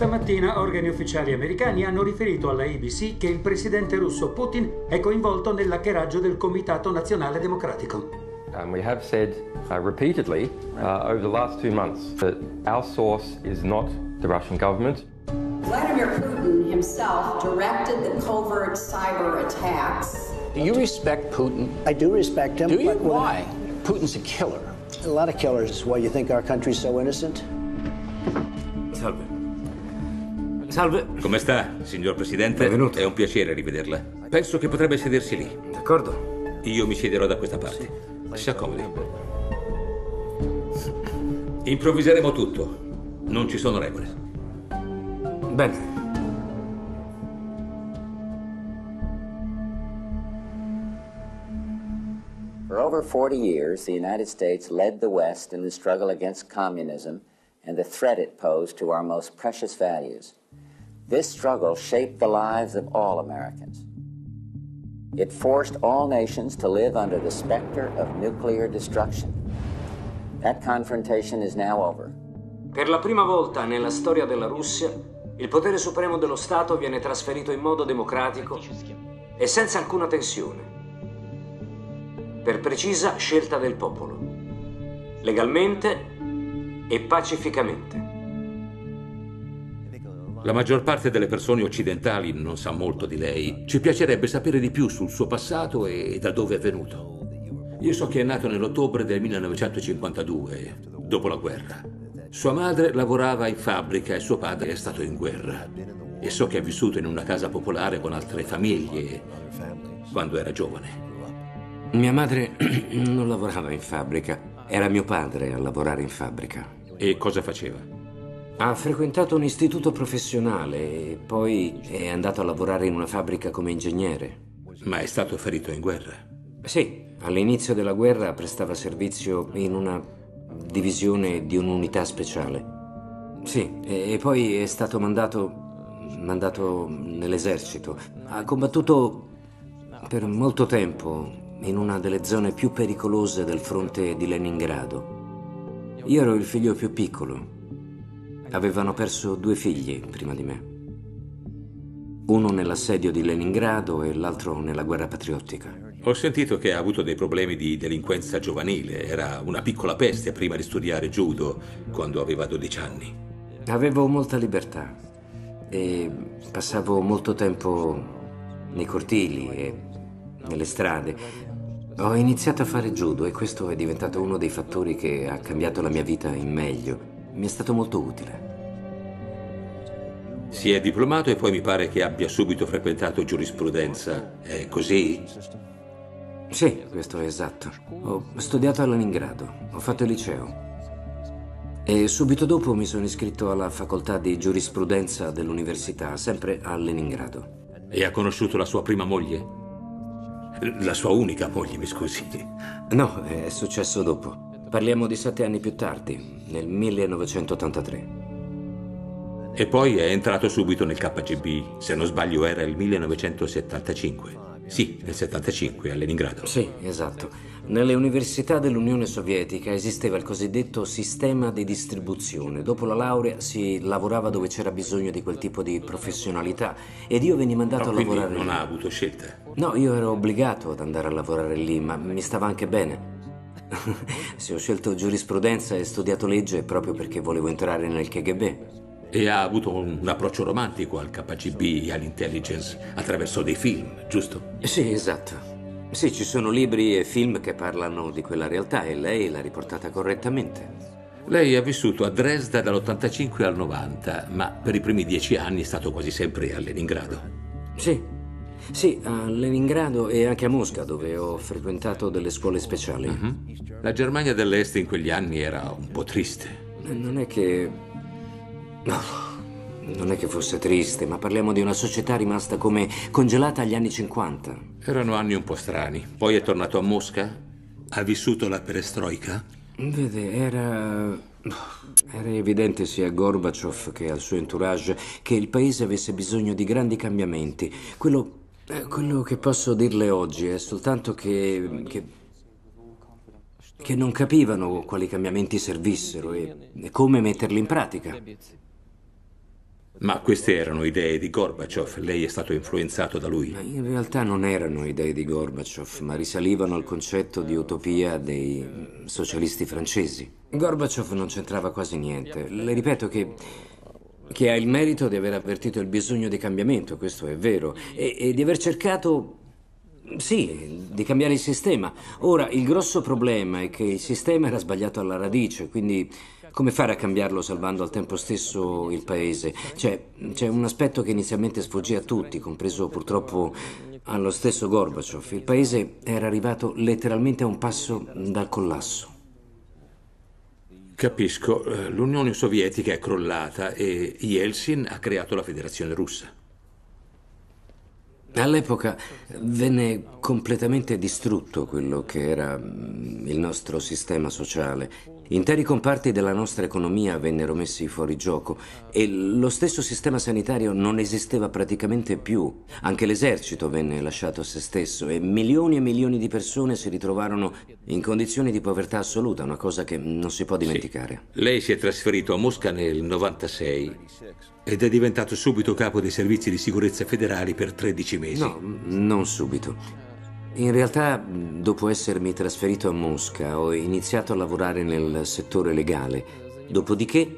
Questa mattina organi ufficiali americani hanno riferito alla ABC che il presidente russo Putin è coinvolto nell'hackeraggio del Comitato Nazionale Democratico. And we have said uh, repeatedly uh, over the last two months that our source is not the Russian government. Vladimir Putin himself directed the covert cyber attacks. Do you respect Putin? I do respect him. Do you? Why? Putin's a killer. A lot of killers. Why you think our country's so innocent? Salve. Salve. Come sta, signor Presidente? Benvenuto. È un piacere rivederla. Penso che potrebbe sedersi lì. D'accordo. Io mi siederò da questa parte. Si accomodi. Improvviseremo tutto. Non ci sono regole. Bene. For over 40 years, the United States led the West in the struggle against communism and the threat it posed to our most precious values. This struggle shaped the lives of all Americans. It forced all nations to live under the specter of nuclear destruction. That confrontation is now over. Per la prima volta nella storia della Russia, il potere supremo dello Stato viene trasferito in modo democratico e senza alcuna tensione. Per precisa scelta del popolo. Legalmente e pacificamente. La maggior parte delle persone occidentali non sa molto di lei. Ci piacerebbe sapere di più sul suo passato e da dove è venuto. Io so che è nato nell'ottobre del 1952, dopo la guerra. Sua madre lavorava in fabbrica e suo padre è stato in guerra. E so che ha vissuto in una casa popolare con altre famiglie quando era giovane. Mia madre non lavorava in fabbrica, era mio padre a lavorare in fabbrica. E cosa faceva? Ha frequentato un istituto professionale e poi è andato a lavorare in una fabbrica come ingegnere. Ma è stato ferito in guerra. Sì, all'inizio della guerra prestava servizio in una divisione di un'unità speciale. Sì, e poi è stato mandato, mandato nell'esercito. Ha combattuto per molto tempo in una delle zone più pericolose del fronte di Leningrado. Io ero il figlio più piccolo. Avevano perso due figli prima di me. Uno nell'assedio di Leningrado e l'altro nella guerra patriottica. Ho sentito che ha avuto dei problemi di delinquenza giovanile. Era una piccola peste prima di studiare judo, quando aveva 12 anni. Avevo molta libertà e passavo molto tempo nei cortili e nelle strade. Ho iniziato a fare judo e questo è diventato uno dei fattori che ha cambiato la mia vita in meglio. Mi è stato molto utile. Si è diplomato e poi mi pare che abbia subito frequentato giurisprudenza. È così? Sì, questo è esatto. Ho studiato a Leningrado, ho fatto il liceo. E subito dopo mi sono iscritto alla facoltà di giurisprudenza dell'università, sempre a Leningrado. E ha conosciuto la sua prima moglie? La sua unica moglie, mi scusi. No, è successo dopo. Parliamo di sette anni più tardi, nel 1983. E poi è entrato subito nel KGB. Se non sbaglio era il 1975. Sì, nel 75 a Leningrado. Sì, esatto. Nelle università dell'Unione Sovietica esisteva il cosiddetto sistema di distribuzione. Dopo la laurea si lavorava dove c'era bisogno di quel tipo di professionalità ed io veni mandato No, a lavorare non lì. ha avuto scelta. No, io ero obbligato ad andare a lavorare lì, ma mi stava anche bene. Se ho scelto giurisprudenza e studiato legge proprio perché volevo entrare nel KGB. E ha avuto un approccio romantico al KGB e all'intelligence attraverso dei film, giusto? Sì, esatto. Sì, ci sono libri e film che parlano di quella realtà e lei l'ha riportata correttamente. Lei ha vissuto a Dresda dall'85 al 90, ma per i primi dieci anni è stato quasi sempre a Leningrado. Sì, sì, a Leningrado e anche a Mosca, dove ho frequentato delle scuole speciali. La Germania dell'Est in quegli anni era un po' triste. Non è che. No, non è che fosse triste, ma parliamo di una società rimasta come congelata agli anni 50. Erano anni un po' strani. Poi è tornato a Mosca? Ha vissuto la perestroica? Vede, era. Era evidente sia a Gorbaciov che al suo entourage che il paese avesse bisogno di grandi cambiamenti. Quello, eh, quello che posso dirle oggi è soltanto che, che. che non capivano quali cambiamenti servissero e, e come metterli in pratica. Ma queste erano idee di Gorbaciov, lei è stato influenzato da lui. In realtà non erano idee di Gorbaciov, ma risalivano al concetto di utopia dei socialisti francesi. Gorbaciov non c'entrava quasi niente. Le ripeto che, che ha il merito di aver avvertito il bisogno di cambiamento, questo è vero, e, e di aver cercato sì, di cambiare il sistema. Ora, il grosso problema è che il sistema era sbagliato alla radice, quindi come fare a cambiarlo salvando al tempo stesso il paese? C'è, c'è un aspetto che inizialmente sfuggì a tutti, compreso purtroppo allo stesso Gorbaciov. Il paese era arrivato letteralmente a un passo dal collasso. Capisco, l'Unione Sovietica è crollata e Yeltsin ha creato la Federazione Russa. All'epoca venne completamente distrutto quello che era il nostro sistema sociale Interi comparti della nostra economia vennero messi fuori gioco e lo stesso sistema sanitario non esisteva praticamente più. Anche l'esercito venne lasciato a se stesso e milioni e milioni di persone si ritrovarono in condizioni di povertà assoluta, una cosa che non si può dimenticare. Sì. Lei si è trasferito a Mosca nel 96 ed è diventato subito capo dei servizi di sicurezza federali per 13 mesi. No, non subito. In realtà, dopo essermi trasferito a Mosca, ho iniziato a lavorare nel settore legale. Dopodiché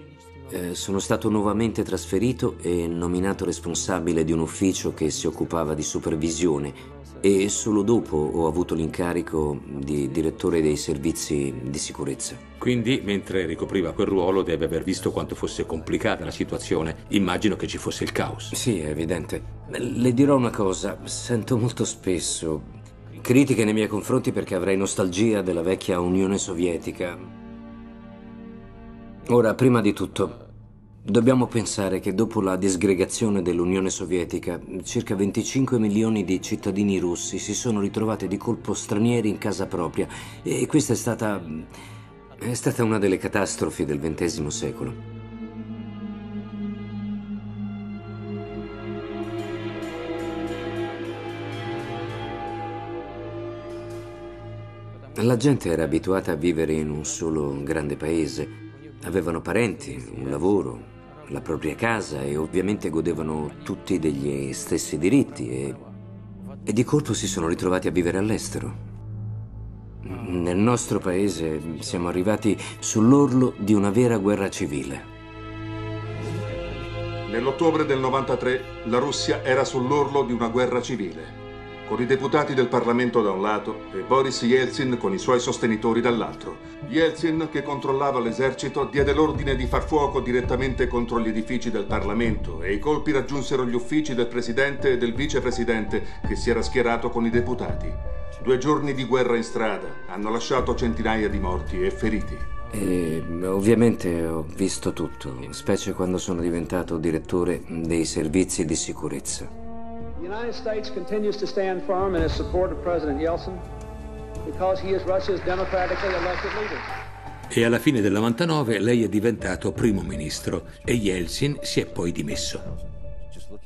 eh, sono stato nuovamente trasferito e nominato responsabile di un ufficio che si occupava di supervisione e solo dopo ho avuto l'incarico di direttore dei servizi di sicurezza. Quindi, mentre ricopriva quel ruolo, deve aver visto quanto fosse complicata la situazione. Immagino che ci fosse il caos. Sì, è evidente. Le dirò una cosa, sento molto spesso Critiche nei miei confronti perché avrei nostalgia della vecchia Unione Sovietica. Ora, prima di tutto, dobbiamo pensare che dopo la disgregazione dell'Unione Sovietica, circa 25 milioni di cittadini russi si sono ritrovati di colpo stranieri in casa propria e questa è stata, è stata una delle catastrofi del XX secolo. La gente era abituata a vivere in un solo grande paese. Avevano parenti, un lavoro, la propria casa e ovviamente godevano tutti degli stessi diritti e, e di colpo si sono ritrovati a vivere all'estero. Nel nostro paese siamo arrivati sull'orlo di una vera guerra civile. Nell'ottobre del 93 la Russia era sull'orlo di una guerra civile con i deputati del Parlamento da un lato e Boris Yeltsin con i suoi sostenitori dall'altro. Yeltsin, che controllava l'esercito, diede l'ordine di far fuoco direttamente contro gli edifici del Parlamento e i colpi raggiunsero gli uffici del presidente e del vicepresidente che si era schierato con i deputati. Due giorni di guerra in strada hanno lasciato centinaia di morti e feriti. E ovviamente ho visto tutto, specie quando sono diventato direttore dei servizi di sicurezza. The United States continues to stand firm in its support of President Yeltsin because he is Russia's democratically elected leader. E alla fine del 99 lei è diventato primo ministro e Yeltsin si è poi dimesso.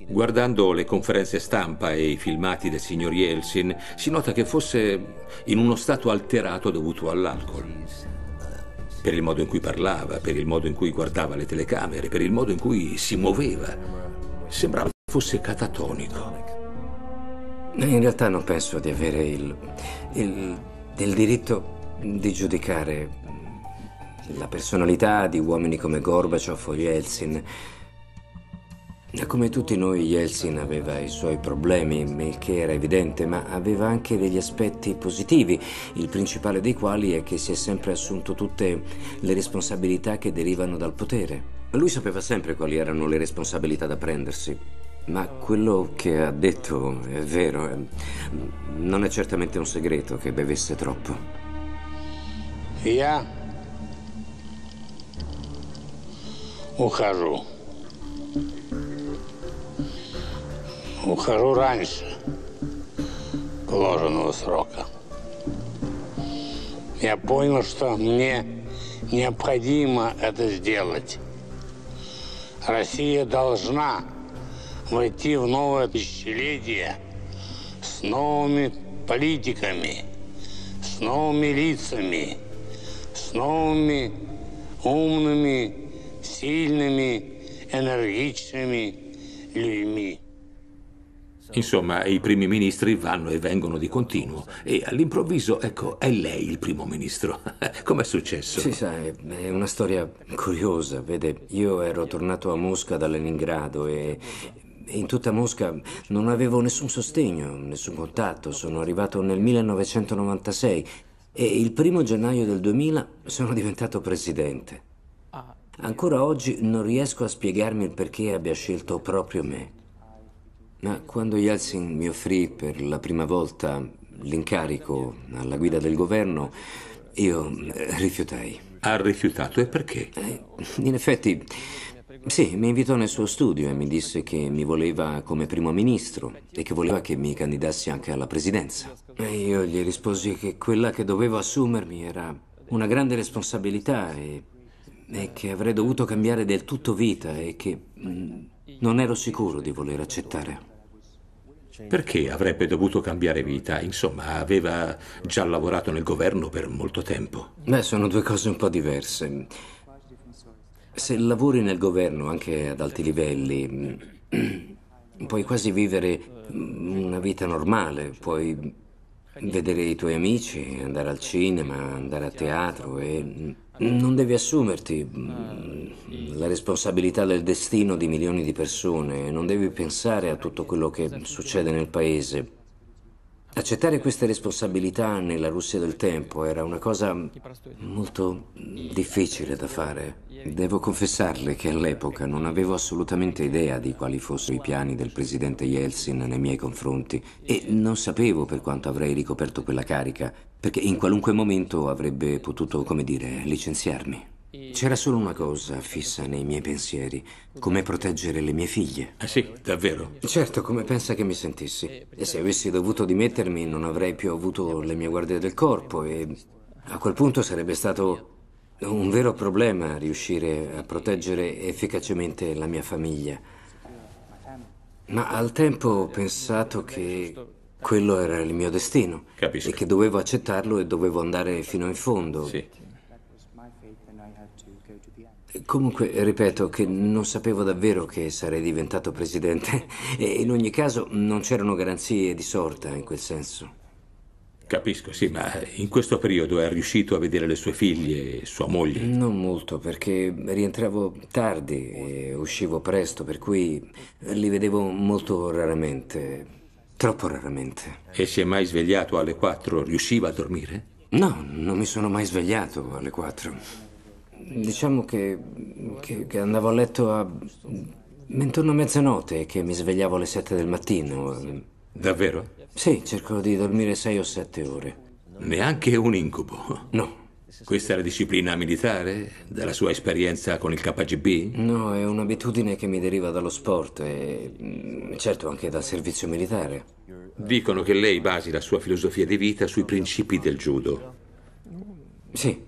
Guardando le conferenze stampa e i filmati del signor Yeltsin, si nota che fosse in uno stato alterato dovuto all'alcol. Per il modo in cui parlava, per il modo in cui guardava le telecamere, per il modo in cui si muoveva. Sembrava fosse catatonico. In realtà non penso di avere il, il, il diritto di giudicare la personalità di uomini come Gorbaciov o Yeltsin. Come tutti noi, Yeltsin aveva i suoi problemi, il che era evidente, ma aveva anche degli aspetti positivi, il principale dei quali è che si è sempre assunto tutte le responsabilità che derivano dal potere. Lui sapeva sempre quali erano le responsabilità da prendersi. Ma quello che ha detto è vero. Eh, non è certamente un segreto che bevesse troppo. Я ухожу. Ухожу раньше положенного срока. Я понял, что мне необходимо это сделать. Россия должна войти в новое тысячелетие с новыми политиками, с новыми лицами, с новыми умными, сильными, энергичными людьми. Insomma, i primi ministri vanno e vengono di continuo e all'improvviso, ecco, è lei il primo ministro. Com'è successo? Sì, sai, è una storia curiosa. Vede, io ero tornato a Mosca da Leningrado e in tutta Mosca non avevo nessun sostegno, nessun contatto. Sono arrivato nel 1996 e il primo gennaio del 2000 sono diventato presidente. Ancora oggi non riesco a spiegarmi il perché abbia scelto proprio me. Ma quando Yeltsin mi offrì per la prima volta l'incarico alla guida del governo, io eh, rifiutai. Ha rifiutato e perché? Eh, in effetti, sì, mi invitò nel suo studio e mi disse che mi voleva come primo ministro e che voleva che mi candidassi anche alla presidenza. E io gli risposi che quella che dovevo assumermi era una grande responsabilità e, e che avrei dovuto cambiare del tutto vita e che... Mh, mm, non ero sicuro di voler accettare. Perché avrebbe dovuto cambiare vita? Insomma, aveva già lavorato nel governo per molto tempo. Beh, sono due cose un po' diverse. Se lavori nel governo anche ad alti livelli, puoi quasi vivere una vita normale, puoi vedere i tuoi amici, andare al cinema, andare a teatro e non devi assumerti mm, la responsabilità del destino di milioni di persone, non devi pensare a tutto quello che succede nel paese. Accettare queste responsabilità nella Russia del tempo era una cosa molto difficile da fare. Devo confessarle che all'epoca non avevo assolutamente idea di quali fossero i piani del presidente Yeltsin nei miei confronti e non sapevo per quanto avrei ricoperto quella carica, perché in qualunque momento avrebbe potuto, come dire, licenziarmi. C'era solo una cosa fissa nei miei pensieri, come proteggere le mie figlie. Ah sì, davvero? Certo, come pensa che mi sentissi? E se avessi dovuto dimettermi non avrei più avuto le mie guardie del corpo e a quel punto sarebbe stato un vero problema riuscire a proteggere efficacemente la mia famiglia. Ma al tempo ho pensato che quello era il mio destino. Capisco. E che dovevo accettarlo e dovevo andare fino in fondo. Sì. Comunque, ripeto che non sapevo davvero che sarei diventato presidente e in ogni caso non c'erano garanzie di sorta in quel senso. Capisco, sì, ma in questo periodo è riuscito a vedere le sue figlie e sua moglie? Non molto, perché rientravo tardi e uscivo presto, per cui li vedevo molto raramente, troppo raramente. E si è mai svegliato alle 4? Riusciva a dormire? No, non mi sono mai svegliato alle 4. Diciamo che, che, che andavo a letto a, intorno a mezzanotte e che mi svegliavo alle sette del mattino. Davvero? Sì, cerco di dormire sei o sette ore. Neanche un incubo? No. Questa è la disciplina militare? Dalla sua esperienza con il KGB? No, è un'abitudine che mi deriva dallo sport e mm, certo anche dal servizio militare. Dicono che lei basi la sua filosofia di vita sui principi del judo. Sì,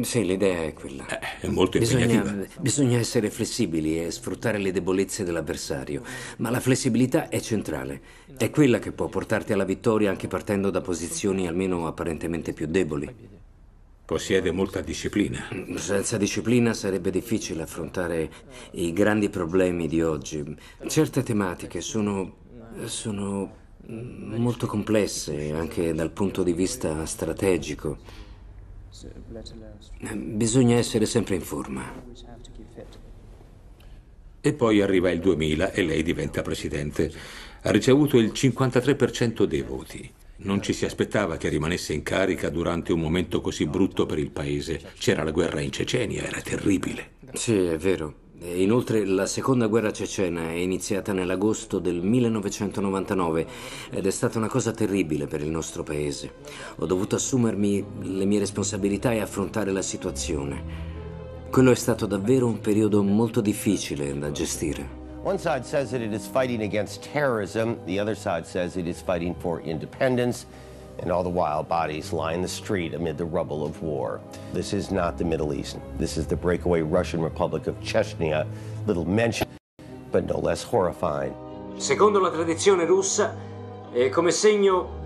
sì, l'idea è quella. Eh, è molto impegnativa. Bisogna, bisogna, essere flessibili e sfruttare le debolezze dell'avversario, ma la flessibilità è centrale. È quella che può portarti alla vittoria anche partendo da posizioni almeno apparentemente più deboli. Possiede molta disciplina. Senza disciplina sarebbe difficile affrontare i grandi problemi di oggi. Certe tematiche sono, sono molto complesse anche dal punto di vista strategico. Bisogna essere sempre in forma. E poi arriva il 2000 e lei diventa presidente. Ha ricevuto il 53% dei voti. Non ci si aspettava che rimanesse in carica durante un momento così brutto per il paese. C'era la guerra in Cecenia, era terribile. Sì, è vero. Inoltre la seconda guerra cecena è iniziata nell'agosto del 1999 ed è stata una cosa terribile per il nostro paese. Ho dovuto assumermi le mie responsabilità e affrontare la situazione. Quello è stato davvero un periodo molto difficile da gestire. One side says that it is fighting against terrorism, the other side says it is fighting for independence. And all the while bodies line the street amid the rubble of war. This is not the Middle East. This is the breakaway Russian Republic of Chechnya, little mentioned, but no less horrifying. Secondo la tradizione russa, e come segno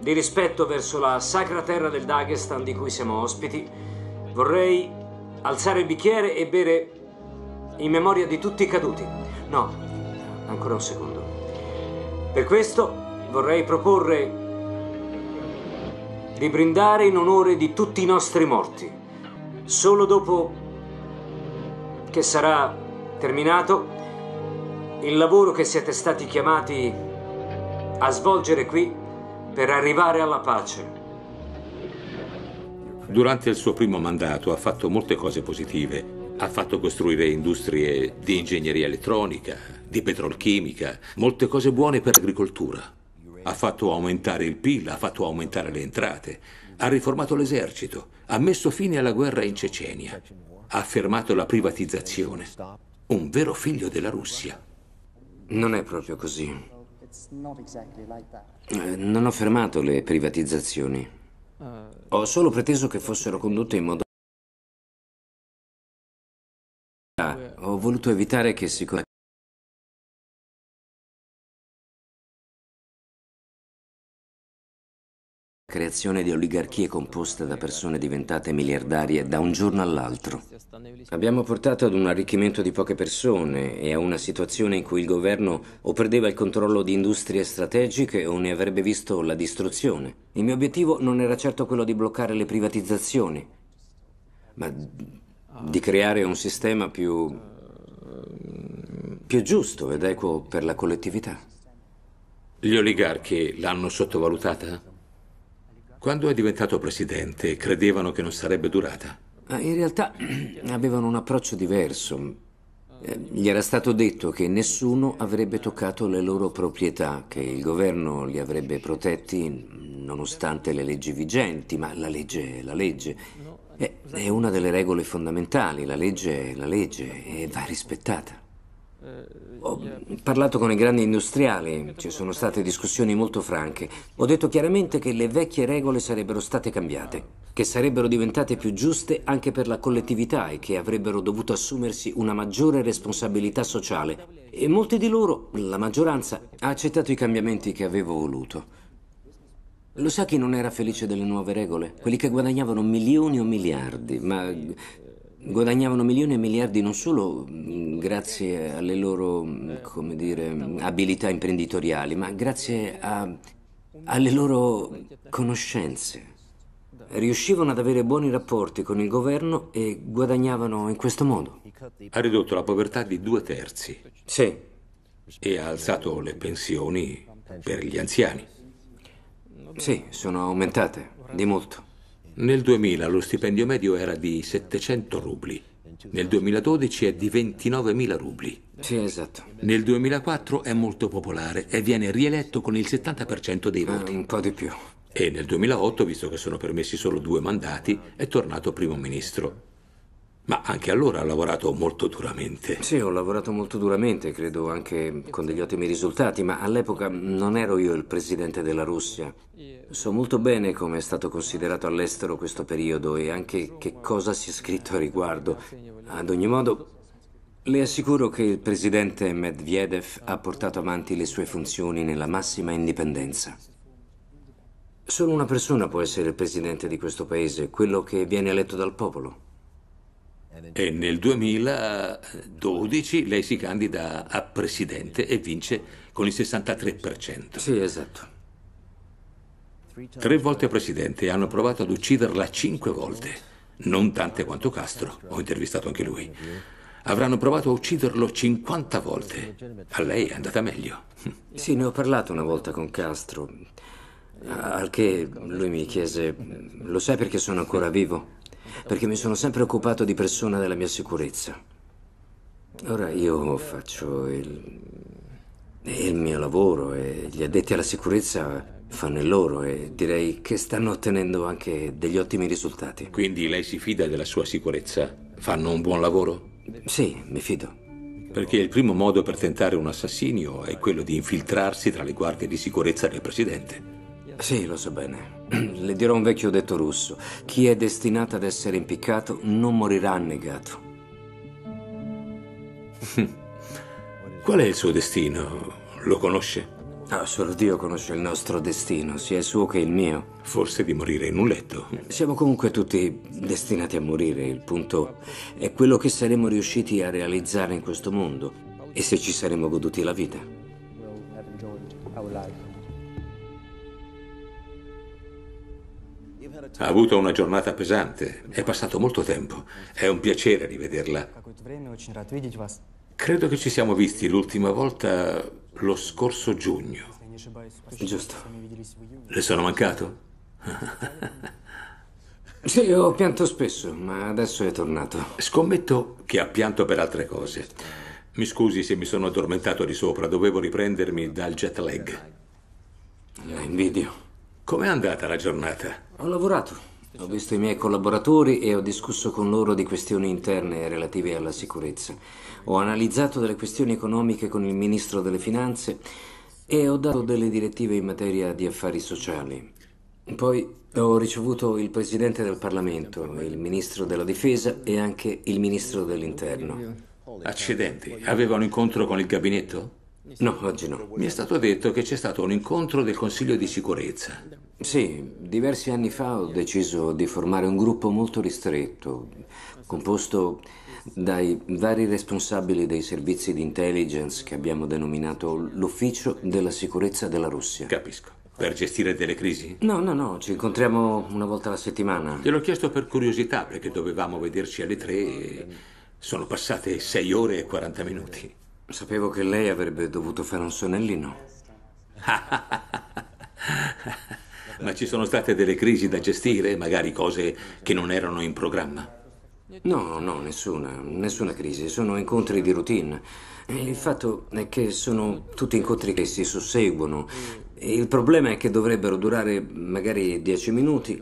di rispetto verso la sacra terra del Dagestan di cui siamo ospiti, vorrei alzare il bicchiere e bere in memoria di tutti i caduti. No, ancora un secondo. Per questo vorrei proporre di brindare in onore di tutti i nostri morti. Solo dopo che sarà terminato il lavoro che siete stati chiamati a svolgere qui per arrivare alla pace. Durante il suo primo mandato ha fatto molte cose positive. Ha fatto costruire industrie di ingegneria elettronica, di petrolchimica, molte cose buone per l'agricoltura. Ha fatto aumentare il PIL, ha fatto aumentare le entrate, ha riformato l'esercito, ha messo fine alla guerra in Cecenia, ha fermato la privatizzazione. Un vero figlio della Russia. Non è proprio così. Eh, non ho fermato le privatizzazioni. Ho solo preteso che fossero condotte in modo... Ho voluto evitare che si... creazione di oligarchie composte da persone diventate miliardarie da un giorno all'altro. Abbiamo portato ad un arricchimento di poche persone e a una situazione in cui il governo o perdeva il controllo di industrie strategiche o ne avrebbe visto la distruzione. Il mio obiettivo non era certo quello di bloccare le privatizzazioni, ma di creare un sistema più, più giusto ed equo per la collettività. Gli oligarchi l'hanno sottovalutata? Quando è diventato presidente, credevano che non sarebbe durata. Ah, in realtà avevano un approccio diverso. Eh, gli era stato detto che nessuno avrebbe toccato le loro proprietà, che il governo li avrebbe protetti nonostante le leggi vigenti, ma la legge è la legge. È una delle regole fondamentali, la legge è la legge e va rispettata. Ho parlato con i grandi industriali, ci sono state discussioni molto franche. Ho detto chiaramente che le vecchie regole sarebbero state cambiate, che sarebbero diventate più giuste anche per la collettività e che avrebbero dovuto assumersi una maggiore responsabilità sociale. E molti di loro, la maggioranza, ha accettato i cambiamenti che avevo voluto. Lo sa chi non era felice delle nuove regole? Quelli che guadagnavano milioni o miliardi, ma guadagnavano milioni e miliardi non solo mm, grazie alle loro, mm, come dire, abilità imprenditoriali, ma grazie a, alle loro conoscenze. Riuscivano ad avere buoni rapporti con il governo e guadagnavano in questo modo. Ha ridotto la povertà di due terzi. Sì. E ha alzato le pensioni per gli anziani. Sì, sono aumentate di molto. Nel 2000 lo stipendio medio era di 700 rubli. Nel 2012 è di 29.000 rubli. Sì, esatto. Nel 2004 è molto popolare e viene rieletto con il 70% dei voti. Eh, un po' di più. E nel 2008, visto che sono permessi solo due mandati, è tornato primo ministro. Ma anche allora ha lavorato molto duramente. Sì, ho lavorato molto duramente, credo anche con degli ottimi risultati, ma all'epoca non ero io il presidente della Russia. So molto bene come è stato considerato all'estero questo periodo e anche che cosa si è scritto a riguardo. Ad ogni modo, le assicuro che il presidente Medvedev ha portato avanti le sue funzioni nella massima indipendenza. Solo una persona può essere il presidente di questo paese, quello che viene eletto dal popolo. E nel 2012 lei si candida a presidente e vince con il 63%. Sì, esatto. Tre volte presidente e hanno provato ad ucciderla cinque volte. Non tante quanto Castro, ho intervistato anche lui. Avranno provato a ucciderlo 50 volte. A lei è andata meglio. Sì, ne ho parlato una volta con Castro. Al che lui mi chiese, lo sai perché sono ancora vivo? Perché mi sono sempre occupato di persona della mia sicurezza. Ora io faccio il, il mio lavoro e gli addetti alla sicurezza fanno il loro e direi che stanno ottenendo anche degli ottimi risultati. Quindi lei si fida della sua sicurezza? Fanno un buon lavoro? Sì, mi fido. Perché il primo modo per tentare un assassinio è quello di infiltrarsi tra le guardie di sicurezza del presidente. Sì, lo so bene. Le dirò un vecchio detto russo. Chi è destinato ad essere impiccato non morirà annegato. Qual è il suo destino? Lo conosce? Ah, solo Dio conosce il nostro destino, sia il suo che il mio. Forse di morire in un letto. Siamo comunque tutti destinati a morire. Il punto è quello che saremo riusciti a realizzare in questo mondo e se ci saremo goduti la vita. Ha avuto una giornata pesante. È passato molto tempo. È un piacere rivederla. Credo che ci siamo visti l'ultima volta lo scorso giugno. Giusto. Le sono mancato? Sì, ho pianto spesso, ma adesso è tornato. Scommetto che ha pianto per altre cose. Mi scusi se mi sono addormentato di sopra, dovevo riprendermi dal jet lag. La invidio. Com'è andata la giornata? Ho lavorato. Ho visto i miei collaboratori e ho discusso con loro di questioni interne relative alla sicurezza. Ho analizzato delle questioni economiche con il ministro delle finanze e ho dato delle direttive in materia di affari sociali. Poi ho ricevuto il presidente del Parlamento, il ministro della difesa e anche il ministro dell'interno. Accidenti, aveva un incontro con il gabinetto? No, oggi no. Mi è stato detto che c'è stato un incontro del Consiglio di sicurezza. Sì, diversi anni fa ho deciso di formare un gruppo molto ristretto, composto dai vari responsabili dei servizi di intelligence che abbiamo denominato l'Ufficio della sicurezza della Russia. Capisco. Per gestire delle crisi? No, no, no, ci incontriamo una volta alla settimana. Gliel'ho chiesto per curiosità, perché dovevamo vederci alle tre e sono passate sei ore e 40 minuti. Sapevo che lei avrebbe dovuto fare un sonnellino. Ma ci sono state delle crisi da gestire, magari cose che non erano in programma? No, no, nessuna, nessuna crisi, sono incontri di routine. Il fatto è che sono tutti incontri che si susseguono. Il problema è che dovrebbero durare magari dieci minuti,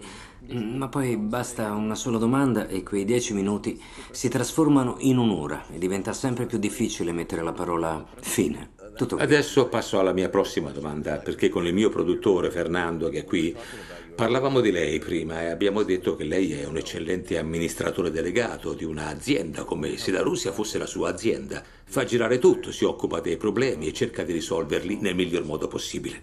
ma poi basta una sola domanda e quei dieci minuti si trasformano in un'ora e diventa sempre più difficile mettere la parola fine. Adesso passo alla mia prossima domanda, perché con il mio produttore Fernando, che è qui, parlavamo di lei prima e abbiamo detto che lei è un eccellente amministratore delegato di un'azienda, come se la Russia fosse la sua azienda. Fa girare tutto, si occupa dei problemi e cerca di risolverli nel miglior modo possibile.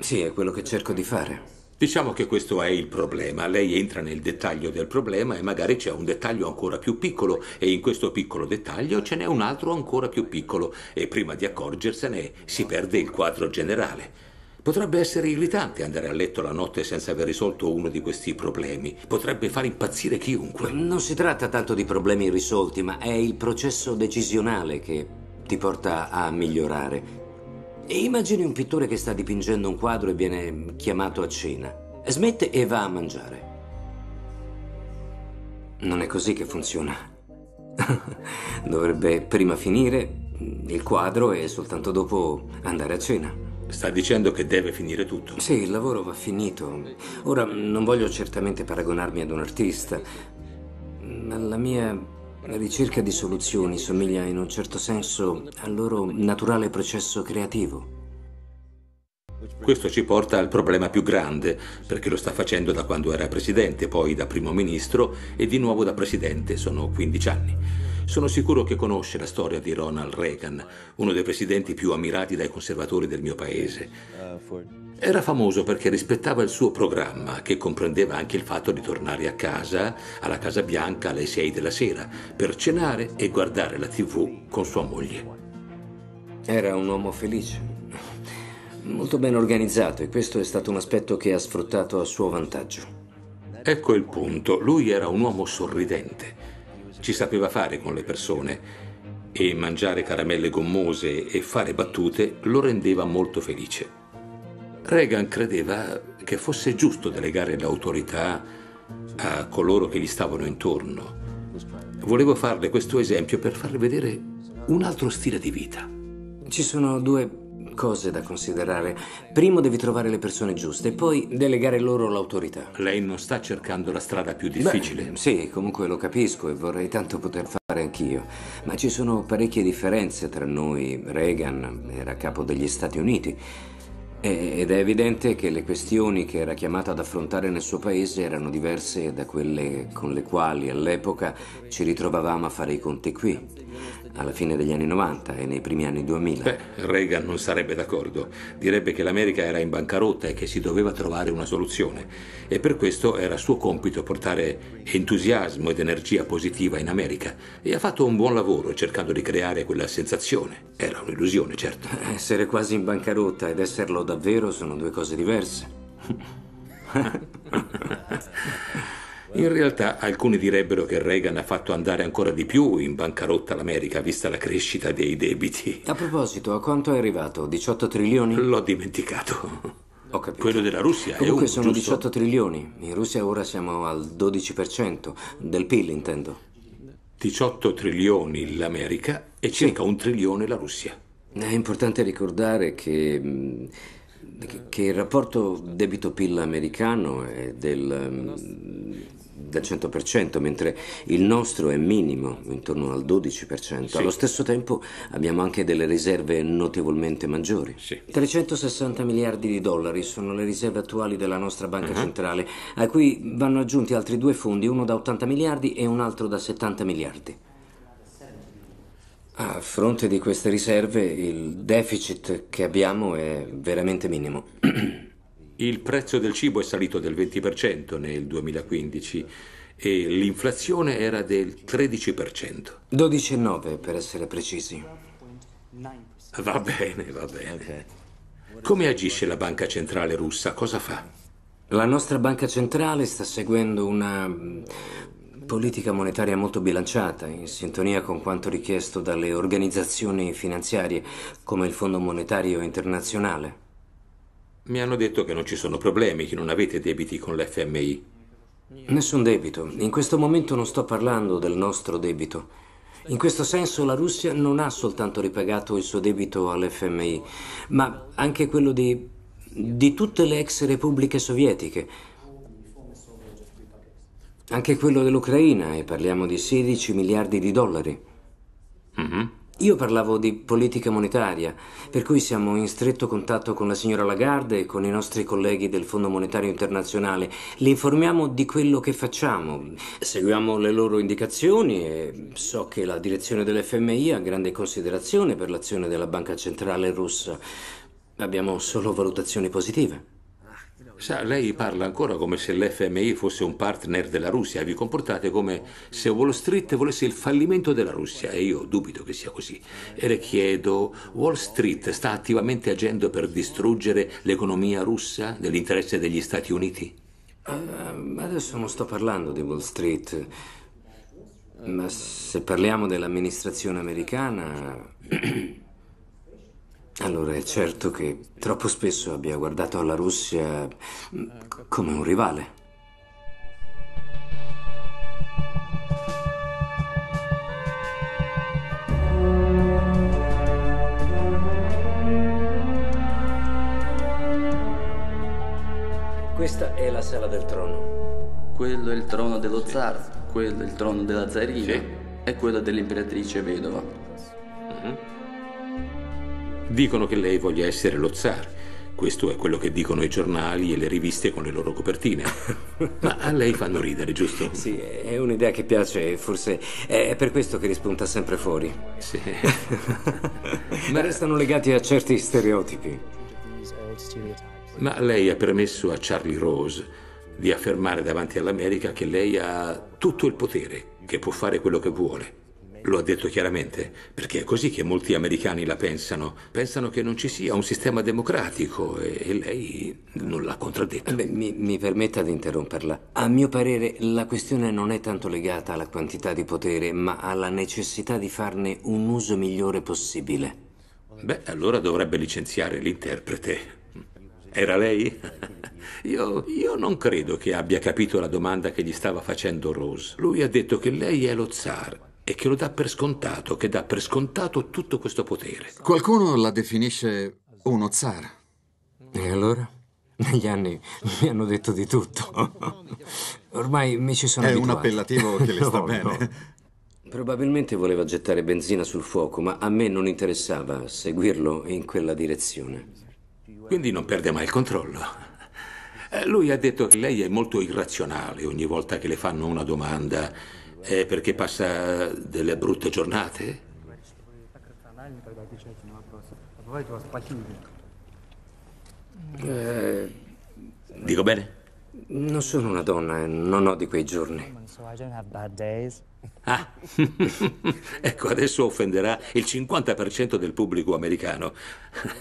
Sì, è quello che cerco di fare. Diciamo che questo è il problema. Lei entra nel dettaglio del problema e magari c'è un dettaglio ancora più piccolo e in questo piccolo dettaglio ce n'è un altro ancora più piccolo e prima di accorgersene si perde il quadro generale. Potrebbe essere irritante andare a letto la notte senza aver risolto uno di questi problemi. Potrebbe far impazzire chiunque. Non si tratta tanto di problemi irrisolti, ma è il processo decisionale che ti porta a migliorare. E immagini un pittore che sta dipingendo un quadro e viene chiamato a cena. Smette e va a mangiare. Non è così che funziona. Dovrebbe prima finire il quadro e soltanto dopo andare a cena. Sta dicendo che deve finire tutto. Sì, il lavoro va finito. Ora non voglio certamente paragonarmi ad un artista, ma la mia ricerca di soluzioni somiglia in un certo senso al loro naturale processo creativo. Questo ci porta al problema più grande, perché lo sta facendo da quando era presidente, poi da primo ministro e di nuovo da presidente, sono 15 anni. Sono sicuro che conosce la storia di Ronald Reagan, uno dei presidenti più ammirati dai conservatori del mio paese. Era famoso perché rispettava il suo programma, che comprendeva anche il fatto di tornare a casa, alla Casa Bianca, alle 6 della sera, per cenare e guardare la tv con sua moglie. Era un uomo felice, molto ben organizzato e questo è stato un aspetto che ha sfruttato a suo vantaggio. Ecco il punto, lui era un uomo sorridente, ci sapeva fare con le persone e mangiare caramelle gommose e fare battute lo rendeva molto felice. Reagan credeva che fosse giusto delegare l'autorità a coloro che gli stavano intorno. Volevo farle questo esempio per farle vedere un altro stile di vita. Ci sono due cose da considerare. Primo devi trovare le persone giuste e poi delegare loro l'autorità. Lei non sta cercando la strada più difficile? Beh, sì, comunque lo capisco e vorrei tanto poter fare anch'io. Ma ci sono parecchie differenze tra noi. Reagan era capo degli Stati Uniti. Ed è evidente che le questioni che era chiamato ad affrontare nel suo paese erano diverse da quelle con le quali all'epoca ci ritrovavamo a fare i conti qui. Alla fine degli anni 90 e nei primi anni 2000. Beh, Reagan non sarebbe d'accordo. Direbbe che l'America era in bancarotta e che si doveva trovare una soluzione. E per questo era suo compito portare entusiasmo ed energia positiva in America. E ha fatto un buon lavoro cercando di creare quella sensazione. Era un'illusione, certo. Essere quasi in bancarotta ed esserlo davvero sono due cose diverse. In realtà alcuni direbbero che Reagan ha fatto andare ancora di più in bancarotta l'America, vista la crescita dei debiti. A proposito, a quanto è arrivato? 18 trilioni? L'ho dimenticato. Ho capito. Quello della Russia Comunque è un, sono giusto? 18 trilioni. In Russia ora siamo al 12% del PIL, intendo. 18 trilioni l'America e circa un trilione la Russia. È importante ricordare che, che- il rapporto debito-PIL americano è del, del 100%, mentre il nostro è minimo, intorno al 12%. Allo stesso tempo abbiamo anche delle riserve notevolmente maggiori. 360 miliardi di dollari sono le riserve attuali della nostra banca Mhm. centrale, a cui vanno aggiunti altri due fondi, uno da 80 miliardi e un altro da 70 miliardi. A fronte di queste riserve, il deficit che abbiamo è veramente minimo. Il prezzo del cibo è salito del 20% nel 2015 e l'inflazione era del 13%. 12,9 per essere precisi. Va bene, va bene. Come agisce la banca centrale russa? Cosa fa? La nostra banca centrale sta seguendo una mm, politica monetaria molto bilanciata, in sintonia con quanto richiesto dalle organizzazioni finanziarie come il Fondo Monetario Internazionale. Mi hanno detto che non ci sono problemi, che non avete debiti con l'FMI. Nessun debito. In questo momento non sto parlando del nostro debito. In questo senso la Russia non ha soltanto ripagato il suo debito all'FMI, ma anche quello di, di tutte le ex repubbliche sovietiche. Anche quello dell'Ucraina, e parliamo di 16 miliardi di dollari. Io parlavo di politica monetaria, per cui siamo in stretto contatto con la signora Lagarde e con i nostri colleghi del Fondo Monetario Internazionale. Li informiamo di quello che facciamo, seguiamo le loro indicazioni e so che la direzione dell'FMI ha grande considerazione per l'azione della Banca Centrale russa. Abbiamo solo valutazioni positive. Sa, lei parla ancora come se l'FMI fosse un partner della Russia. Vi comportate come se Wall Street volesse il fallimento della Russia e io dubito che sia così. E le chiedo, Wall Street sta attivamente agendo per distruggere l'economia russa nell'interesse degli Stati Uniti? Ehm, adesso non sto parlando di Wall Street, ma se parliamo dell'amministrazione americana, allora è certo che troppo spesso abbia guardato alla Russia mm, come un rivale. Questa è la sala del trono. Quello è il trono dello zar, quello è il trono della zarina Sì. e quello dell'imperatrice vedova. Dicono che lei voglia essere lo zar. Questo è quello che dicono i giornali e le riviste con le loro copertine. Ma a lei fanno ridere, giusto? Sì, è un'idea che piace e forse è per questo che rispunta sempre fuori. Sì. Ma restano legati a certi stereotipi. Ma lei ha permesso a Charlie Rose di affermare davanti all'America che lei ha tutto il potere, che può fare quello che vuole. Lo ha detto chiaramente, perché è così che molti americani la pensano. Pensano che non ci sia un sistema democratico e, lei non l'ha contraddetto. Beh, mi, mi permetta di interromperla. A mio parere la questione non è tanto legata alla quantità di potere, ma alla necessità di farne un uso migliore possibile. Beh, allora dovrebbe licenziare l'interprete. Era lei? Io, io non credo che abbia capito la domanda che gli stava facendo Rose. Lui ha detto che lei è lo zar e che lo dà per scontato, che dà per scontato tutto questo potere. Qualcuno la definisce uno zar. E allora? Negli anni mi hanno detto di tutto. Ormai mi ci sono È un abituato. appellativo che le sta No, bene. no. Probabilmente voleva gettare benzina sul fuoco, ma a me non interessava seguirlo in quella direzione. Quindi non perde mai il controllo. Eh, Lui ha detto che lei è molto irrazionale ogni volta che le fanno una domanda. È perché passa delle brutte giornate? Eh, Dico bene? non sono una donna e non ho di quei giorni. Ah, ecco, adesso offenderà il 50% del pubblico americano.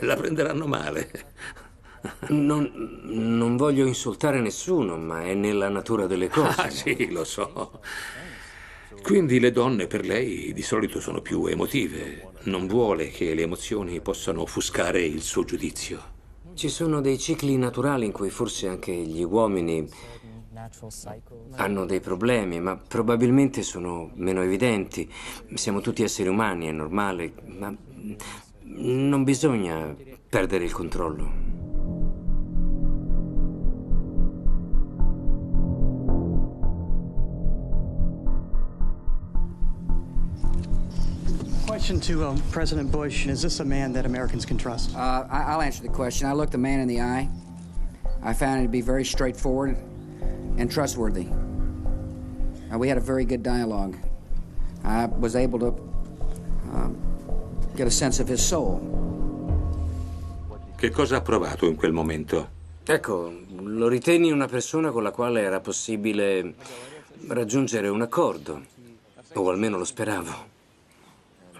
La prenderanno male. Non, non voglio insultare nessuno, ma è nella natura delle cose. Ah, sì, lo so. Quindi le donne per lei di solito sono più emotive. Non vuole che le emozioni possano offuscare il suo giudizio. Ci sono dei cicli naturali in cui forse anche gli uomini hanno dei problemi, ma probabilmente sono meno evidenti. Siamo tutti esseri umani, è normale, ma non bisogna perdere il controllo. Question to um, President Bush Is this a man that Americans can trust? Uh, I- I'll answer the question. I looked the man in the eye. I found him to be very straightforward and trustworthy. Uh, we had a very good dialogue. I was able to um, get a sense of his soul. Che cosa ha provato in quel momento? Ecco, lo ritenni una persona con la quale era possibile raggiungere un accordo, o almeno lo speravo.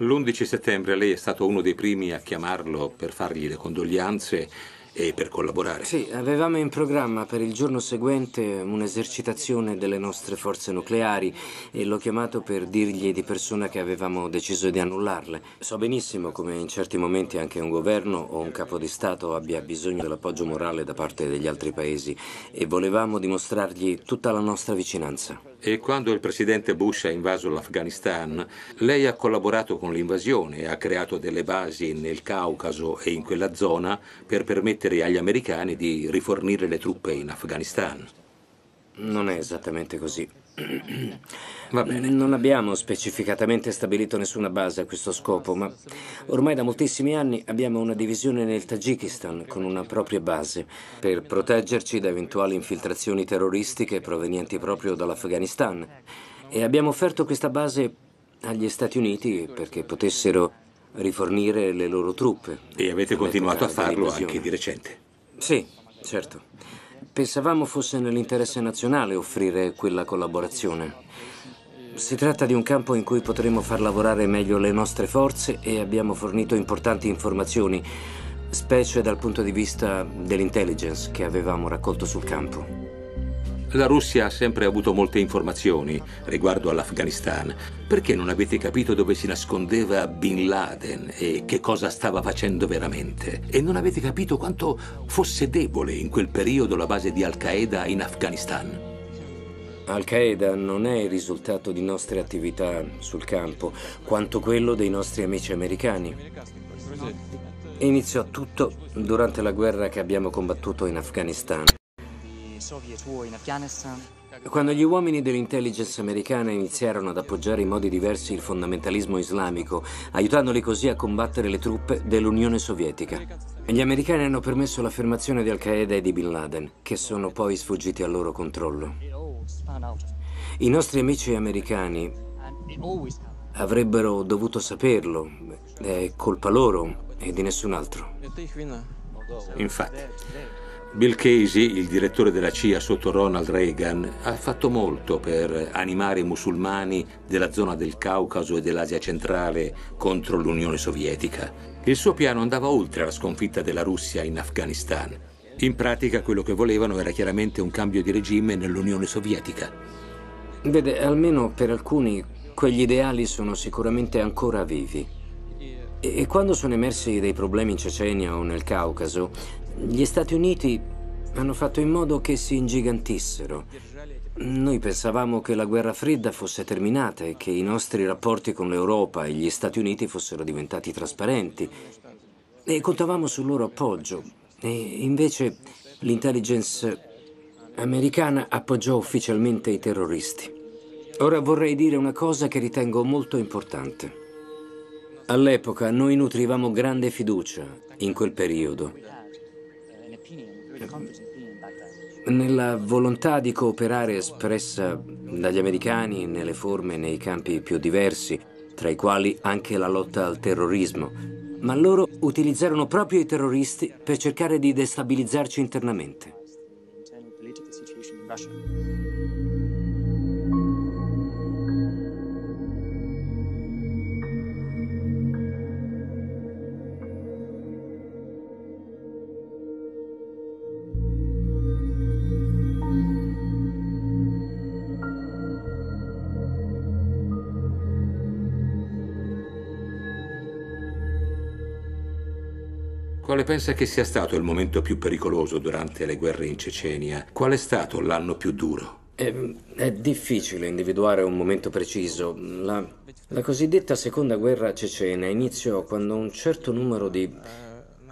L'11 settembre lei è stato uno dei primi a chiamarlo per fargli le condoglianze e per collaborare. Sì, avevamo in programma per il giorno seguente un'esercitazione delle nostre forze nucleari e l'ho chiamato per dirgli di persona che avevamo deciso di annullarle. So benissimo come in certi momenti anche un governo o un capo di Stato abbia bisogno dell'appoggio morale da parte degli altri paesi e volevamo dimostrargli tutta la nostra vicinanza. E quando il presidente Bush ha invaso l'Afghanistan, lei ha collaborato con l'invasione e ha creato delle basi nel Caucaso e in quella zona per permettere agli americani di rifornire le truppe in Afghanistan. Non è esattamente così. Va bene. Non abbiamo specificatamente stabilito nessuna base a questo scopo, ma ormai da moltissimi anni abbiamo una divisione nel Tagikistan con una propria base per proteggerci da eventuali infiltrazioni terroristiche provenienti proprio dall'Afghanistan. E abbiamo offerto questa base agli Stati Uniti perché potessero rifornire le loro truppe. E avete continuato a farlo anche di recente. Sì, certo. Pensavamo fosse nell'interesse nazionale offrire quella collaborazione. Si tratta di un campo in cui potremo far lavorare meglio le nostre forze e abbiamo fornito importanti informazioni, specie dal punto di vista dell'intelligence che avevamo raccolto sul campo. La Russia ha sempre avuto molte informazioni riguardo all'Afghanistan. Perché non avete capito dove si nascondeva Bin Laden e che cosa stava facendo veramente? E non avete capito quanto fosse debole in quel periodo la base di Al-Qaeda in Afghanistan? Al-Qaeda non è il risultato di nostre attività sul campo, quanto quello dei nostri amici americani. Iniziò tutto durante la guerra che abbiamo combattuto in Afghanistan. Quando gli uomini dell'intelligence americana iniziarono ad appoggiare in modi diversi il fondamentalismo islamico, aiutandoli così a combattere le truppe dell'Unione Sovietica. Gli americani hanno permesso l'affermazione di Al-Qaeda e di Bin Laden, che sono poi sfuggiti al loro controllo. I nostri amici americani avrebbero dovuto saperlo, è colpa loro e di nessun altro. Infatti, Bill Casey, il direttore della CIA sotto Ronald Reagan, ha fatto molto per animare i musulmani della zona del Caucaso e dell'Asia centrale contro l'Unione Sovietica. Il suo piano andava oltre la sconfitta della Russia in Afghanistan. In pratica quello che volevano era chiaramente un cambio di regime nell'Unione Sovietica. Vede, almeno per alcuni quegli ideali sono sicuramente ancora vivi. E quando sono emersi dei problemi in Cecenia o nel Caucaso, gli Stati Uniti hanno fatto in modo che si ingigantissero. Noi pensavamo che la guerra fredda fosse terminata e che i nostri rapporti con l'Europa e gli Stati Uniti fossero diventati trasparenti. E contavamo sul loro appoggio. E invece l'intelligence americana appoggiò ufficialmente i terroristi. Ora vorrei dire una cosa che ritengo molto importante. All'epoca noi nutrivamo grande fiducia in quel periodo nella volontà di cooperare espressa dagli americani nelle forme e nei campi più diversi, tra i quali anche la lotta al terrorismo. ma loro utilizzarono proprio i terroristi per cercare di destabilizzarci internamente. Quale pensa che sia stato il momento più pericoloso durante le guerre in Cecenia? Qual è stato l'anno più duro? È, è difficile individuare un momento preciso. La, la cosiddetta seconda guerra cecena iniziò quando un certo numero di,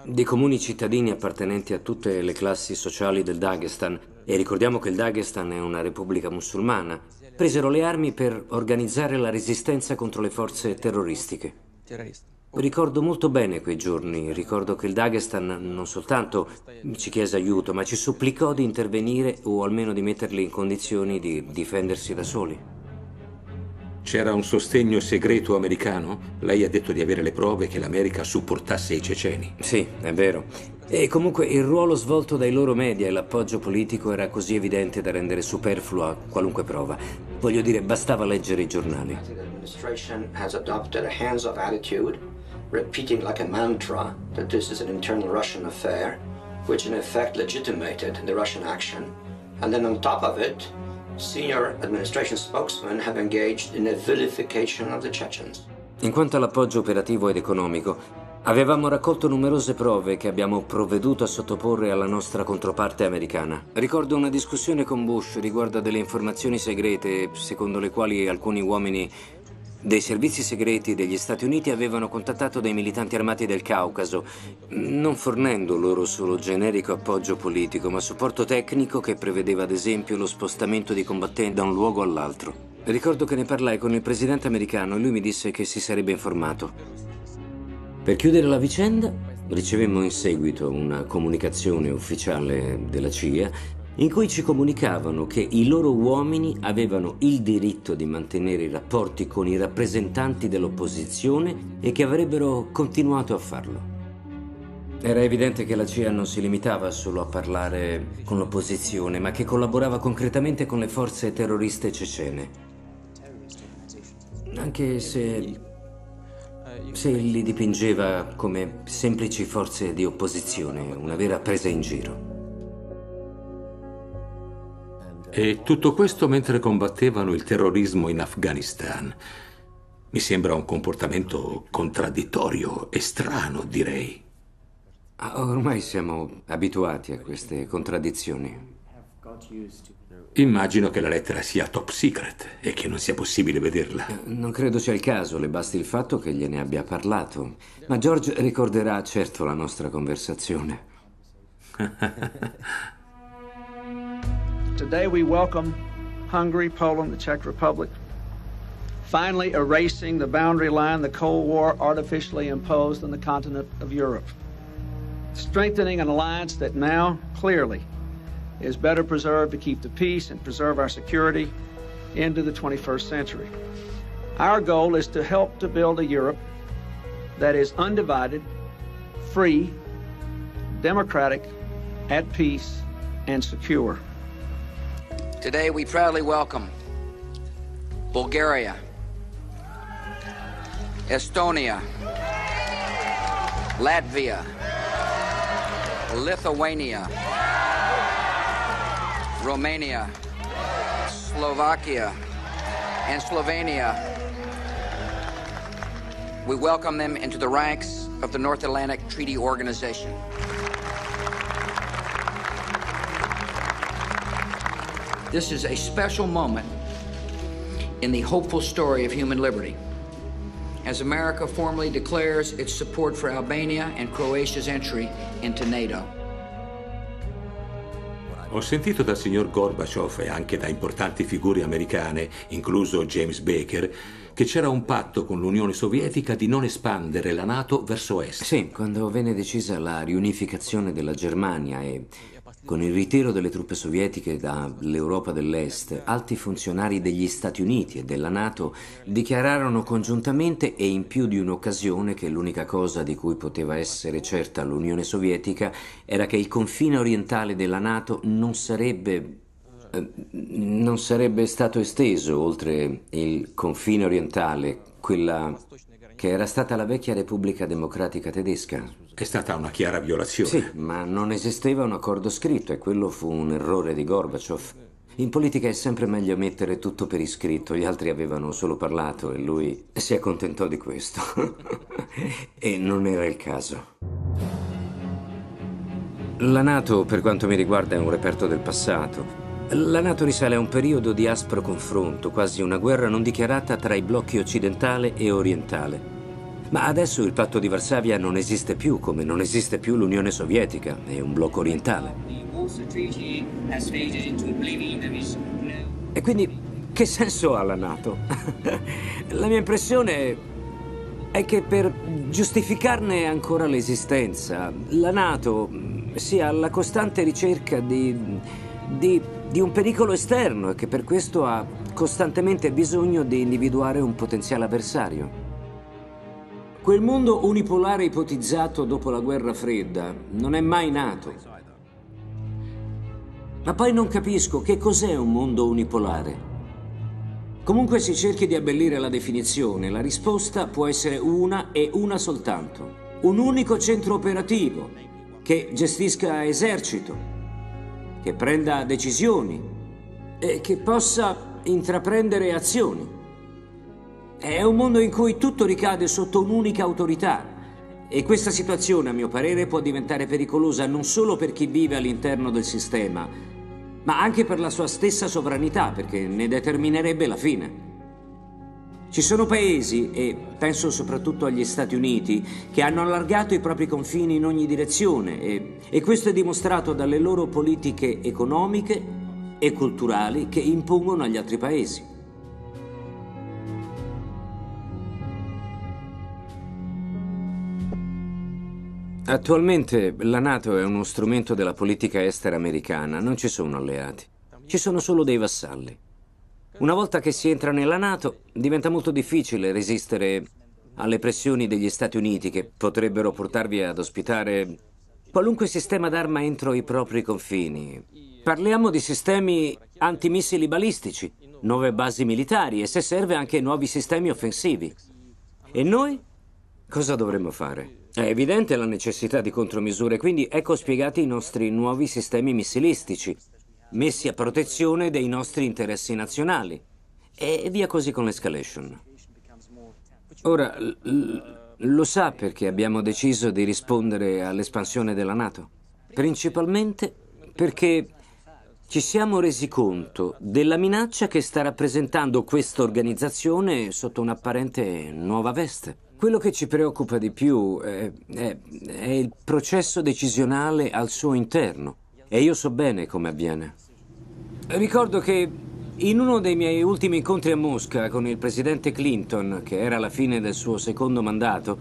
di comuni cittadini appartenenti a tutte le classi sociali del Dagestan, e ricordiamo che il Dagestan è una repubblica musulmana, presero le armi per organizzare la resistenza contro le forze terroristiche. Ricordo molto bene quei giorni, ricordo che il Dagestan non soltanto ci chiese aiuto, ma ci supplicò di intervenire o almeno di metterli in condizioni di difendersi da soli. C'era un sostegno segreto americano? Lei ha detto di avere le prove che l'America supportasse i ceceni. Sì, è vero. E comunque il ruolo svolto dai loro media e l'appoggio politico era così evidente da rendere superflua qualunque prova. Voglio dire, bastava leggere i giornali. Repeating like a mantra that this is an internal Russian affair, which in effect legitimated the Russian action. And then on top of it, senior administration spokesmen have engaged in a vilification of the Chechens. In quanto all'appoggio operativo ed economico, avevamo raccolto numerose prove che abbiamo provveduto a sottoporre alla nostra controparte americana. Ricordo una discussione con Bush riguardo a delle informazioni segrete, secondo le quali alcuni uomini dei servizi segreti degli Stati Uniti avevano contattato dei militanti armati del Caucaso, non fornendo loro solo generico appoggio politico, ma supporto tecnico che prevedeva ad esempio lo spostamento di combattenti da un luogo all'altro. Ricordo che ne parlai con il presidente americano e lui mi disse che si sarebbe informato. Per chiudere la vicenda, ricevemmo in seguito una comunicazione ufficiale della CIA in cui ci comunicavano che i loro uomini avevano il diritto di mantenere i rapporti con i rappresentanti dell'opposizione e che avrebbero continuato a farlo. Era evidente che la CIA non si limitava solo a parlare con l'opposizione, ma che collaborava concretamente con le forze terroriste cecene. Anche se, se li dipingeva come semplici forze di opposizione, una vera presa in giro. E tutto questo mentre combattevano il terrorismo in Afghanistan. Mi sembra un comportamento contraddittorio e strano, direi. Ah, Ormai siamo abituati a queste contraddizioni. Immagino che la lettera sia top secret e che non sia possibile vederla. Non credo sia il caso, le basti il fatto che gliene abbia parlato. Ma George ricorderà certo la nostra conversazione. Today we welcome Hungary, Poland, the Czech Republic, finally erasing the boundary line the Cold War artificially imposed on the continent of Europe, strengthening an alliance that now clearly is better preserved to keep the peace and preserve our security into the 21st century. Our goal is to help to build a Europe that is undivided, free, democratic, at peace, and secure. Today, we proudly welcome Bulgaria, Estonia, Latvia, Lithuania, Romania, Slovakia, and Slovenia. We welcome them into the ranks of the North Atlantic Treaty Organization. This is a special moment in the hopeful story of human liberty. As America formally declares its support for Albania and Croatia's entry into NATO. Ho sentito dal signor Gorbaciov e anche da importanti figure americane, incluso James Baker, che c'era un patto con l'Unione Sovietica di non espandere la Nato verso est. Sì, quando venne decisa la riunificazione della Germania e con il ritiro delle truppe sovietiche dall'Europa dell'Est, alti funzionari degli Stati Uniti e della Nato dichiararono congiuntamente e in più di un'occasione che l'unica cosa di cui poteva essere certa l'Unione Sovietica era che il confine orientale della Nato non sarebbe eh, non sarebbe stato esteso oltre il confine orientale, quella che era stata la vecchia Repubblica Democratica Tedesca. È stata una chiara violazione. Sì, ma non esisteva un accordo scritto e quello fu un errore di Gorbaciov. In politica è sempre meglio mettere tutto per iscritto, gli altri avevano solo parlato e lui si accontentò di questo. e non era il caso. La Nato, per quanto mi riguarda, è un reperto del passato. La Nato risale a un periodo di aspro confronto, quasi una guerra non dichiarata tra i blocchi occidentale e orientale. Ma adesso il patto di Varsavia non esiste più, come non esiste più l'Unione Sovietica, è un blocco orientale. E quindi che senso ha la Nato? la mia impressione è che per giustificarne ancora l'esistenza, la Nato sia alla costante ricerca di, di di un pericolo esterno e che per questo ha costantemente bisogno di individuare un potenziale avversario. Quel mondo unipolare ipotizzato dopo la guerra fredda non è mai nato. Ma poi non capisco che cos'è un mondo unipolare. Comunque si cerchi di abbellire la definizione, la risposta può essere una e una soltanto. Un unico centro operativo che gestisca esercito, che prenda decisioni e che possa intraprendere azioni. È un mondo in cui tutto ricade sotto un'unica autorità e questa situazione, a mio parere, può diventare pericolosa non solo per chi vive all'interno del sistema, ma anche per la sua stessa sovranità, perché ne determinerebbe la fine. Ci sono paesi, e penso soprattutto agli Stati Uniti, che hanno allargato i propri confini in ogni direzione e, e questo è dimostrato dalle loro politiche economiche e culturali che impongono agli altri paesi. Attualmente la Nato è uno strumento della politica estera americana, non ci sono alleati, ci sono solo dei vassalli. Una volta che si entra nella Nato, diventa molto difficile resistere alle pressioni degli Stati Uniti che potrebbero portarvi ad ospitare qualunque sistema d'arma entro i propri confini. Parliamo di sistemi antimissili balistici, nuove basi militari e se serve anche nuovi sistemi offensivi. E noi cosa dovremmo fare? È evidente la necessità di contromisure, quindi ecco spiegati i nostri nuovi sistemi missilistici, messi a protezione dei nostri interessi nazionali. E via così con l'escalation. Ora, lo sa perché abbiamo deciso di rispondere all'espansione della Nato? Principalmente perché ci siamo resi conto della minaccia che sta rappresentando questa organizzazione sotto un'apparente nuova veste. Quello che ci preoccupa di più è, è, è il processo decisionale al suo interno. E io so bene come avviene. Ricordo che in uno dei miei ultimi incontri a Mosca con il presidente Clinton, che era alla fine del suo secondo mandato,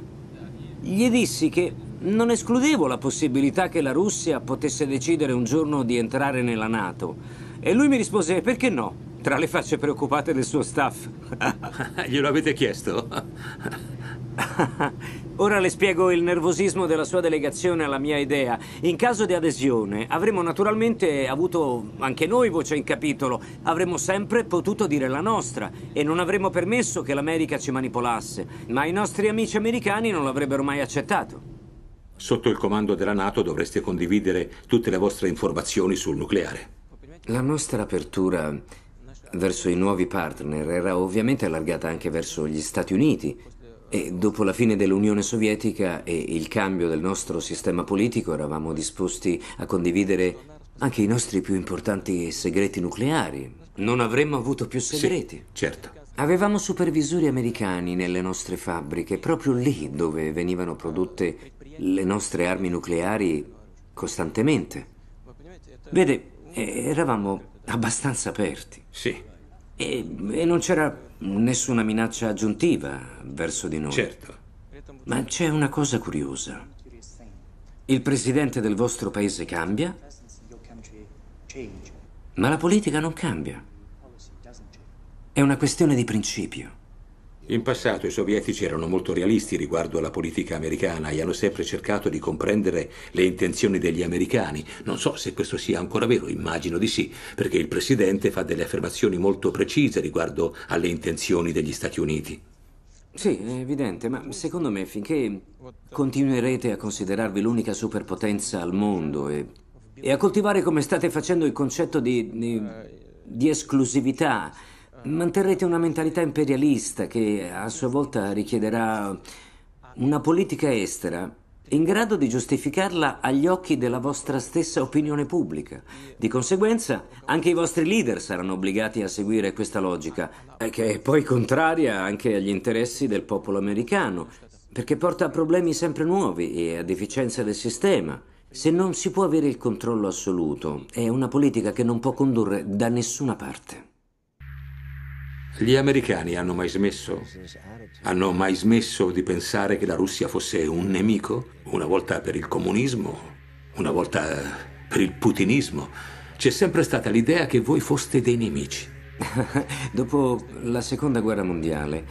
gli dissi che non escludevo la possibilità che la Russia potesse decidere un giorno di entrare nella Nato. E lui mi rispose, perché no? Tra le facce preoccupate del suo staff. Glielo avete chiesto? Ora le spiego il nervosismo della sua delegazione alla mia idea. In caso di adesione avremmo naturalmente avuto anche noi voce in capitolo. Avremmo sempre potuto dire la nostra e non avremmo permesso che l'America ci manipolasse. Ma i nostri amici americani non l'avrebbero mai accettato. Sotto il comando della Nato dovreste condividere tutte le vostre informazioni sul nucleare. La nostra apertura verso i nuovi partner era ovviamente allargata anche verso gli Stati Uniti e dopo la fine dell'Unione Sovietica e il cambio del nostro sistema politico eravamo disposti a condividere anche i nostri più importanti segreti nucleari. Non avremmo avuto più segreti. Sì, certo. Avevamo supervisori americani nelle nostre fabbriche, proprio lì dove venivano prodotte le nostre armi nucleari costantemente. Vede, eravamo abbastanza aperti. Sì. E, e non c'era nessuna minaccia aggiuntiva verso di noi. Certo. Ma c'è una cosa curiosa. Il presidente del vostro paese cambia, ma la politica non cambia. È una questione di principio. In passato i sovietici erano molto realisti riguardo alla politica americana e hanno sempre cercato di comprendere le intenzioni degli americani. Non so se questo sia ancora vero, immagino di sì, perché il presidente fa delle affermazioni molto precise riguardo alle intenzioni degli Stati Uniti. Sì, è evidente, ma secondo me finché continuerete a considerarvi l'unica superpotenza al mondo e, e a coltivare come state facendo il concetto di, di, di esclusività, manterrete una mentalità imperialista che a sua volta richiederà una politica estera in grado di giustificarla agli occhi della vostra stessa opinione pubblica. Di conseguenza, anche i vostri leader saranno obbligati a seguire questa logica, eh, che è poi contraria anche agli interessi del popolo americano, perché porta a problemi sempre nuovi e a deficienze del sistema. Se non si può avere il controllo assoluto, è una politica che non può condurre da nessuna parte. Gli americani hanno mai smesso? Hanno mai smesso di pensare che la Russia fosse un nemico? Una volta per il comunismo, una volta per il putinismo. C'è sempre stata l'idea che voi foste dei nemici. Dopo la seconda guerra mondiale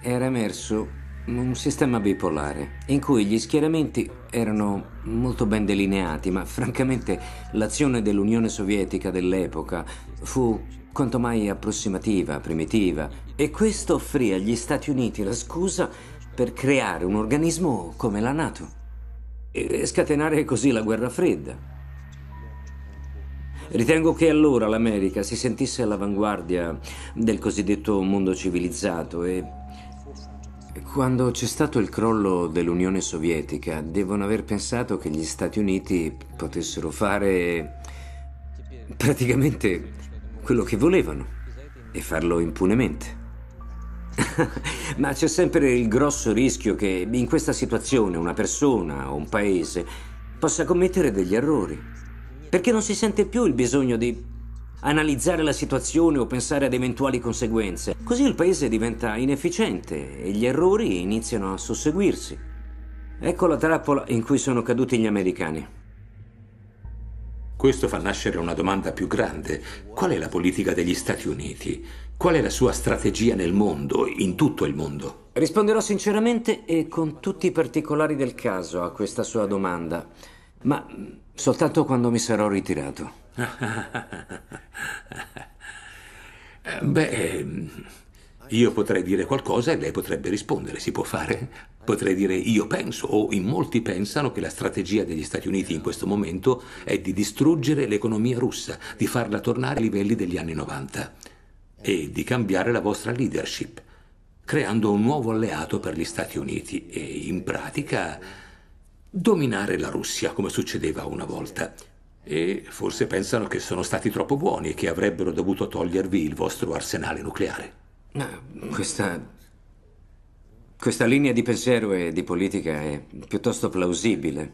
era emerso un sistema bipolare in cui gli schieramenti erano molto ben delineati, ma francamente l'azione dell'Unione Sovietica dell'epoca fu quanto mai approssimativa, primitiva, e questo offrì agli Stati Uniti la scusa per creare un organismo come la Nato e scatenare così la guerra fredda. Ritengo che allora l'America si sentisse all'avanguardia del cosiddetto mondo civilizzato e quando c'è stato il crollo dell'Unione Sovietica devono aver pensato che gli Stati Uniti potessero fare praticamente quello che volevano e farlo impunemente. Ma c'è sempre il grosso rischio che in questa situazione una persona o un paese possa commettere degli errori, perché non si sente più il bisogno di analizzare la situazione o pensare ad eventuali conseguenze. Così il paese diventa inefficiente e gli errori iniziano a susseguirsi. Ecco la trappola in cui sono caduti gli americani. Questo fa nascere una domanda più grande. Qual è la politica degli Stati Uniti? Qual è la sua strategia nel mondo, in tutto il mondo? Risponderò sinceramente e con tutti i particolari del caso a questa sua domanda, ma soltanto quando mi sarò ritirato. Beh, io potrei dire qualcosa e lei potrebbe rispondere, si può fare? Potrei dire io penso, o in molti pensano che la strategia degli Stati Uniti in questo momento è di distruggere l'economia russa, di farla tornare ai livelli degli anni 90 e di cambiare la vostra leadership, creando un nuovo alleato per gli Stati Uniti e in pratica dominare la Russia come succedeva una volta. E forse pensano che sono stati troppo buoni e che avrebbero dovuto togliervi il vostro arsenale nucleare. Questa questa linea di pensiero e di politica è piuttosto plausibile.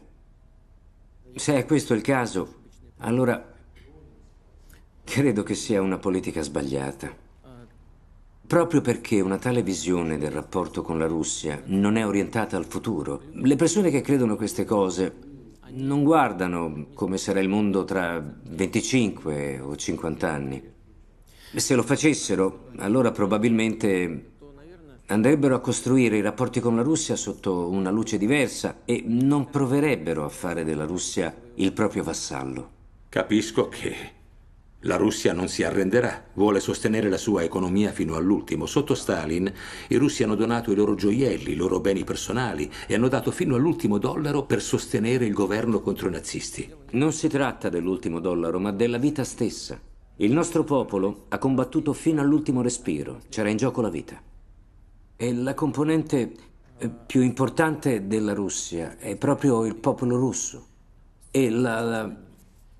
Se è questo il caso, allora credo che sia una politica sbagliata. Proprio perché una tale visione del rapporto con la Russia non è orientata al futuro, le persone che credono queste cose non guardano come sarà il mondo tra 25 o 50 anni. Se lo facessero, allora probabilmente andrebbero a costruire i rapporti con la Russia sotto una luce diversa e non proverebbero a fare della Russia il proprio vassallo. Capisco che la Russia non si arrenderà, vuole sostenere la sua economia fino all'ultimo. Sotto Stalin i russi hanno donato i loro gioielli, i loro beni personali e hanno dato fino all'ultimo dollaro per sostenere il governo contro i nazisti. Non si tratta dell'ultimo dollaro, ma della vita stessa. Il nostro popolo ha combattuto fino all'ultimo respiro, c'era in gioco la vita. E la componente eh, più importante della Russia è proprio il popolo russo e la, la,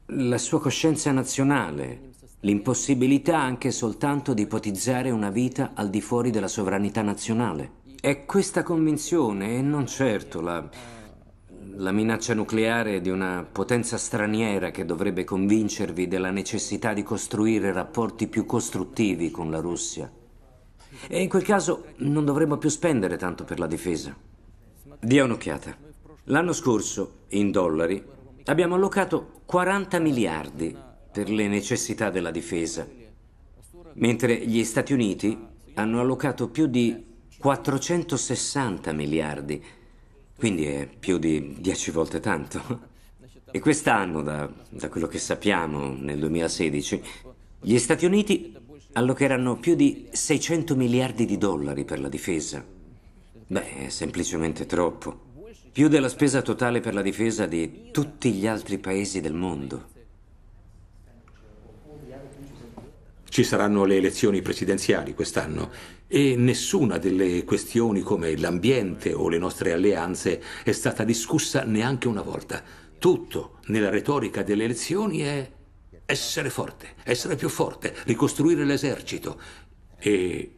la sua coscienza nazionale, l'impossibilità anche soltanto di ipotizzare una vita al di fuori della sovranità nazionale. È questa convinzione e non certo la, la minaccia nucleare di una potenza straniera che dovrebbe convincervi della necessità di costruire rapporti più costruttivi con la Russia. E in quel caso non dovremmo più spendere tanto per la difesa. Dia un'occhiata. L'anno scorso, in dollari, abbiamo allocato 40 miliardi per le necessità della difesa, mentre gli Stati Uniti hanno allocato più di 460 miliardi, quindi è più di 10 volte tanto. E quest'anno, da, da quello che sappiamo, nel 2016, gli Stati Uniti allocheranno più di 600 miliardi di dollari per la difesa. Beh, è semplicemente troppo. Più della spesa totale per la difesa di tutti gli altri paesi del mondo. Ci saranno le elezioni presidenziali quest'anno e nessuna delle questioni come l'ambiente o le nostre alleanze è stata discussa neanche una volta. Tutto nella retorica delle elezioni è essere forte, essere più forte, ricostruire l'esercito. E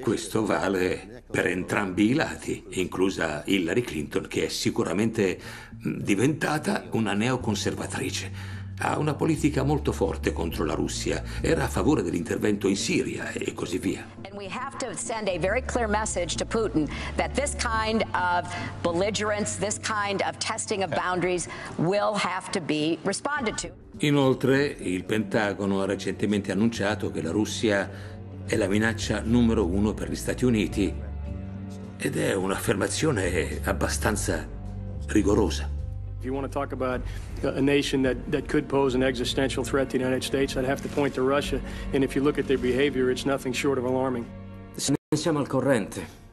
questo vale per entrambi i lati, inclusa Hillary Clinton, che è sicuramente diventata una neoconservatrice. Ha una politica molto forte contro la Russia, era a favore dell'intervento in Siria e così via. We have to send a very clear message to Putin that this kind of belligerence, this kind of testing of boundaries will have to be responded to. Inoltre, il Pentagono ha recentemente annunciato che la Russia è la minaccia numero uno per gli Stati Uniti ed è un'affermazione abbastanza rigorosa. You want to talk about a nation that, that could pose an existential threat to the United States, I'd have to point to Russia. And if you look at their behavior, it's nothing short of alarming. Ne siamo al corrente.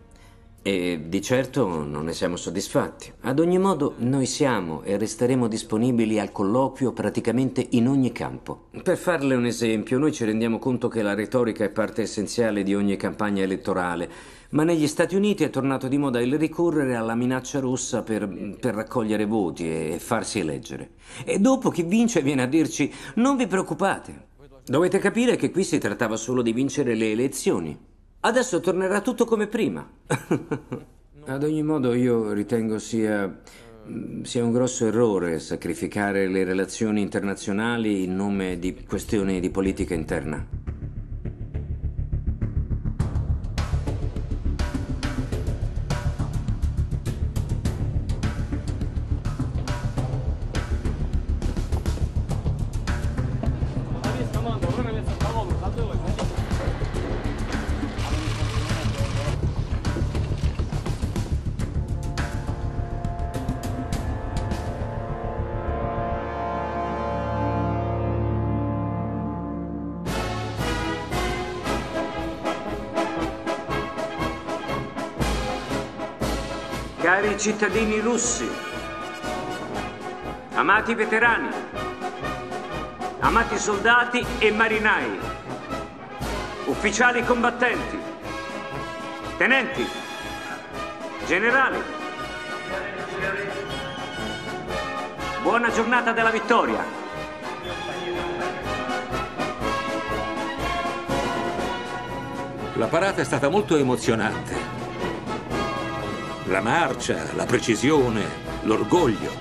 E di certo non ne siamo soddisfatti. Ad ogni modo, noi siamo e resteremo disponibili al colloquio praticamente in ogni campo. Per farle un esempio, noi ci rendiamo conto che la retorica è parte essenziale di ogni campagna elettorale, ma negli Stati Uniti è tornato di moda il ricorrere alla minaccia russa per, per raccogliere voti e farsi eleggere. E dopo chi vince viene a dirci non vi preoccupate. Dovete capire che qui si trattava solo di vincere le elezioni. Adesso tornerà tutto come prima. Ad ogni modo io ritengo sia, sia un grosso errore sacrificare le relazioni internazionali in nome di questioni di politica interna. Cittadini russi, amati veterani, amati soldati e marinai, ufficiali combattenti, tenenti, generali, buona giornata della vittoria. La parata è stata molto emozionante. La marcia, la precisione, l'orgoglio.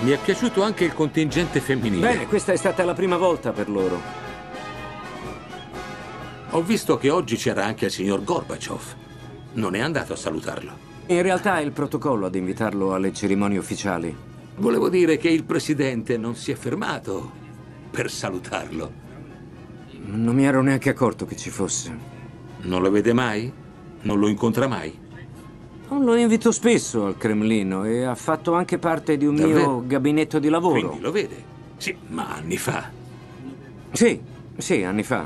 Mi è piaciuto anche il contingente femminile. Bene, questa è stata la prima volta per loro. Ho visto che oggi c'era anche il signor Gorbaciov. Non è andato a salutarlo. In realtà è il protocollo ad invitarlo alle cerimonie ufficiali. Volevo dire che il presidente non si è fermato per salutarlo. Non mi ero neanche accorto che ci fosse. Non lo vede mai? Non lo incontra mai? Lo invito spesso al Cremlino e ha fatto anche parte di un Davvero? mio gabinetto di lavoro. Quindi lo vede? Sì, ma anni fa. Sì, sì, anni fa.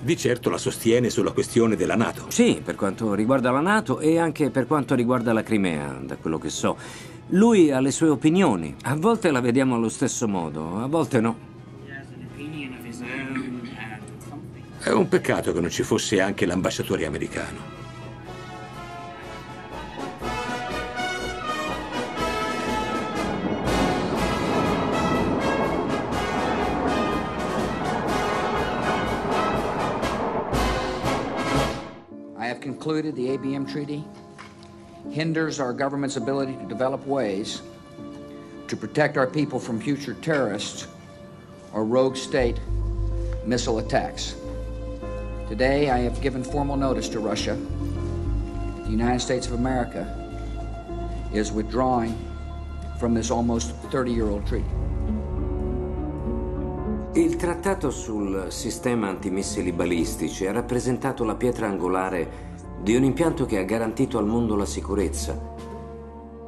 Di certo la sostiene sulla questione della Nato. Sì, per quanto riguarda la Nato e anche per quanto riguarda la Crimea, da quello che so. Lui ha le sue opinioni, a volte la vediamo allo stesso modo, a volte no. È un peccato che non ci fosse anche l'ambasciatore americano. I have concluded the ABM treaty hinders our government's ability to develop ways to protect our people from future terrorists or rogue state missile attacks. Today, I have given formal notice to Russia the United States of America is withdrawing from this almost 30 year old treaty. Il trattato sul sistema antimissili balistici ha rappresentato la pietra angolare di un impianto che ha garantito al mondo la sicurezza.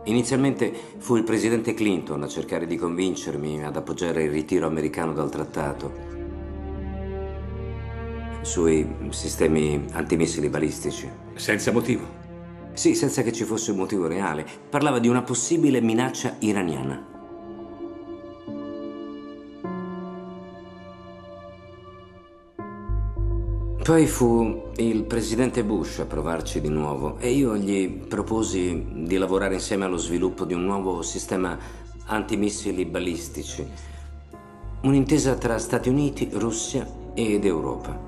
Inizialmente fu il presidente Clinton a cercare di convincermi ad appoggiare il ritiro americano dal trattato sui sistemi antimissili balistici. Senza motivo? Sì, senza che ci fosse un motivo reale. Parlava di una possibile minaccia iraniana. Poi fu il presidente Bush a provarci di nuovo e io gli proposi di lavorare insieme allo sviluppo di un nuovo sistema antimissili balistici. Un'intesa tra Stati Uniti, Russia ed Europa.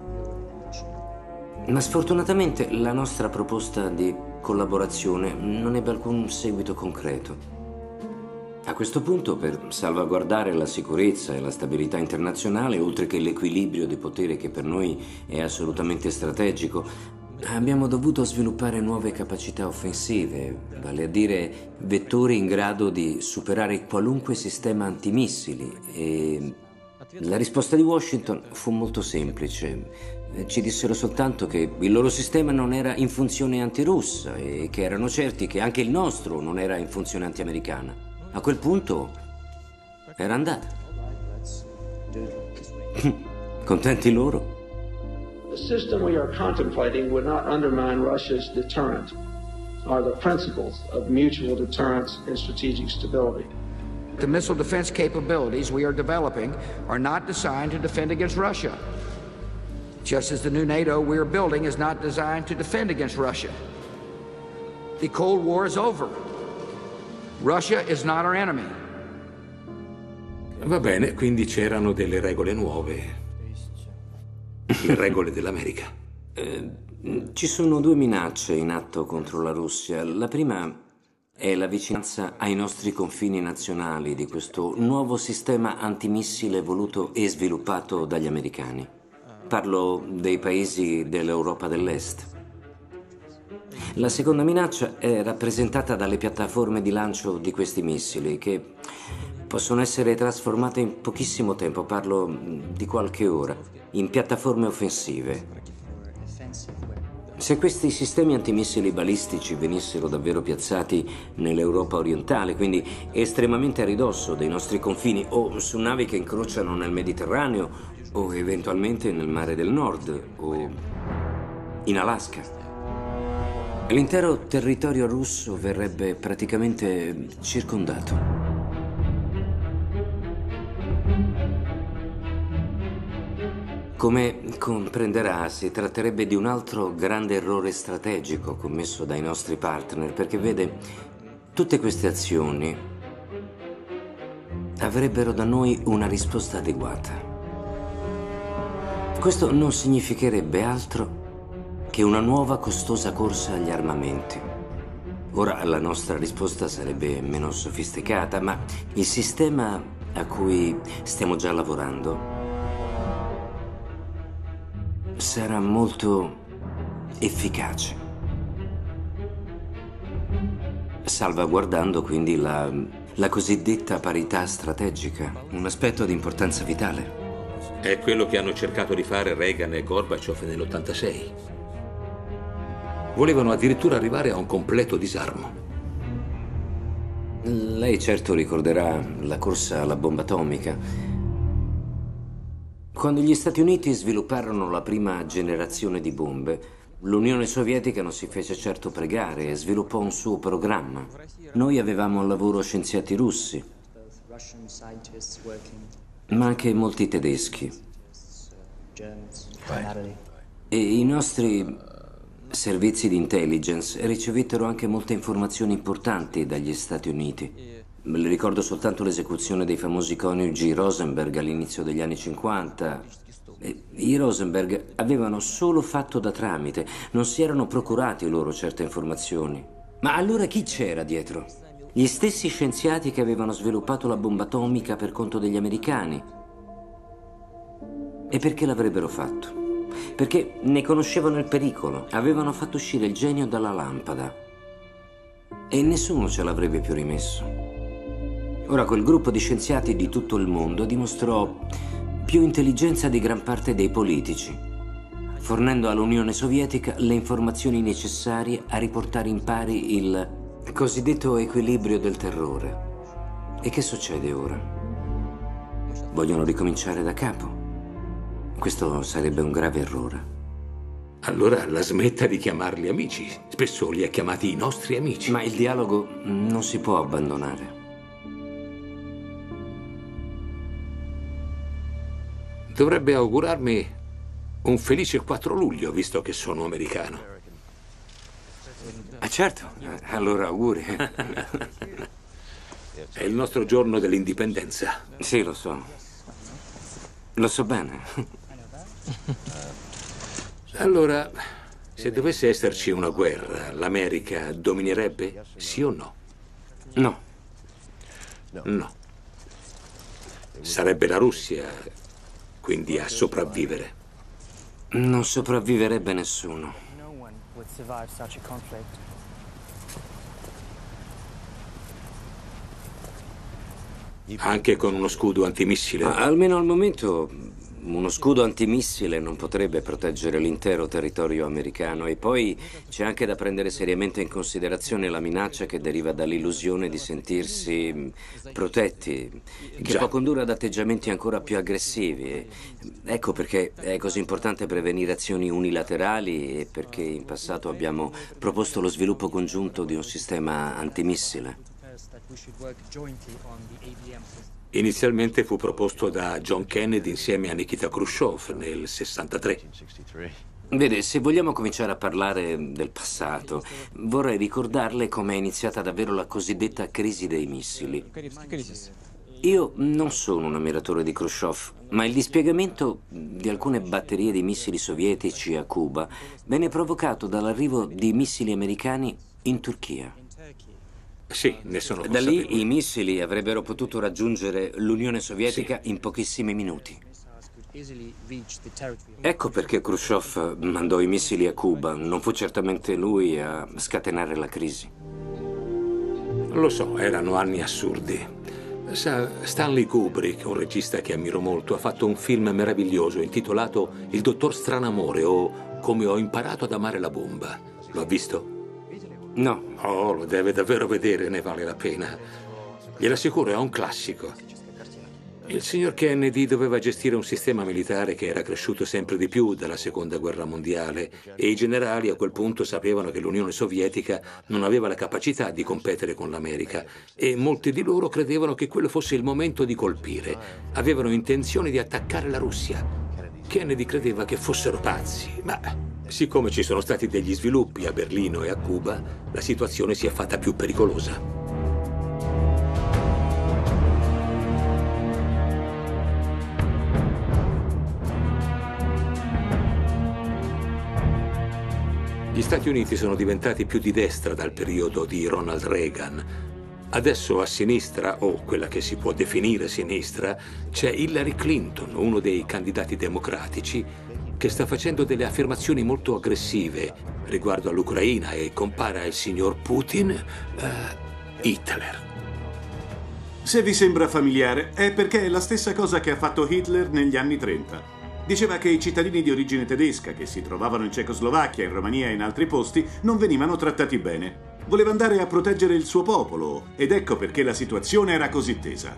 Ma sfortunatamente la nostra proposta di collaborazione non ebbe alcun seguito concreto. A questo punto, per salvaguardare la sicurezza e la stabilità internazionale, oltre che l'equilibrio di potere che per noi è assolutamente strategico, abbiamo dovuto sviluppare nuove capacità offensive, vale a dire vettori in grado di superare qualunque sistema antimissili e la risposta di Washington fu molto semplice. Ci dissero soltanto che il loro sistema non era in funzione antirussa e che erano certi che anche il nostro non era in funzione antiamericana. A quel punto era andata. Contenti loro? The system we are contemplating would not undermine Russia's deterrent or the principles of mutual deterrence and strategic stability. The missile defense capabilities we are developing are not designed to defend against Russia. Just as the new NATO we are building is not designed to defend against Russia. The Cold War is over. Va bene, quindi c'erano delle regole nuove. Le regole dell'America. Eh, ci sono due minacce in atto contro la Russia. La prima è la vicinanza ai nostri confini nazionali di questo nuovo sistema antimissile voluto e sviluppato dagli americani. Parlo dei paesi dell'Europa dell'Est. La seconda minaccia è rappresentata dalle piattaforme di lancio di questi missili che possono essere trasformate in pochissimo tempo, parlo di qualche ora, in piattaforme offensive. Se questi sistemi antimissili balistici venissero davvero piazzati nell'Europa orientale, quindi estremamente a ridosso dei nostri confini o su navi che incrociano nel Mediterraneo o eventualmente nel Mare del Nord o in Alaska, L'intero territorio russo verrebbe praticamente circondato. Come comprenderà, si tratterebbe di un altro grande errore strategico commesso dai nostri partner, perché vede, tutte queste azioni avrebbero da noi una risposta adeguata. Questo non significherebbe altro che una nuova costosa corsa agli armamenti. Ora la nostra risposta sarebbe meno sofisticata, ma il sistema a cui stiamo già lavorando sarà molto efficace, salvaguardando quindi la, la cosiddetta parità strategica, un aspetto di importanza vitale. È quello che hanno cercato di fare Reagan e Gorbaciov nell'86. Volevano addirittura arrivare a un completo disarmo. Lei certo ricorderà la corsa alla bomba atomica. Quando gli Stati Uniti svilupparono la prima generazione di bombe, l'Unione Sovietica non si fece certo pregare e sviluppò un suo programma. Noi avevamo al lavoro scienziati russi, ma anche molti tedeschi. E i nostri servizi di intelligence ricevettero anche molte informazioni importanti dagli Stati Uniti. Le ricordo soltanto l'esecuzione dei famosi coniugi Rosenberg all'inizio degli anni 50, E I Rosenberg avevano solo fatto da tramite, non si erano procurati loro certe informazioni. Ma allora chi c'era dietro? Gli stessi scienziati che avevano sviluppato la bomba atomica per conto degli americani. E perché l'avrebbero fatto? Perché ne conoscevano il pericolo, avevano fatto uscire il genio dalla lampada. E nessuno ce l'avrebbe più rimesso. Ora quel gruppo di scienziati di tutto il mondo dimostrò più intelligenza di gran parte dei politici, fornendo all'Unione Sovietica le informazioni necessarie a riportare in pari il cosiddetto equilibrio del terrore. E che succede ora? Vogliono ricominciare da capo? Questo sarebbe un grave errore. Allora la smetta di chiamarli amici. Spesso li ha chiamati i nostri amici. Ma il dialogo non si può abbandonare. Dovrebbe augurarmi un felice 4 luglio, visto che sono americano. Ah, certo, allora auguri. È il nostro giorno dell'indipendenza. Sì, lo so. Lo so bene. Allora, se dovesse esserci una guerra, l'America dominerebbe? Sì o no? No. No. Sarebbe la Russia, quindi a sopravvivere. Non sopravviverebbe nessuno. Anche con uno scudo antimissile. Ma almeno al momento uno scudo antimissile non potrebbe proteggere l'intero territorio americano e poi c'è anche da prendere seriamente in considerazione la minaccia che deriva dall'illusione di sentirsi mh, protetti, che Già. può condurre ad atteggiamenti ancora più aggressivi. Ecco perché è così importante prevenire azioni unilaterali e perché in passato abbiamo proposto lo sviluppo congiunto di un sistema antimissile. Inizialmente fu proposto da John Kennedy insieme a Nikita Khrushchev nel 63. Vede, se vogliamo cominciare a parlare del passato, vorrei ricordarle come è iniziata davvero la cosiddetta crisi dei missili. Io non sono un ammiratore di Khrushchev, ma il dispiegamento di alcune batterie di missili sovietici a Cuba venne provocato dall'arrivo di missili americani in Turchia. Sì, ne sono Da lì i missili avrebbero potuto raggiungere l'Unione Sovietica in pochissimi minuti. Ecco perché Khrushchev mandò i missili a Cuba. Non fu certamente lui a scatenare la crisi. Lo so, erano anni assurdi. Sa, Stanley Kubrick, un regista che ammiro molto, ha fatto un film meraviglioso intitolato Il dottor Stranamore o Come ho imparato ad amare la bomba. Lo ha visto? No. Oh, lo deve davvero vedere, ne vale la pena. Gliel'assicuro, è un classico. Il signor Kennedy doveva gestire un sistema militare che era cresciuto sempre di più dalla seconda guerra mondiale e i generali a quel punto sapevano che l'Unione Sovietica non aveva la capacità di competere con l'America e molti di loro credevano che quello fosse il momento di colpire. Avevano intenzione di attaccare la Russia. Kennedy credeva che fossero pazzi, ma siccome ci sono stati degli sviluppi a Berlino e a Cuba, la situazione si è fatta più pericolosa. Gli Stati Uniti sono diventati più di destra dal periodo di Ronald Reagan. Adesso a sinistra, o quella che si può definire sinistra, c'è Hillary Clinton, uno dei candidati democratici, che sta facendo delle affermazioni molto aggressive riguardo all'Ucraina e compara il signor Putin a Hitler. Se vi sembra familiare, è perché è la stessa cosa che ha fatto Hitler negli anni 30. Diceva che i cittadini di origine tedesca che si trovavano in Cecoslovacchia, in Romania e in altri posti non venivano trattati bene. Voleva andare a proteggere il suo popolo ed ecco perché la situazione era così tesa.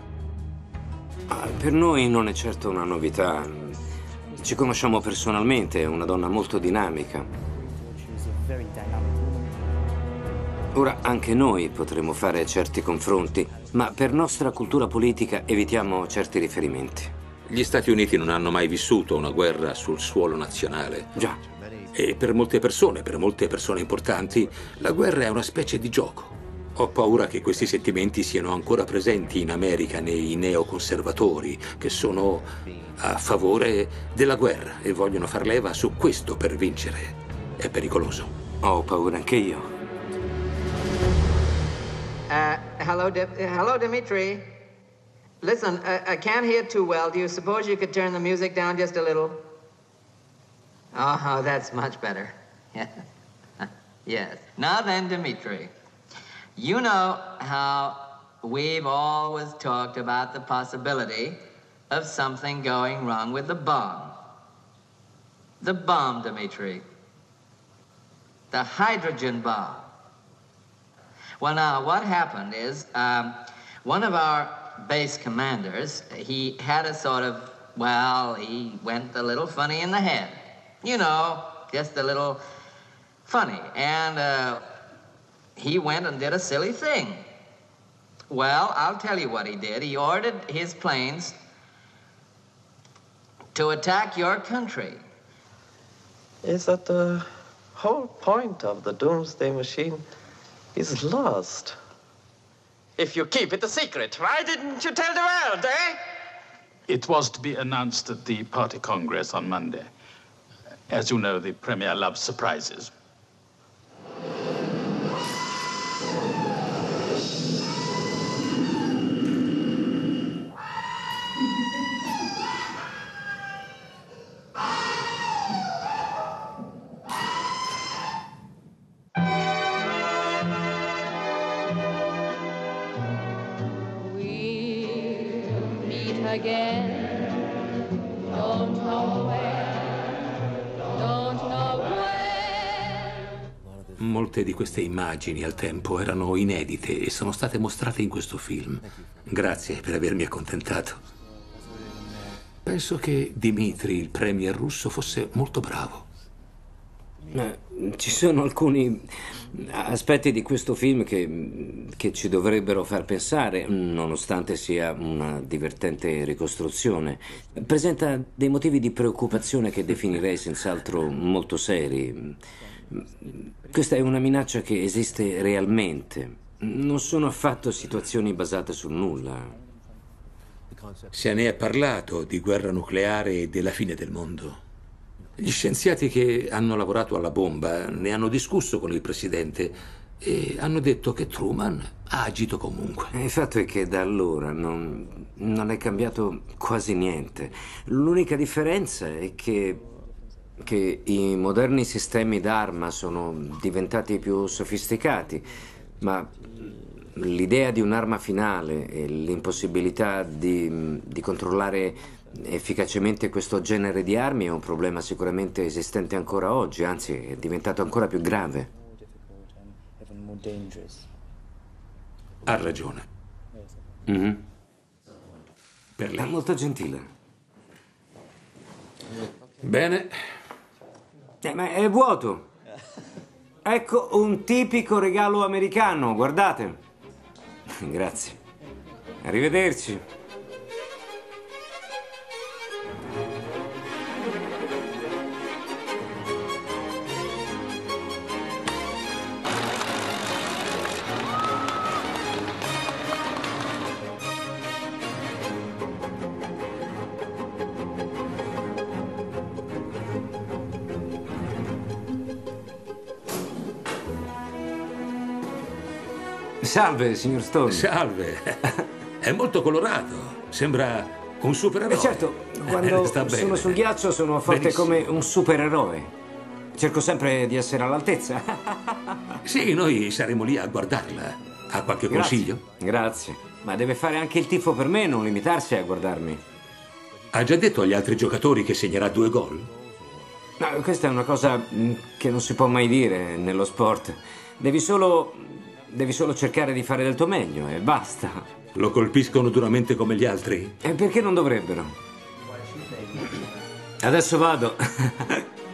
Ah, Per noi non è certo una novità. Ci conosciamo personalmente, è una donna molto dinamica. Ora anche noi potremo fare certi confronti, ma per nostra cultura politica evitiamo certi riferimenti. Gli Stati Uniti non hanno mai vissuto una guerra sul suolo nazionale. Già. E per molte persone, per molte persone importanti, la guerra è una specie di gioco. Ho paura che questi sentimenti siano ancora presenti in America nei neoconservatori, che sono a favore della guerra e vogliono far leva su questo per vincere. È pericoloso. Ho paura anche io. Uh, hello, Di- uh, hello, Dimitri. Listen, uh, I can't hear too well. Do you suppose you could turn the music down just a little? Oh, that's much better. yes. Now then, Dimitri, you know how we've always talked about the possibility of something going wrong with the bomb. The bomb, Dimitri. The hydrogen bomb. Well, now, what happened is um, one of our base commanders, he had a sort of, well, he went a little funny in the head. You know, just a little funny. And uh, he went and did a silly thing. Well, I'll tell you what he did. He ordered his planes to attack your country. Is that the whole point of the doomsday machine is lost? If you keep it a secret, why didn't you tell the world, eh? It was to be announced at the party congress on Monday. As you know, the Premier loves surprises. Molte di queste immagini al tempo erano inedite e sono state mostrate in questo film. Grazie per avermi accontentato. Penso che Dimitri, il premier russo, fosse molto bravo. Ci sono alcuni aspetti di questo film che, che ci dovrebbero far pensare, nonostante sia una divertente ricostruzione. Presenta dei motivi di preoccupazione che definirei senz'altro molto seri. Questa è una minaccia che esiste realmente. Non sono affatto situazioni basate sul nulla. Se ne è parlato di guerra nucleare e della fine del mondo. Gli scienziati che hanno lavorato alla bomba ne hanno discusso con il presidente e hanno detto che Truman ha agito comunque. Il fatto è che da allora non, non è cambiato quasi niente. L'unica differenza è che, che i moderni sistemi d'arma sono diventati più sofisticati, ma l'idea di un'arma finale e l'impossibilità di, di controllare efficacemente questo genere di armi è un problema sicuramente esistente ancora oggi, anzi è diventato ancora più grave. Ha ragione. Mhm. Per È lei. molto gentile. Bene. Ma è vuoto. Ecco un tipico regalo americano, guardate. Grazie. Arrivederci. Salve, signor Stone. Salve. È molto colorato. Sembra un supereroe. Eh certo, quando sono sul ghiaccio sono forte Benissimo. come un supereroe. Cerco sempre di essere all'altezza. Sì, noi saremo lì a guardarla. Ha qualche Grazie. consiglio? Grazie. Ma deve fare anche il tifo per me, non limitarsi a guardarmi. Ha già detto agli altri giocatori che segnerà due gol? No, questa è una cosa mm, che non si può mai dire nello sport. Devi solo. Devi solo cercare di fare del tuo meglio e basta. Lo colpiscono duramente come gli altri? E perché non dovrebbero? Adesso vado.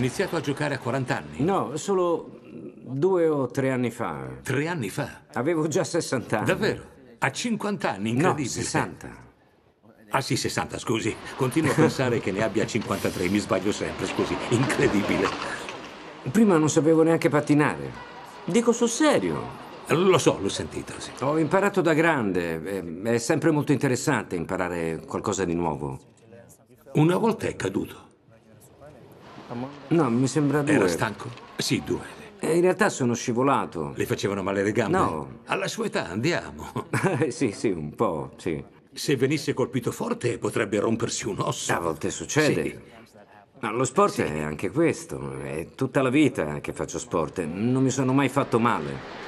iniziato a giocare a 40 anni? No, solo due o tre anni fa. Tre anni fa? Avevo già 60 anni. Davvero? A 50 anni? No, Incredibile. 60. Ah sì, 60, scusi. Continuo a pensare che ne abbia 53, mi sbaglio sempre, scusi. Incredibile. Prima non sapevo neanche pattinare. Dico sul serio. Lo so, l'ho sentito, sì. Ho imparato da grande. eh, È sempre molto interessante imparare qualcosa di nuovo. Una volta è caduto. No, mi sembra due. Era stanco? Sì, due. Eh, In realtà sono scivolato. Le facevano male le gambe? No. Alla sua età andiamo. Eh, sì, sì, un po', sì. Se venisse colpito forte potrebbe rompersi un osso. A volte succede. Sì. Ma lo sport è anche questo. È tutta la vita che faccio sport. Non mi sono mai fatto male.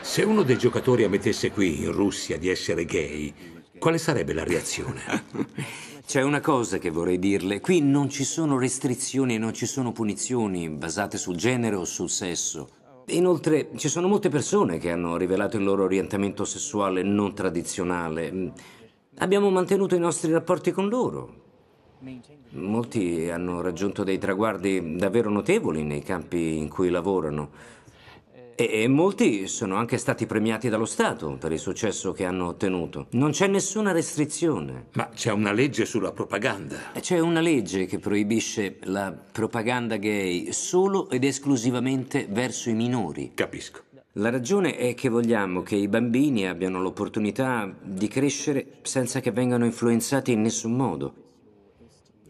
Se uno dei giocatori ammettesse qui in Russia di essere gay, quale sarebbe la reazione? C'è una cosa che vorrei dirle. Qui non ci sono restrizioni e non ci sono punizioni basate sul genere o sul sesso. Inoltre, ci sono molte persone che hanno rivelato il loro orientamento sessuale non tradizionale. Abbiamo mantenuto i nostri rapporti con loro. Molti hanno raggiunto dei traguardi davvero notevoli nei campi in cui lavorano. E, e molti sono anche stati premiati dallo Stato per il successo che hanno ottenuto. Non c'è nessuna restrizione. Ma c'è una legge sulla propaganda. C'è una legge che proibisce la propaganda gay solo ed esclusivamente verso i minori. Capisco. La ragione è che vogliamo che i bambini abbiano l'opportunità di crescere senza che vengano influenzati in nessun modo.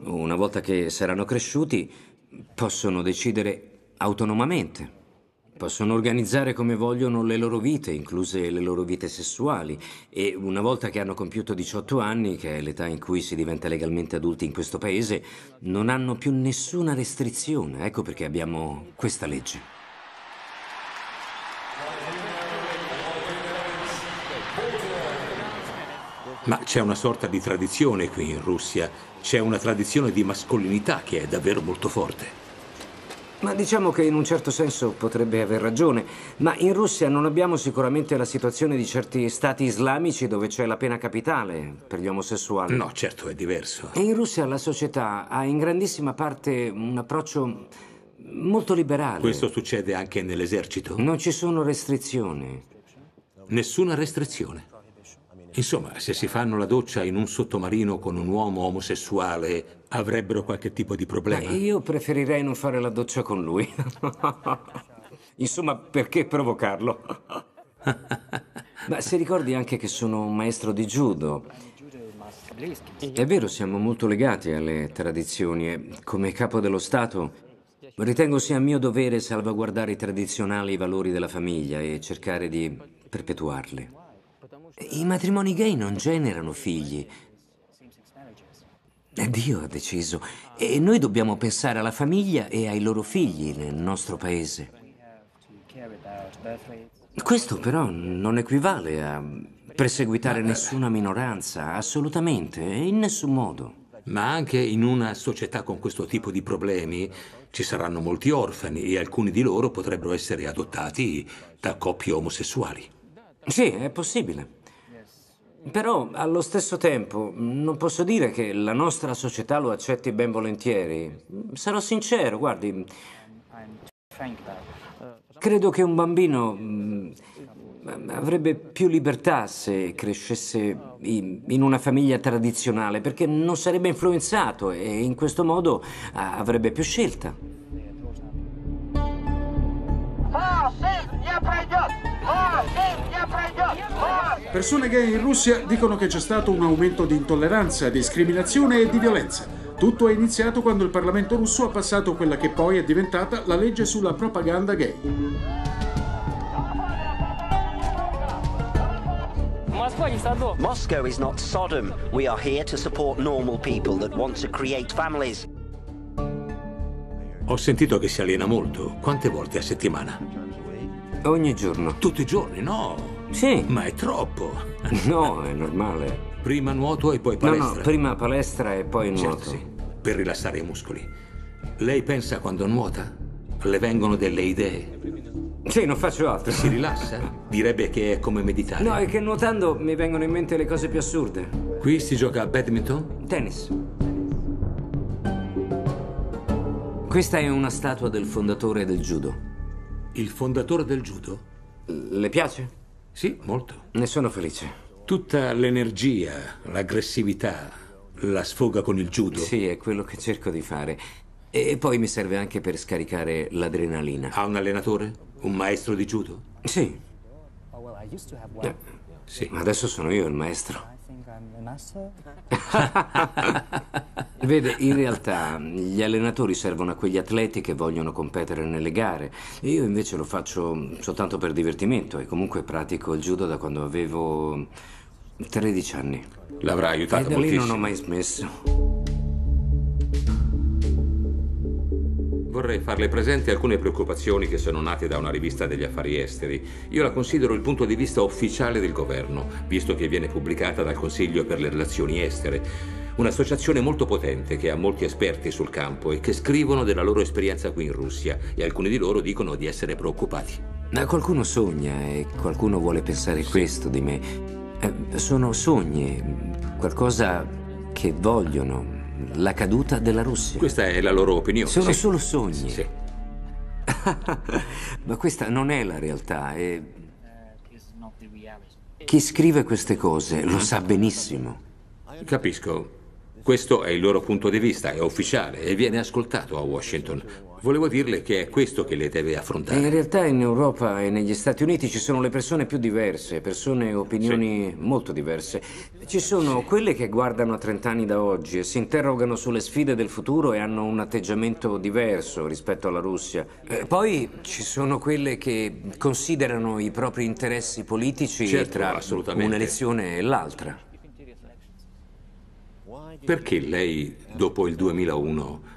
Una volta che saranno cresciuti, possono decidere autonomamente. Possono organizzare come vogliono le loro vite, incluse le loro vite sessuali. E una volta che hanno compiuto 18 anni, che è l'età in cui si diventa legalmente adulti in questo paese, non hanno più nessuna restrizione. Ecco perché abbiamo questa legge. Ma c'è una sorta di tradizione qui in Russia. C'è una tradizione di mascolinità che è davvero molto forte. Ma diciamo che in un certo senso potrebbe aver ragione, ma in Russia non abbiamo sicuramente la situazione di certi stati islamici dove c'è la pena capitale per gli omosessuali. No, certo, è diverso. E in Russia la società ha in grandissima parte un approccio molto liberale. Questo succede anche nell'esercito? Non ci sono restrizioni. Nessuna restrizione. Insomma, se si fanno la doccia in un sottomarino con un uomo omosessuale, avrebbero qualche tipo di Ma problema? io preferirei non fare la doccia con lui. Insomma, perché provocarlo? Ma si ricordi anche che sono un maestro di judo. È vero, siamo molto legati alle tradizioni e come capo dello Stato ritengo sia mio dovere salvaguardare i tradizionali valori della famiglia e cercare di perpetuarli. I matrimoni gay non generano figli. E Dio ha deciso. E noi dobbiamo pensare alla famiglia e ai loro figli nel nostro paese. Questo però non equivale a perseguitare nessuna minoranza, assolutamente, in nessun modo. Ma anche in una società con questo tipo di problemi ci saranno molti orfani e alcuni di loro potrebbero essere adottati da coppie omosessuali. Sì, è possibile. Però allo stesso tempo non posso dire che la nostra società lo accetti ben volentieri. Sarò sincero, guardi, credo che un bambino mm, avrebbe più libertà se crescesse in una famiglia tradizionale, perché non sarebbe influenzato e in questo modo avrebbe più scelta. Persone gay in Russia dicono che c'è stato un aumento di intolleranza, discriminazione e di violenza. Tutto è iniziato quando il Parlamento russo ha passato quella che poi è diventata la legge sulla propaganda gay. Moscow is not Sodom. We are here to support normal people that want to create families. Ho sentito che si allena molto. Quante volte a settimana? Ogni giorno. Tutti i giorni, no. Sì. Ma è troppo. No, è normale. Prima nuoto e poi No, palestra. no, prima palestra e poi Certo, nuoto. sì, per rilassare i muscoli. Lei pensa quando nuota? Le vengono delle idee? Sì, non faccio altro. Si rilassa? Direbbe che è come meditare. No, è che nuotando mi vengono in mente le cose più assurde. Qui si gioca a badminton? Tennis. Questa è una statua del fondatore del judo. Il fondatore del judo? Le piace? Sì, molto. Ne sono felice. Tutta l'energia, l'aggressività, la sfoga con il judo. Sì, è quello che cerco di fare. E poi mi serve anche per scaricare l'adrenalina. Ha un allenatore? Un maestro di judo? Sì. Oh. Eh, sì, ma adesso sono io il maestro. Think I'm. Vede, in realtà gli allenatori servono a quegli atleti che vogliono competere nelle gare. Io invece lo faccio soltanto per divertimento e comunque pratico il judo da quando avevo 13 anni. L'avrà aiutato E da lì moltissimo. non ho mai smesso. Vorrei farle presenti alcune preoccupazioni che sono nate da una rivista degli affari esteri. Io la considero il punto di vista ufficiale del governo, visto che viene pubblicata dal Consiglio per le relazioni estere. Un'associazione molto potente che ha molti esperti sul campo e che scrivono della loro esperienza qui in Russia e alcuni di loro dicono di essere preoccupati. Ma qualcuno sogna e qualcuno vuole pensare questo di me. Eh, sono sogni, qualcosa che vogliono, la caduta della Russia. Questa è la loro opinione. Sono sì. solo sogni. Sì. Ma questa non è la realtà reality. chi scrive queste cose lo sa benissimo. Capisco. Questo è il loro punto di vista, è ufficiale e viene ascoltato a Washington. Volevo dirle che è questo che le deve affrontare. in realtà in Europa e negli Stati Uniti ci sono le persone più diverse, persone e opinioni molto diverse. Ci sono quelle che guardano a 30 anni da oggi e si interrogano sulle sfide del futuro e hanno un atteggiamento diverso rispetto alla Russia. E poi ci sono quelle che considerano i propri interessi politici Certo, tra un'elezione e l'altra. Perché lei, dopo il 2001,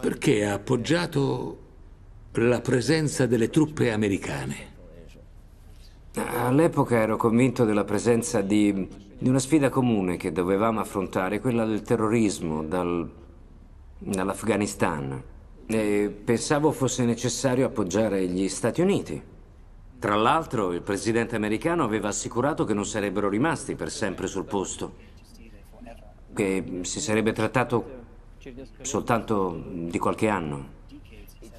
perché ha appoggiato la presenza delle truppe americane? All'epoca ero convinto della presenza di, di una sfida comune che dovevamo affrontare, quella del terrorismo dal- dall'Afghanistan. E pensavo fosse necessario appoggiare gli Stati Uniti. Tra l'altro, il presidente americano aveva assicurato che non sarebbero rimasti per sempre sul posto, che si sarebbe trattato soltanto di qualche anno.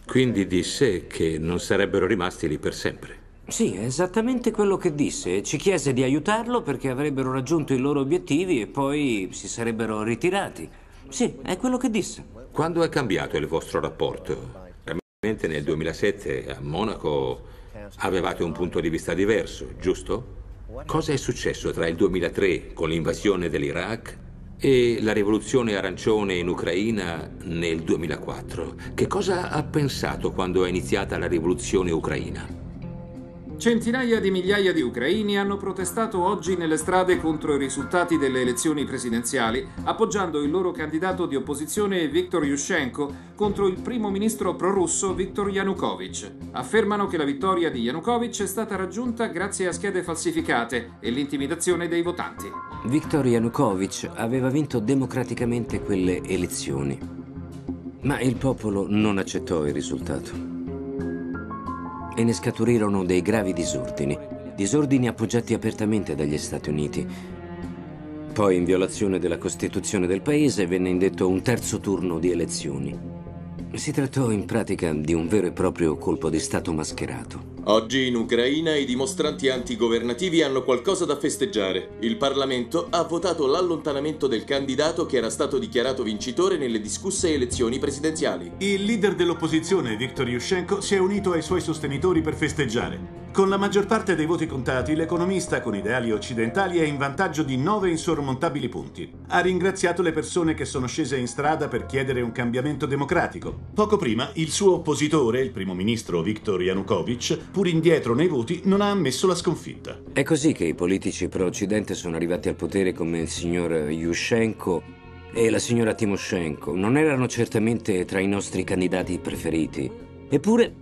Quindi disse che non sarebbero rimasti lì per sempre. Sì, esattamente quello che disse. Ci chiese di aiutarlo perché avrebbero raggiunto i loro obiettivi e poi si sarebbero ritirati. Sì, è quello che disse. Quando è cambiato il vostro rapporto? Probabilmente nel 2007 a Monaco avevate un punto di vista diverso, giusto? Cosa è successo tra il 2003 con l'invasione dell'Iraq e la rivoluzione arancione in Ucraina nel 2004? Che cosa ha pensato quando è iniziata la rivoluzione ucraina? Centinaia di migliaia di ucraini hanno protestato oggi nelle strade contro i risultati delle elezioni presidenziali, appoggiando il loro candidato di opposizione Viktor Yushchenko contro il primo ministro prorusso Viktor Yanukovych. Affermano che la vittoria di Yanukovych è stata raggiunta grazie a schede falsificate e l'intimidazione dei votanti. Viktor Yanukovych aveva vinto democraticamente quelle elezioni, ma il popolo non accettò il risultato. E ne scaturirono dei gravi disordini, disordini appoggiati apertamente dagli Stati Uniti. Poi, in violazione della Costituzione del paese, venne indetto un terzo turno di elezioni. Si trattò in pratica di un vero e proprio colpo di Stato mascherato. Oggi in Ucraina i dimostranti antigovernativi hanno qualcosa da festeggiare. Il Parlamento ha votato l'allontanamento del candidato che era stato dichiarato vincitore nelle discusse elezioni presidenziali. Il leader dell'opposizione, Viktor Yushchenko, si è unito ai suoi sostenitori per festeggiare. Con la maggior parte dei voti contati, l'economista con ideali occidentali è in vantaggio di nove insormontabili punti. Ha ringraziato le persone che sono scese in strada per chiedere un cambiamento democratico. Poco prima, il suo oppositore, il primo ministro Viktor Yanukovych, pur indietro nei voti, non ha ammesso la sconfitta. È così che i politici pro-Occidente sono arrivati al potere come il signor Yushchenko e la signora Timoshenko. Non erano certamente tra i nostri candidati preferiti. Eppure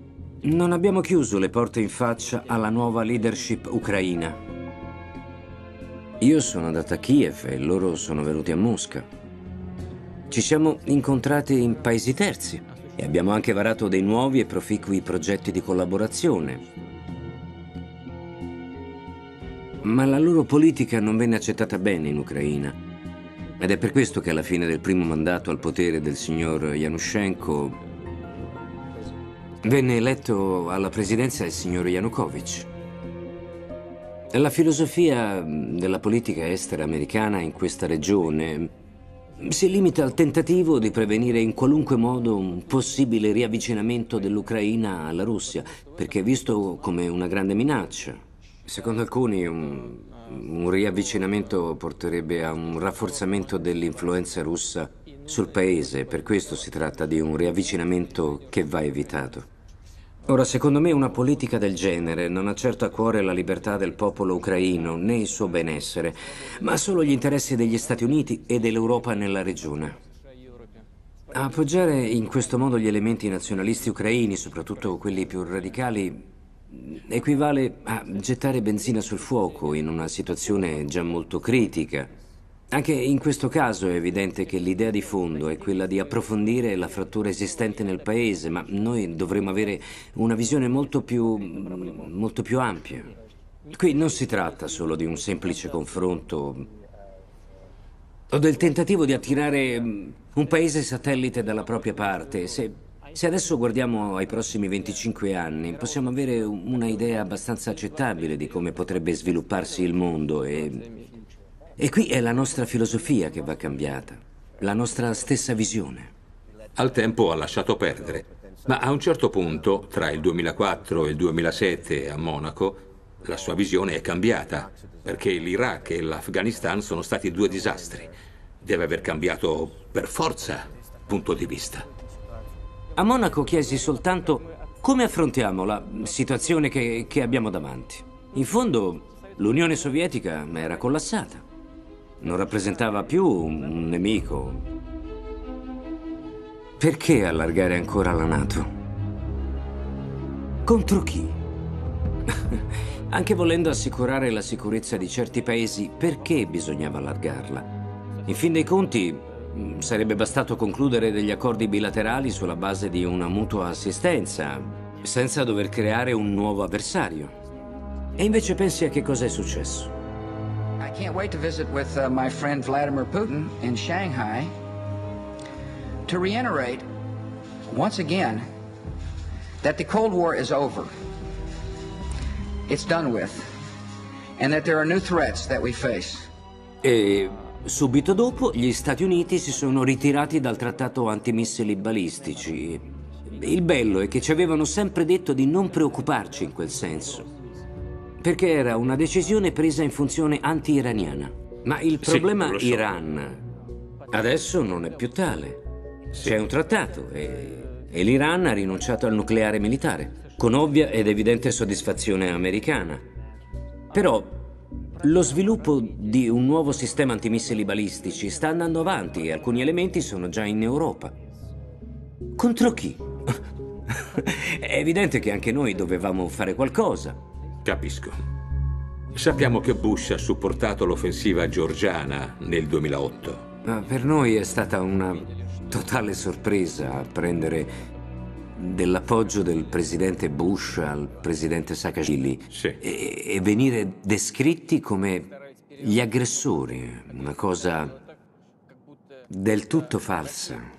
non abbiamo chiuso le porte in faccia alla nuova leadership ucraina. Io sono andata a Kiev e loro sono venuti a Mosca. Ci siamo incontrati in paesi terzi e abbiamo anche varato dei nuovi e proficui progetti di collaborazione. Ma la loro politica non venne accettata bene in Ucraina. Ed è per questo che alla fine del primo mandato al potere del signor Yanushchenko venne eletto alla presidenza il signor Yanukovych. La filosofia della politica estera americana in questa regione si limita al tentativo di prevenire in qualunque modo un possibile riavvicinamento dell'Ucraina alla Russia, perché è visto come una grande minaccia. Secondo alcuni un, un riavvicinamento porterebbe a un rafforzamento dell'influenza russa sul paese, per questo si tratta di un riavvicinamento che va evitato. Ora, secondo me una politica del genere non ha certo a cuore la libertà del popolo ucraino né il suo benessere, ma solo gli interessi degli Stati Uniti e dell'Europa nella regione. Appoggiare in questo modo gli elementi nazionalisti ucraini, soprattutto quelli più radicali, equivale a gettare benzina sul fuoco in una situazione già molto critica. Anche in questo caso è evidente che l'idea di fondo è quella di approfondire la frattura esistente nel paese, ma noi dovremmo avere una visione molto più, molto più ampia. Qui non si tratta solo di un semplice confronto o del tentativo di attirare un paese satellite dalla propria parte. Se, se adesso guardiamo ai prossimi 25 anni, possiamo avere una idea abbastanza accettabile di come potrebbe svilupparsi il mondo e e qui è la nostra filosofia che va cambiata, la nostra stessa visione. Al tempo ha lasciato perdere, ma a un certo punto, tra il 2004 e il 2007 a Monaco, la sua visione è cambiata, perché l'Iraq e l'Afghanistan sono stati due disastri. Deve aver cambiato per forza punto di vista. A Monaco chiesi soltanto come affrontiamo la situazione che, che abbiamo davanti. In fondo, l'Unione Sovietica era collassata non rappresentava più un nemico. Perché allargare ancora la Nato? Contro chi? Anche volendo assicurare la sicurezza di certi paesi, perché bisognava allargarla? In fin dei conti, mm, sarebbe bastato concludere degli accordi bilaterali sulla base di una mutua assistenza, senza dover creare un nuovo avversario. E invece pensi a che cosa è successo. I can't wait to visit with uh, my friend Vladimir Putin in Shanghai to reiterate once again that the Cold War is over. It's done with. And that there are new threats that we face. E subito dopo gli Stati Uniti si sono ritirati dal trattato antimissili balistici. Il bello è che ci avevano sempre detto di non preoccuparci in quel senso perché era una decisione presa in funzione anti-iraniana. Ma il problema sì, so. Iran adesso non è più tale. Sì. C'è un trattato e, e l'Iran ha rinunciato al nucleare militare, con ovvia ed evidente soddisfazione americana. Però lo sviluppo di un nuovo sistema antimissili balistici sta andando avanti e alcuni elementi sono già in Europa. Contro chi? È evidente che anche noi dovevamo fare qualcosa. Capisco. Sappiamo che Bush ha supportato l'offensiva georgiana nel 2008. Ma per noi è stata una totale sorpresa apprendere dell'appoggio del presidente Bush al presidente Saakashvili sì. e, e venire descritti come gli aggressori, una cosa del tutto falsa.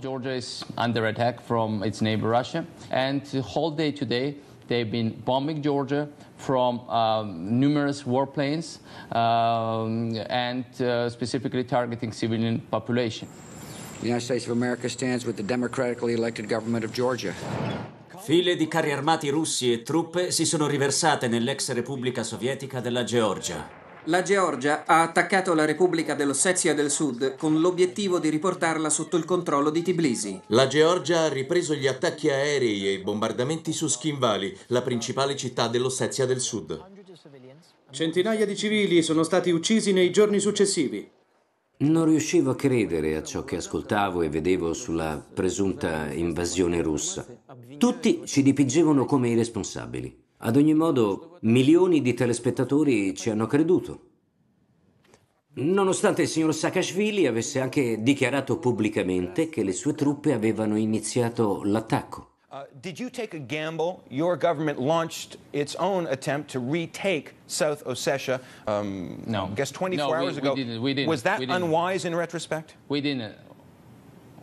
Georgia is under attack from its neighbor Russia and the whole day today They've been bombing Georgia from um, numerous warplanes um, and uh, specifically targeting civilian population. The United States of America stands with the democratically elected government of Georgia. File di carri armati russi e truppe si sono riversate nell'ex Repubblica Sovietica della Georgia. La Georgia ha attaccato la Repubblica dell'Ossetia del Sud con l'obiettivo di riportarla sotto il controllo di Tbilisi. La Georgia ha ripreso gli attacchi aerei e i bombardamenti su Skin Valley, la principale città dell'Ossetia del Sud. Centinaia di civili sono stati uccisi nei giorni successivi. Non riuscivo a credere a ciò che ascoltavo e vedevo sulla presunta invasione russa. Tutti ci dipingevano come i responsabili. Ad ogni modo, milioni di telespettatori ci hanno creduto. Nonostante il signor Saakashvili avesse anche dichiarato pubblicamente che le sue truppe avevano iniziato l'attacco. Uh, did you take a gamble? Your government launched its own attempt to retake South Ossetia, um, No. I guess 24 No, we- hours we ago. didn't, we didn't, Was that we didn't. unwise in retrospect? We didn't.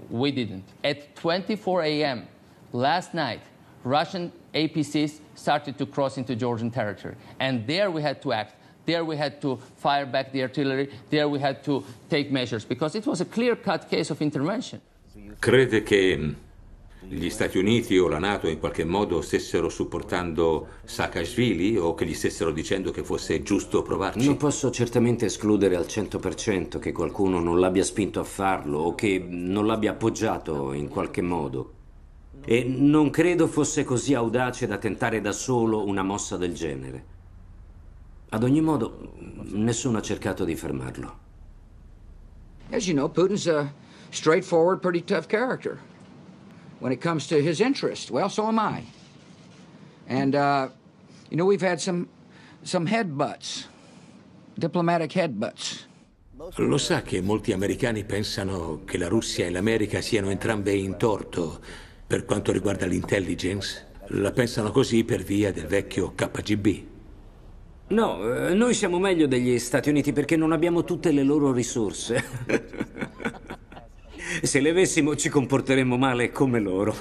We didn't. At 24 a.m. last night, Russian APCs started to cross into Georgian territory. And there we had to act. There we had to fire back the artillery. There we had to take measures because it was a clear cut case of intervention. Crede che mh, gli Stati Uniti o la Nato in qualche modo stessero supportando Saakashvili o che gli stessero dicendo che fosse giusto provarci? Non posso certamente escludere al 100% che qualcuno non l'abbia spinto a farlo o che non l'abbia appoggiato in qualche modo. E non credo fosse così audace da tentare da solo una mossa del genere. Ad ogni modo, nessuno ha cercato di fermarlo. As you know, Putin's a straightforward, pretty tough character. When it comes to his interest, well, so am I. And, uh, you know, we've had some, some headbutts, diplomatic headbutts. Lo sa che molti americani pensano che la Russia e l'America siano entrambe in torto per quanto riguarda l'intelligence? La pensano così per via del vecchio KGB. No, eh, noi siamo meglio degli Stati Uniti perché non abbiamo tutte le loro risorse. Se le avessimo ci comporteremmo male come loro.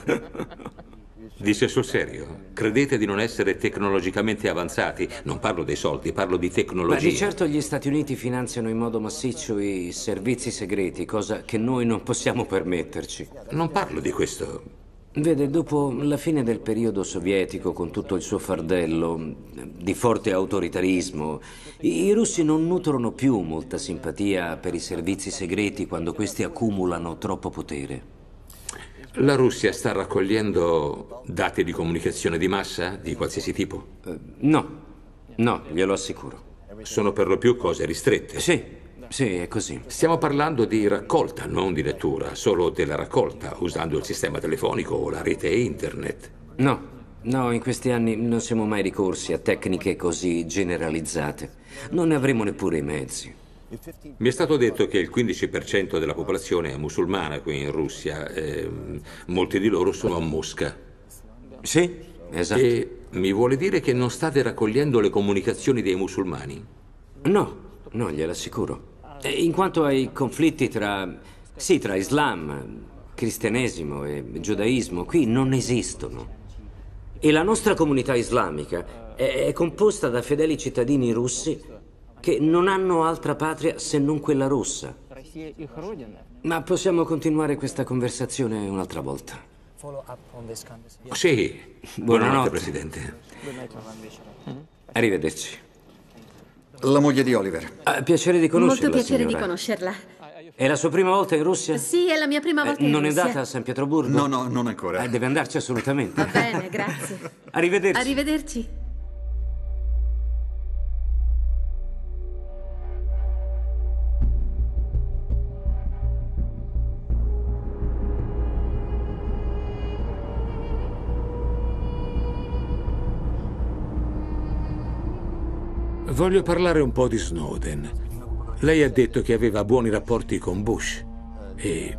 Dice sul serio? Credete di non essere tecnologicamente avanzati? Non parlo dei soldi, parlo di Ma tecnologia. di certo gli Stati Uniti finanziano in modo massiccio i servizi segreti, cosa che noi non possiamo permetterci. Non parlo di questo. Vede, dopo la fine del periodo sovietico, con tutto il suo fardello di forte autoritarismo, i russi non nutrono più molta simpatia per i servizi segreti quando questi accumulano troppo potere. La Russia sta raccogliendo dati di comunicazione di massa di qualsiasi tipo? no, no, glielo assicuro. Sono per lo più cose ristrette. Sì, sì, è così. Stiamo parlando di raccolta, non di lettura, solo della raccolta, usando il sistema telefonico o la rete internet. No, no, in questi anni non siamo mai ricorsi a tecniche così generalizzate. Non ne avremo neppure i mezzi. Mi è stato detto che il 15% della popolazione è musulmana qui in Russia. e molti di loro sono a Mosca. Sì, esatto. E mi vuole dire che non state raccogliendo le comunicazioni dei musulmani? No, no, glielo assicuro. E eh, in quanto ai conflitti tra, sì, tra Islam, cristianesimo e giudaismo, qui non esistono. E la nostra comunità islamica è, è composta da fedeli cittadini russi che non hanno altra patria se non quella russa. Ma possiamo continuare questa conversazione un'altra volta. Sì, buonanotte, buonanotte. Presidente. Arrivederci. La moglie di Oliver. Ah, piacere di conoscerla, Molto piacere signora. di conoscerla. È la sua prima volta in Russia? Sì, è la mia prima Eh, volta in non è Russia. andata a San Pietroburgo? No, no, non ancora. Eh, deve andarci assolutamente. Va bene, grazie. Arrivederci. Arrivederci. Voglio parlare un po' di Snowden. Lei ha detto che aveva buoni rapporti con Bush e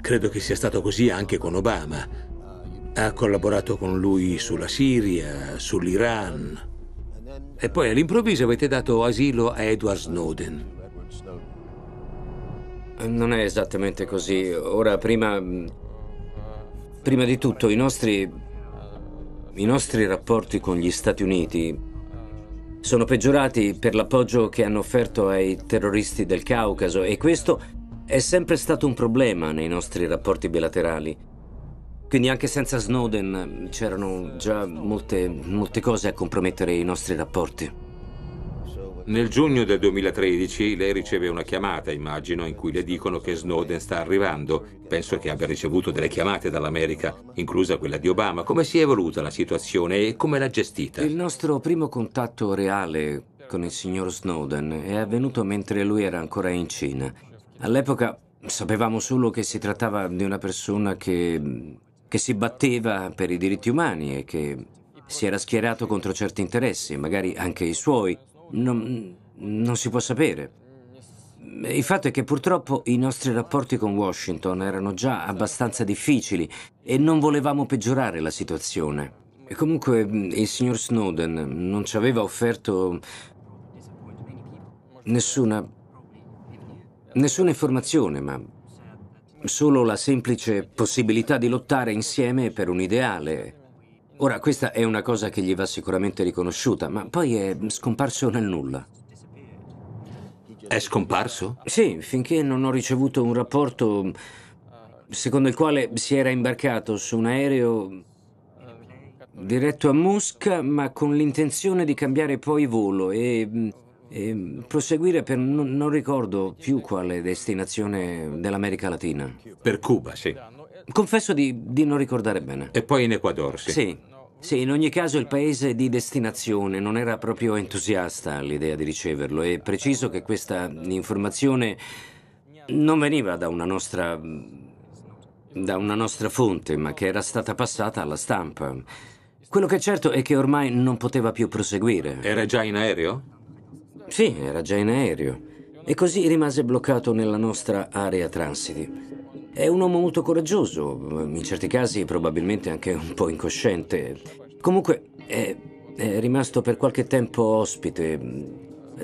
credo che sia stato così anche con Obama. Ha collaborato con lui sulla Siria, sull'Iran. E poi all'improvviso avete dato asilo a Edward Snowden. Non è esattamente così. Ora, prima. Prima di tutto, i nostri. I nostri rapporti con gli Stati Uniti sono peggiorati per l'appoggio che hanno offerto ai terroristi del Caucaso e questo è sempre stato un problema nei nostri rapporti bilaterali. Quindi anche senza Snowden c'erano già molte, molte cose a compromettere i nostri rapporti. Nel giugno del 2013 lei riceve una chiamata, immagino, in cui le dicono che Snowden sta arrivando. Penso che abbia ricevuto delle chiamate dall'America, inclusa quella di Obama. Come si è evoluta la situazione e come l'ha gestita? Il nostro primo contatto reale con il signor Snowden è avvenuto mentre lui era ancora in Cina. All'epoca sapevamo solo che si trattava di una persona che, che si batteva per i diritti umani e che si era schierato contro certi interessi, magari anche i suoi. Non, non si può sapere. Il fatto è che purtroppo i nostri rapporti con Washington erano già abbastanza difficili e non volevamo peggiorare la situazione. E comunque il signor Snowden non ci aveva offerto nessuna nessuna informazione, ma solo la semplice possibilità di lottare insieme per un ideale. Ora, questa è una cosa che gli va sicuramente riconosciuta, ma poi è scomparso nel nulla. È scomparso? Sì, finché non ho ricevuto un rapporto secondo il quale si era imbarcato su un aereo diretto a Mosca, ma con l'intenzione di cambiare poi volo e, e proseguire per non, non ricordo più quale destinazione dell'America Latina. Per Cuba, sì. Confesso di, di non ricordare bene. E poi in Ecuador, sì. Sì, sì, in ogni caso il paese di destinazione non era proprio entusiasta all'idea di riceverlo. È preciso che questa informazione non veniva da una nostra da una nostra fonte, ma che era stata passata alla stampa. Quello che è certo è che ormai non poteva più proseguire. Era già in aereo? Sì, era già in aereo. E così rimase bloccato nella nostra area transiti. È un uomo molto coraggioso, in certi casi probabilmente anche un po' incosciente. Comunque è, è rimasto per qualche tempo ospite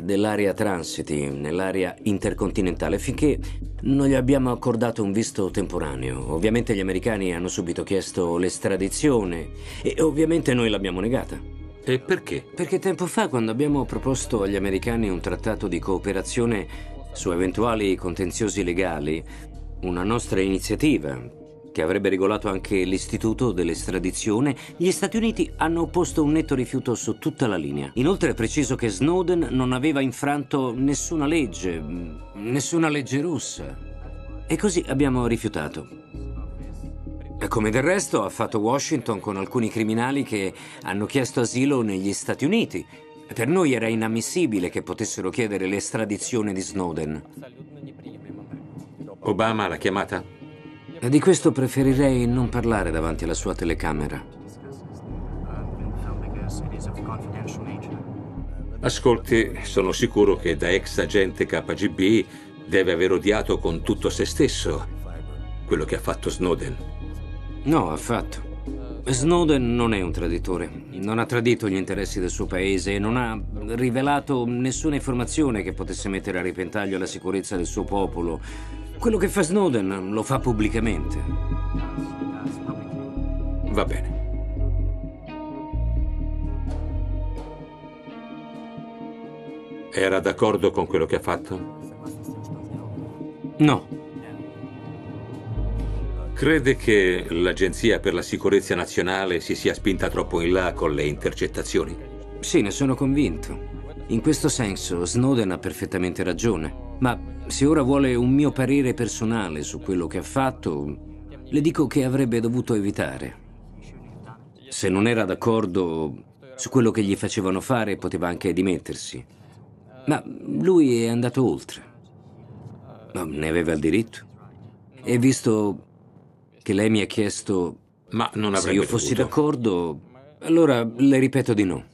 dell'area transiti, nell'area intercontinentale, finché non gli abbiamo accordato un visto temporaneo. Ovviamente gli americani hanno subito chiesto l'estradizione e ovviamente noi l'abbiamo negata. E perché? Perché tempo fa, quando abbiamo proposto agli americani un trattato di cooperazione su eventuali contenziosi legali, una nostra iniziativa che avrebbe regolato anche l'istituto dell'estradizione, gli Stati Uniti hanno opposto un netto rifiuto su tutta la linea. Inoltre è preciso che Snowden non aveva infranto nessuna legge, nessuna legge russa. E così abbiamo rifiutato. Come del resto ha fatto Washington con alcuni criminali che hanno chiesto asilo negli Stati Uniti. Per noi era inammissibile che potessero chiedere l'estradizione di Snowden. Obama l'ha chiamata? Di questo preferirei non parlare davanti alla sua telecamera. Ascolti, sono sicuro che da ex agente KGB deve aver odiato con tutto se stesso quello che ha fatto Snowden. No, affatto. Snowden non è un traditore, non ha tradito gli interessi del suo paese e non ha rivelato nessuna informazione che potesse mettere a repentaglio la sicurezza del suo popolo. Quello che fa Snowden lo fa pubblicamente. Va bene. Era d'accordo con quello che ha fatto? No. Crede che l'Agenzia per la Sicurezza Nazionale si sia spinta troppo in là con le intercettazioni? Sì, ne sono convinto. In questo senso Snowden ha perfettamente ragione. Ma se ora vuole un mio parere personale su quello che ha fatto, le dico che avrebbe dovuto evitare. Se non era d'accordo su quello che gli facevano fare, poteva anche dimettersi. Ma lui è andato oltre. Ma ne aveva il diritto. E visto che lei mi ha chiesto Ma non se io fossi d'accordo, allora le ripeto di no.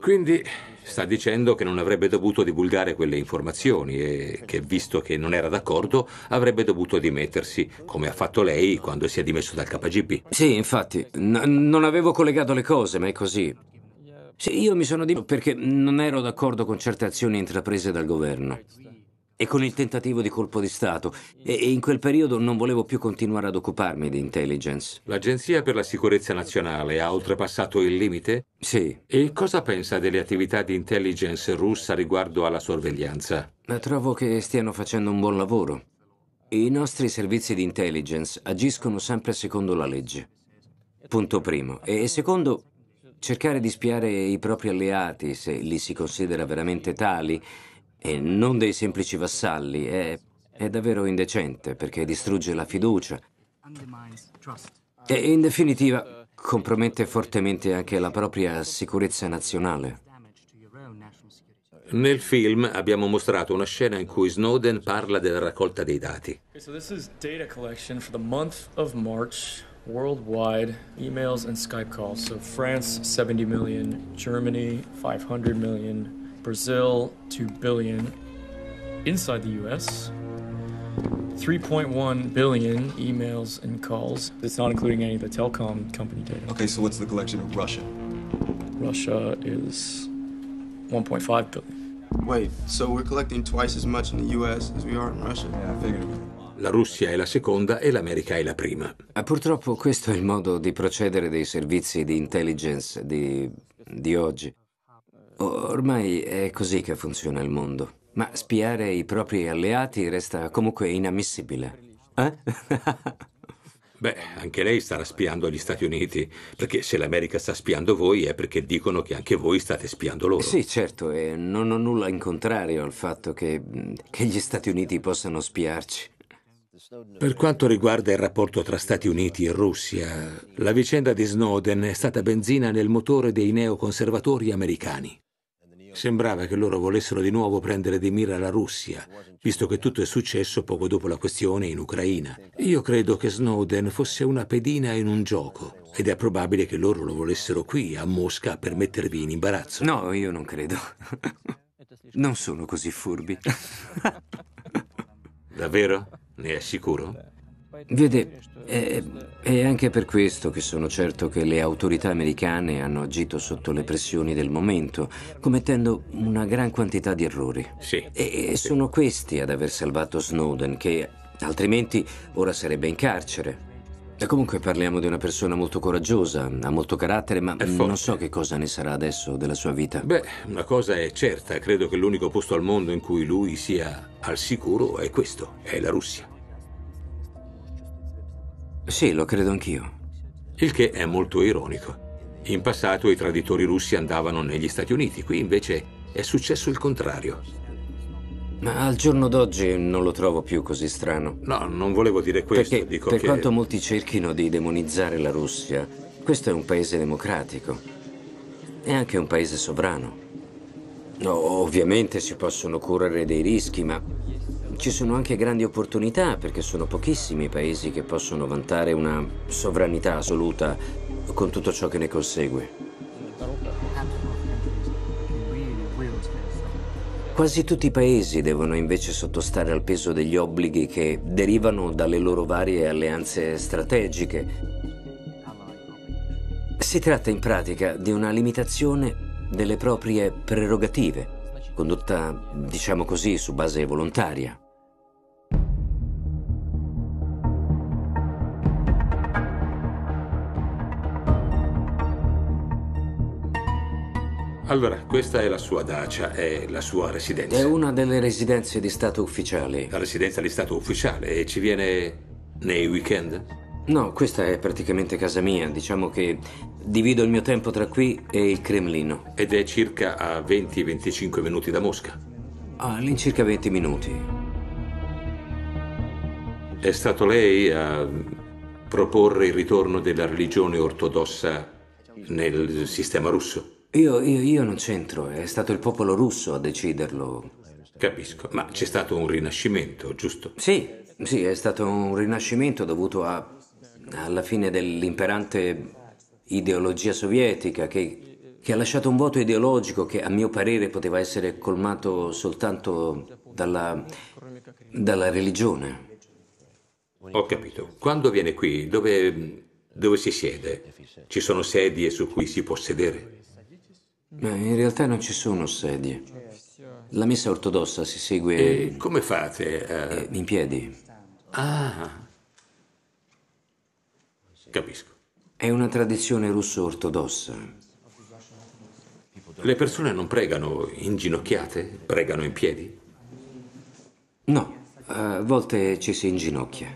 Quindi sta dicendo che non avrebbe dovuto divulgare quelle informazioni e che, visto che non era d'accordo, avrebbe dovuto dimettersi, come ha fatto lei quando si è dimesso dal KGB. Sì, infatti, n- non avevo collegato le cose, ma è così. Sì, io mi sono dimesso perché non ero d'accordo con certe azioni intraprese dal governo e con il tentativo di colpo di Stato e, in quel periodo non volevo più continuare ad occuparmi di intelligence. L'Agenzia per la Sicurezza Nazionale ha oltrepassato il limite? Sì. E cosa pensa delle attività di intelligence russa riguardo alla sorveglianza? Trovo che stiano facendo un buon lavoro. I nostri servizi di intelligence agiscono sempre secondo la legge. Punto primo. E secondo, cercare di spiare i propri alleati, se li si considera veramente tali, e non dei semplici vassalli, è, è davvero indecente perché distrugge la fiducia e in definitiva compromette fortemente anche la propria sicurezza nazionale. Nel film abbiamo mostrato una scena in cui Snowden parla della raccolta dei dati. Okay, so this is data collection for the month of March worldwide, emails and Skype calls. So France 70 million, Germany 500 million, Brazil 2 billion, inside the US, 3.1 billion emails and calls. It's not including any of the telecom company data. Okay, so what's the collection of Russia? Russia is 1.5 billion. Wait, so we're collecting twice as much in the U.S. as we are in Russia? Yeah, I figured. La Russia è la seconda e l'America è la prima. Ah, Purtroppo questo è il modo di procedere dei servizi di intelligence di, di oggi. Ormai è così che funziona il mondo. Ma spiare i propri alleati resta comunque inammissibile. Eh? Beh, anche lei starà spiando gli Stati Uniti, perché se l'America sta spiando voi è perché dicono che anche voi state spiando loro. Sì, certo, e non ho nulla in contrario al fatto che, che gli Stati Uniti possano spiarci. Per quanto riguarda il rapporto tra Stati Uniti e Russia, la vicenda di Snowden è stata benzina nel motore dei neoconservatori americani. Sembrava che loro volessero di nuovo prendere di mira la Russia, visto che tutto è successo poco dopo la questione in Ucraina. Io credo che Snowden fosse una pedina in un gioco ed è probabile che loro lo volessero qui, a Mosca, per mettervi in imbarazzo. No, io non credo. Non sono così furbi. Davvero? Ne è sicuro? Vede, è, è anche per questo che sono certo che le autorità americane hanno agito sotto le pressioni del momento, commettendo una gran quantità di errori. Sì. E e sono questi ad aver salvato Snowden, che altrimenti ora sarebbe in carcere. E comunque parliamo di una persona molto coraggiosa, ha molto carattere, ma non so che cosa ne sarà adesso della sua vita. Beh, una cosa è certa, credo che l'unico posto al mondo in cui lui sia al sicuro è questo, è la Russia. Sì, lo credo anch'io. Il che è molto ironico. In passato i traditori russi andavano negli Stati Uniti, qui invece è successo il contrario. Ma al giorno d'oggi non lo trovo più così strano. No, non volevo dire questo, Perché dico per che... quanto molti cerchino di demonizzare la Russia, questo è un paese democratico. È anche un paese sovrano. No, ovviamente si possono correre dei rischi, ma ci sono anche grandi opportunità perché sono pochissimi i paesi che possono vantare una sovranità assoluta con tutto ciò che ne consegue. Quasi tutti i paesi devono invece sottostare al peso degli obblighi che derivano dalle loro varie alleanze strategiche. Si tratta in pratica di una limitazione delle proprie prerogative, condotta, diciamo così, su base volontaria. Allora, questa è la sua dacia, è la sua residenza. È una delle residenze di Stato ufficiali. La residenza di Stato ufficiale e ci viene nei weekend? No, questa è praticamente casa mia. Diciamo che divido il mio tempo tra qui e il Cremlino. Ed è circa a 20-25 minuti da Mosca. All'incirca 20 minuti. È stato lei a proporre il ritorno della religione ortodossa nel sistema russo? Io, io, io non c'entro, è stato il popolo russo a deciderlo. Capisco, ma c'è stato un rinascimento, giusto? Sì, sì, è stato un rinascimento dovuto a, alla fine dell'imperante ideologia sovietica che, che ha lasciato un vuoto ideologico che a mio parere poteva essere colmato soltanto dalla, dalla religione. Ho capito. Quando viene qui, dove, dove si siede? Ci sono sedie su cui si può sedere? Ma in realtà non ci sono sedie. La messa ortodossa si segue... E come fate? a- In piedi. Ah, capisco. È una tradizione russo-ortodossa. Le persone non pregano inginocchiate? Pregano in piedi? No, a volte ci si inginocchia.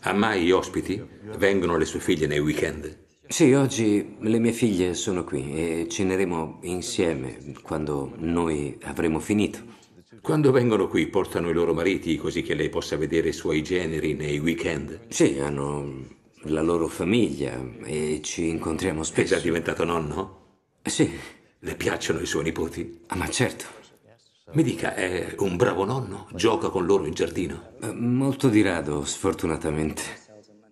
Ha mai ospiti? Vengono le sue figlie nei weekend? Sì, oggi le mie figlie sono qui e ceneremo insieme quando noi avremo finito. Quando vengono qui portano i loro mariti così che lei possa vedere i suoi generi nei weekend? Sì, hanno la loro famiglia e ci incontriamo È spesso. già diventato nonno? Sì. Le piacciono i suoi nipoti? Ah, ma certo. Mi dica, è un bravo nonno? Gioca con loro in giardino? Eh, Molto di rado, sfortunatamente.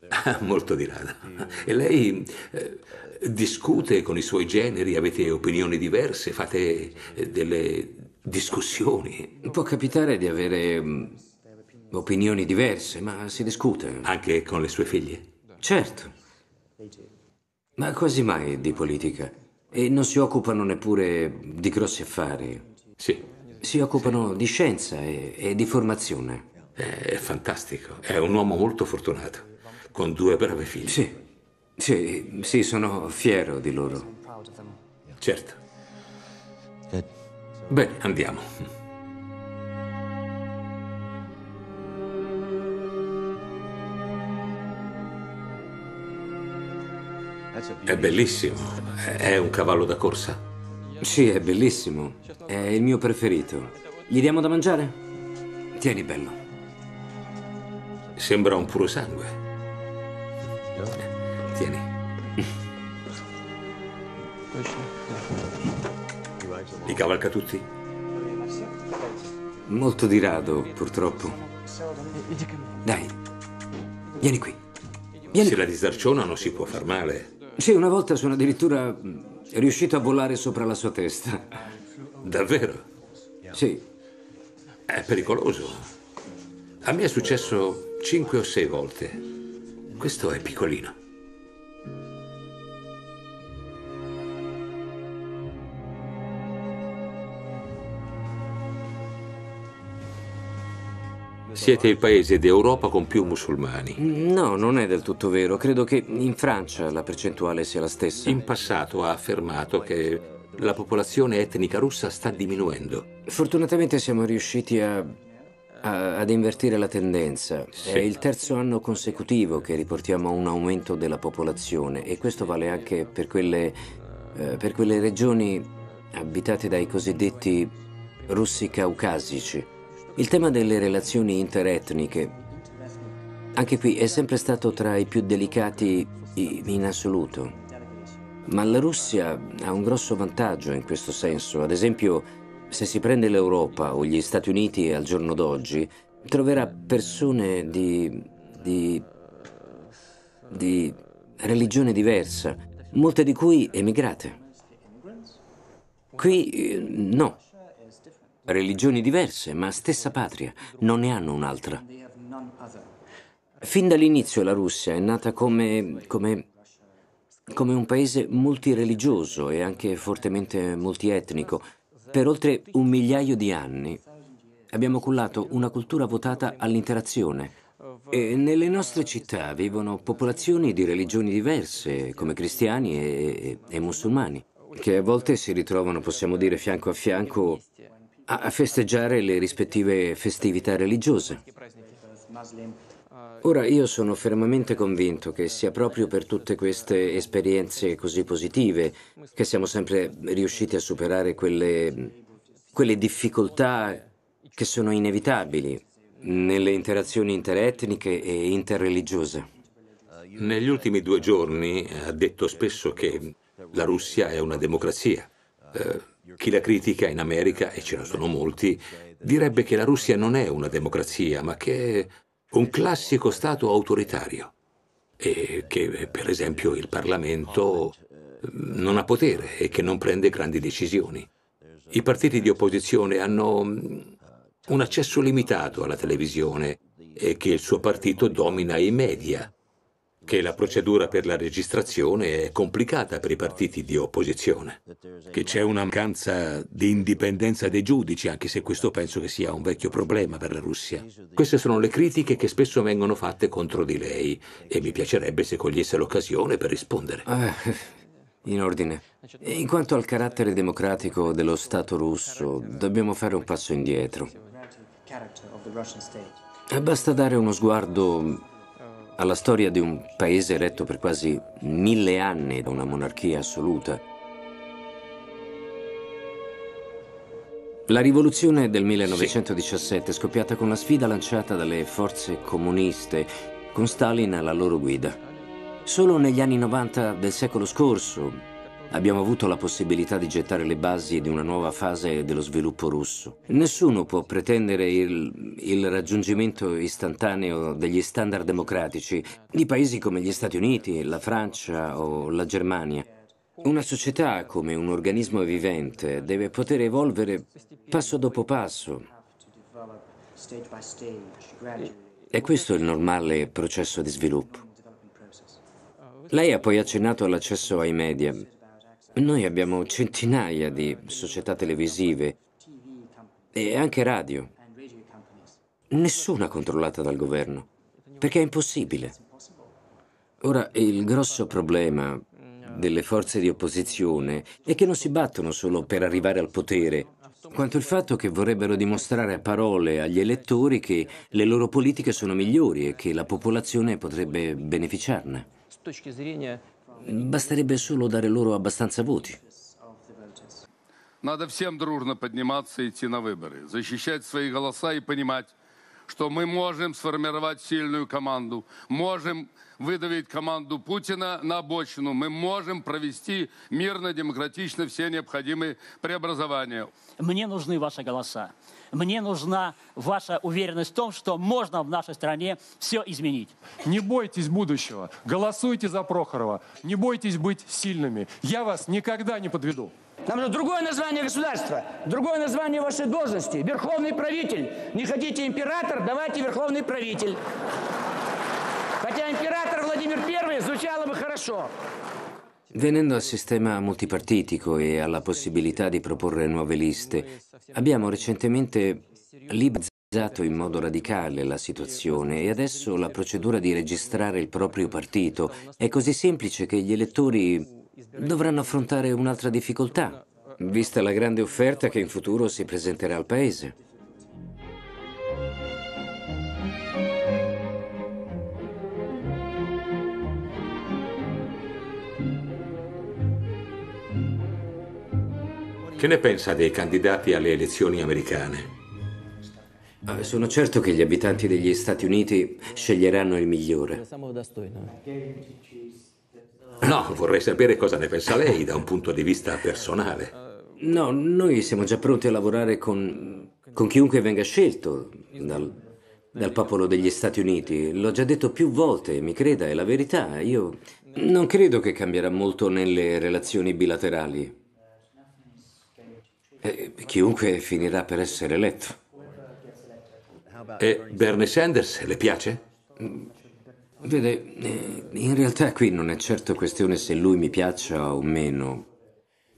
Molto di rado. E lei eh, discute con i suoi generi? Avete opinioni diverse? Fate eh, delle discussioni. Può capitare di avere mm, opinioni diverse, ma si discute. Anche con le sue figlie? Certo. Ma quasi mai di politica. E non si occupano neppure di grossi affari. Sì. Si occupano di scienza e, e di formazione. È fantastico. È un uomo molto fortunato, con due brave figlie. Sì, sì, sì, sono fiero di loro. Certo. Bene, andiamo. È bellissimo. È un cavallo da corsa? Sì, è bellissimo. È il mio preferito. Gli diamo da mangiare? Tieni, bello. Sembra un puro sangue. Tieni. Li cavalca tutti? Molto di rado, purtroppo. Dai, vieni qui. Vieni. Se la disarciona non si può far male. Sì, una volta sono addirittura mm, riuscito a volare sopra la sua testa. Davvero? Sì. È pericoloso. A me è successo cinque o sei volte. Questo è piccolino. Siete il paese d'Europa con più musulmani. No, non è del tutto vero. Credo che in Francia la percentuale sia la stessa. In passato ha affermato che la popolazione etnica russa sta diminuendo. Fortunatamente siamo riusciti a, a- ad invertire la tendenza. Sì. È il terzo anno consecutivo che riportiamo un aumento della popolazione e questo vale anche per quelle, eh, per quelle regioni abitate dai cosiddetti russi caucasici. Il tema delle relazioni interetniche, anche qui, è sempre stato tra i più delicati in assoluto. Ma la Russia ha un grosso vantaggio in questo senso. Ad esempio, se si prende l'Europa o gli Stati Uniti al giorno d'oggi, troverà persone di, di, di religione diversa, molte di cui emigrate. Qui eh, no. Religioni diverse, ma stessa patria, non ne hanno un'altra. Fin dall'inizio la Russia è nata come, come, come un paese multireligioso e anche fortemente multietnico. Per oltre un migliaio di anni abbiamo cullato una cultura votata all'interazione. E nelle nostre città vivono popolazioni di religioni diverse, come cristiani e, e musulmani, che a volte si ritrovano, possiamo dire, fianco a fianco a festeggiare le rispettive festività religiose. Ora io sono fermamente convinto che sia proprio per tutte queste esperienze così positive che siamo sempre riusciti a superare quelle, quelle difficoltà che sono inevitabili nelle interazioni interetniche e interreligiose. Negli ultimi due giorni ha detto spesso che la Russia è una democrazia. Eh, chi la critica in America, e ce ne sono molti, direbbe che la Russia non è una democrazia, ma che un classico Stato autoritario e che, per esempio, il Parlamento non ha potere e che non prende grandi decisioni. I partiti di opposizione hanno mm, un accesso limitato alla televisione e che il suo partito domina i media, che la procedura per la registrazione è complicata per i partiti di opposizione, che c'è una mancanza di indipendenza dei giudici, anche se questo penso che sia un vecchio problema per la Russia. Queste sono le critiche che spesso vengono fatte contro di lei e mi piacerebbe se cogliesse l'occasione per rispondere. Ah, in ordine. In quanto al carattere democratico dello Stato russo, dobbiamo fare un passo indietro. Basta dare uno sguardo alla storia di un paese retto per quasi mille anni da una monarchia assoluta. La rivoluzione del 1917 è scoppiata con la sfida lanciata dalle forze comuniste, con Stalin alla loro guida. Solo negli anni 90 del secolo scorso abbiamo avuto la possibilità di gettare le basi di una nuova fase dello sviluppo russo. Nessuno può pretendere il, il raggiungimento istantaneo degli standard democratici di paesi come gli Stati Uniti, la Francia o la Germania. Una società, come un organismo vivente, deve poter evolvere passo dopo passo. E questo è il normale processo di sviluppo. Lei ha poi accennato all'accesso ai media. Noi abbiamo centinaia di società televisive e anche radio. Nessuna controllata dal governo, perché è impossibile. Ora, il grosso problema delle forze di opposizione è che non si battono solo per arrivare al potere, quanto il fatto che vorrebbero dimostrare a parole agli elettori che le loro politiche sono migliori e che la popolazione potrebbe beneficiarne. Basterebbe solo dare loro abbastanza voti. Надо всем дружно подниматься и идти на выборы, защищать свои голоса и понимать, что мы можем сформировать сильную команду, можем выдавить команду Путина на обочину, мы можем провести мирно, демократично все необходимые преобразования. Мне нужны ваши голоса. Мне нужна ваша уверенность в том, что можно в нашей стране все изменить. Не бойтесь будущего. Голосуйте за Прохорова. Не бойтесь быть сильными. Я вас никогда не подведу. Нам нужно другое название государства, другое название вашей должности. Верховный правитель. Не хотите император, давайте верховный правитель. Хотя император Владимир I звучало бы хорошо. Venendo al sistema multipartitico e alla possibilità di proporre nuove liste, abbiamo recentemente liberalizzato in modo radicale la situazione e adesso la procedura di registrare il proprio partito è così semplice che gli elettori dovranno affrontare un'altra difficoltà, vista la grande offerta che in futuro si presenterà al Paese. Che ne pensa dei candidati alle elezioni americane? Ah, sono certo che gli abitanti degli Stati Uniti sceglieranno il migliore. No, vorrei sapere cosa ne pensa lei da un punto di vista personale. No, noi siamo già pronti a lavorare con, con chiunque venga scelto dal, dal popolo degli Stati Uniti. L'ho già detto più volte, mi creda, è la verità. Io non credo che cambierà molto nelle relazioni bilaterali. Eh, chiunque finirà per essere eletto. E Bernie Sanders le piace? Vede, eh, in realtà qui non è certo questione se lui mi piaccia o meno.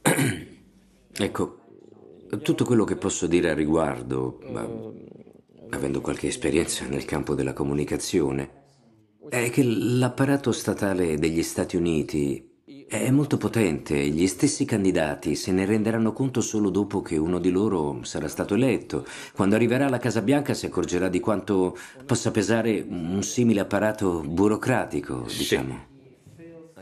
ecco, tutto quello che posso dire a riguardo, avendo qualche esperienza nel campo della comunicazione, è che l'apparato statale degli Stati Uniti è molto potente gli stessi candidati se ne renderanno conto solo dopo che uno di loro sarà stato eletto. Quando arriverà alla Casa Bianca si accorgerà di quanto possa pesare un simile apparato burocratico, diciamo.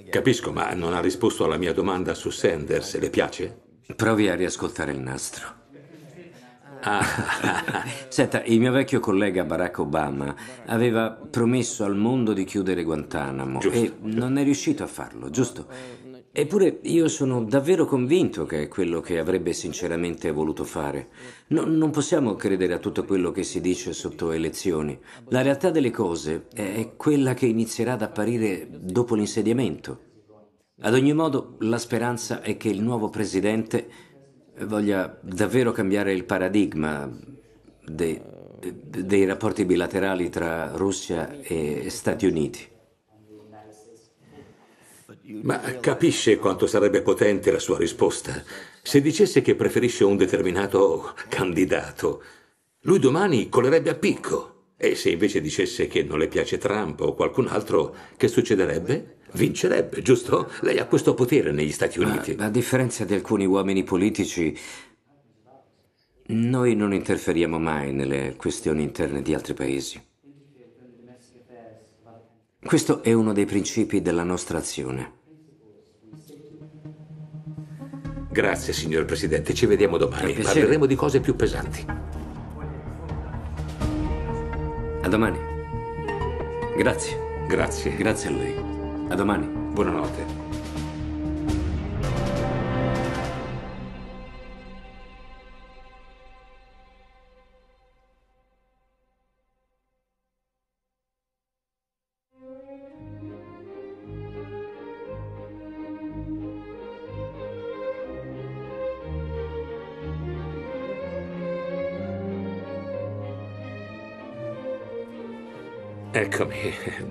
Capisco, ma non ha risposto alla mia domanda su Sanders. Le piace? Provi a riascoltare il nastro. Senta, il mio vecchio collega Barack Obama aveva promesso al mondo di chiudere Guantanamo e non è riuscito a farlo, giusto? Eppure io sono davvero convinto che è quello che avrebbe sinceramente voluto fare. No- non possiamo credere a tutto quello che si dice sotto elezioni. La realtà delle cose è quella che inizierà ad apparire dopo l'insediamento. Ad ogni modo, la speranza è che il nuovo presidente voglia davvero cambiare il paradigma dei, dei rapporti bilaterali tra Russia e Stati Uniti. Ma capisce quanto sarebbe potente la sua risposta se dicesse che preferisce un determinato candidato. Lui domani colerebbe a picco. E se invece dicesse che non le piace Trump o qualcun altro, che succederebbe? Vincerebbe, giusto? Lei ha questo potere negli Stati Uniti. Ma a differenza di alcuni uomini politici, noi non interferiamo mai nelle questioni interne di altri paesi. Questo è uno dei principi della nostra azione. Grazie, signor Presidente. Ci vediamo domani. Parleremo di cose più pesanti. A domani. Grazie. Grazie. Grazie a lei. A domani. Buonanotte.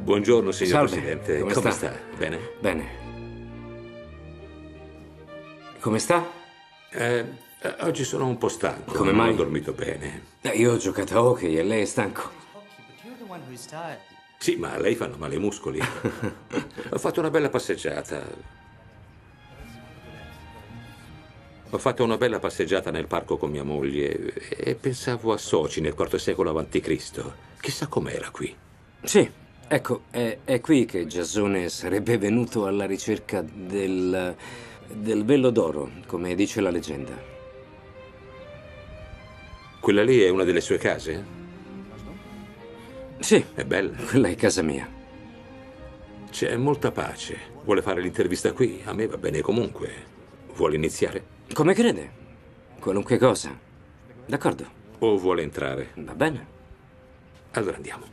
Buongiorno, signor Salve, Presidente. come Come, sta? sta? Bene? Bene. Come sta? Eh, eh, oggi sono un po' stanco. Come non mai? ho dormito bene. Eh, Io ho giocato a hockey e lei è stanco. Sì, ma a lei fanno male i muscoli. ho fatto una bella passeggiata. Ho fatto una bella passeggiata nel parco con mia moglie e pensavo a Soci nel IV secolo a.C. Chissà com'era qui. Sì, ecco, è, è qui che Giasone sarebbe venuto alla ricerca del, del velo d'oro, come dice la leggenda. Quella lì è una delle sue case? Sì. È bella. Quella è casa mia. C'è molta pace. Vuole fare l'intervista qui? A me va bene comunque. Vuole iniziare? Come crede? Qualunque cosa. D'accordo. O vuole entrare? Va bene. Allora andiamo.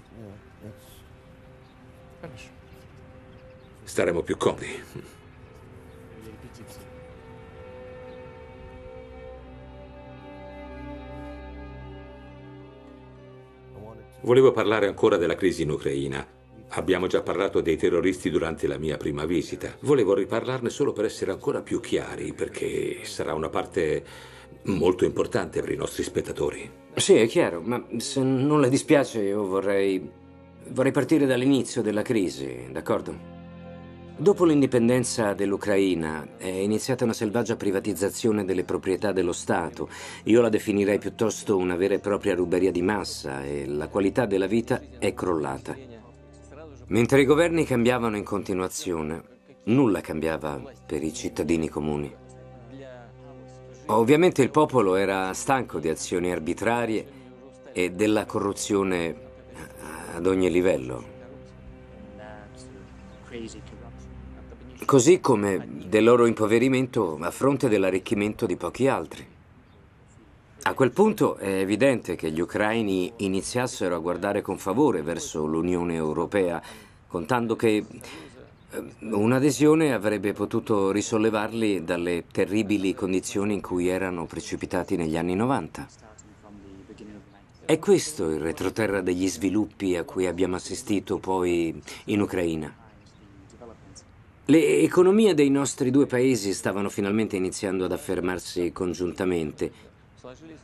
Staremo più comodi. Volevo parlare ancora della crisi in Ucraina. Abbiamo già parlato dei terroristi durante la mia prima visita. Volevo riparlarne solo per essere ancora più chiari, perché sarà una parte molto importante per i nostri spettatori. Sì, è chiaro, ma se non le dispiace io vorrei... vorrei partire dall'inizio della crisi, d'accordo? Dopo l'indipendenza dell'Ucraina è iniziata una selvaggia privatizzazione delle proprietà dello Stato. Io la definirei piuttosto una vera e propria ruberia di massa e la qualità della vita è crollata. Mentre i governi cambiavano in continuazione, nulla cambiava per i cittadini comuni. Ovviamente il popolo era stanco di azioni arbitrarie e della corruzione ad ogni livello. Così come del loro impoverimento a fronte dell'arricchimento di pochi altri. A quel punto è evidente che gli ucraini iniziassero a guardare con favore verso l'Unione Europea, contando che eh, un'adesione avrebbe potuto risollevarli dalle terribili condizioni in cui erano precipitati negli anni 90. È questo il retroterra degli sviluppi a cui abbiamo assistito poi in Ucraina. Le economie dei nostri due paesi stavano finalmente iniziando ad affermarsi congiuntamente.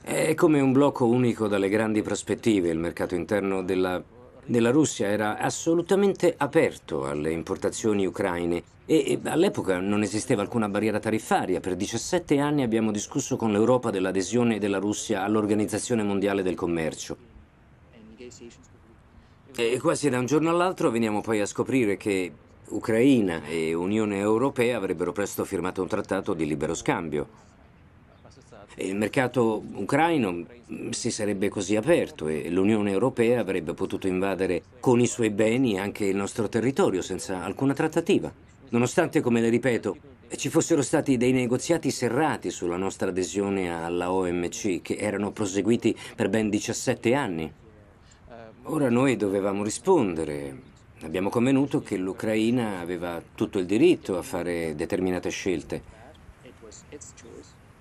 È come un blocco unico dalle grandi prospettive. Il mercato interno della, della Russia era assolutamente aperto alle importazioni ucraine e, e all'epoca non esisteva alcuna barriera tariffaria. Per 17 anni abbiamo discusso con l'Europa dell'adesione della Russia all'Organizzazione Mondiale del Commercio. E quasi da un giorno all'altro veniamo poi a scoprire che Ucraina e Unione Europea avrebbero presto firmato un trattato di libero scambio. Il mercato ucraino si sarebbe così aperto e l'Unione Europea avrebbe potuto invadere con i suoi beni anche il nostro territorio senza alcuna trattativa. Nonostante, come le ripeto, ci fossero stati dei negoziati serrati sulla nostra adesione alla OMC che erano proseguiti per ben 17 anni. Ora noi dovevamo rispondere. Abbiamo convenuto che l'Ucraina aveva tutto il diritto a fare determinate scelte,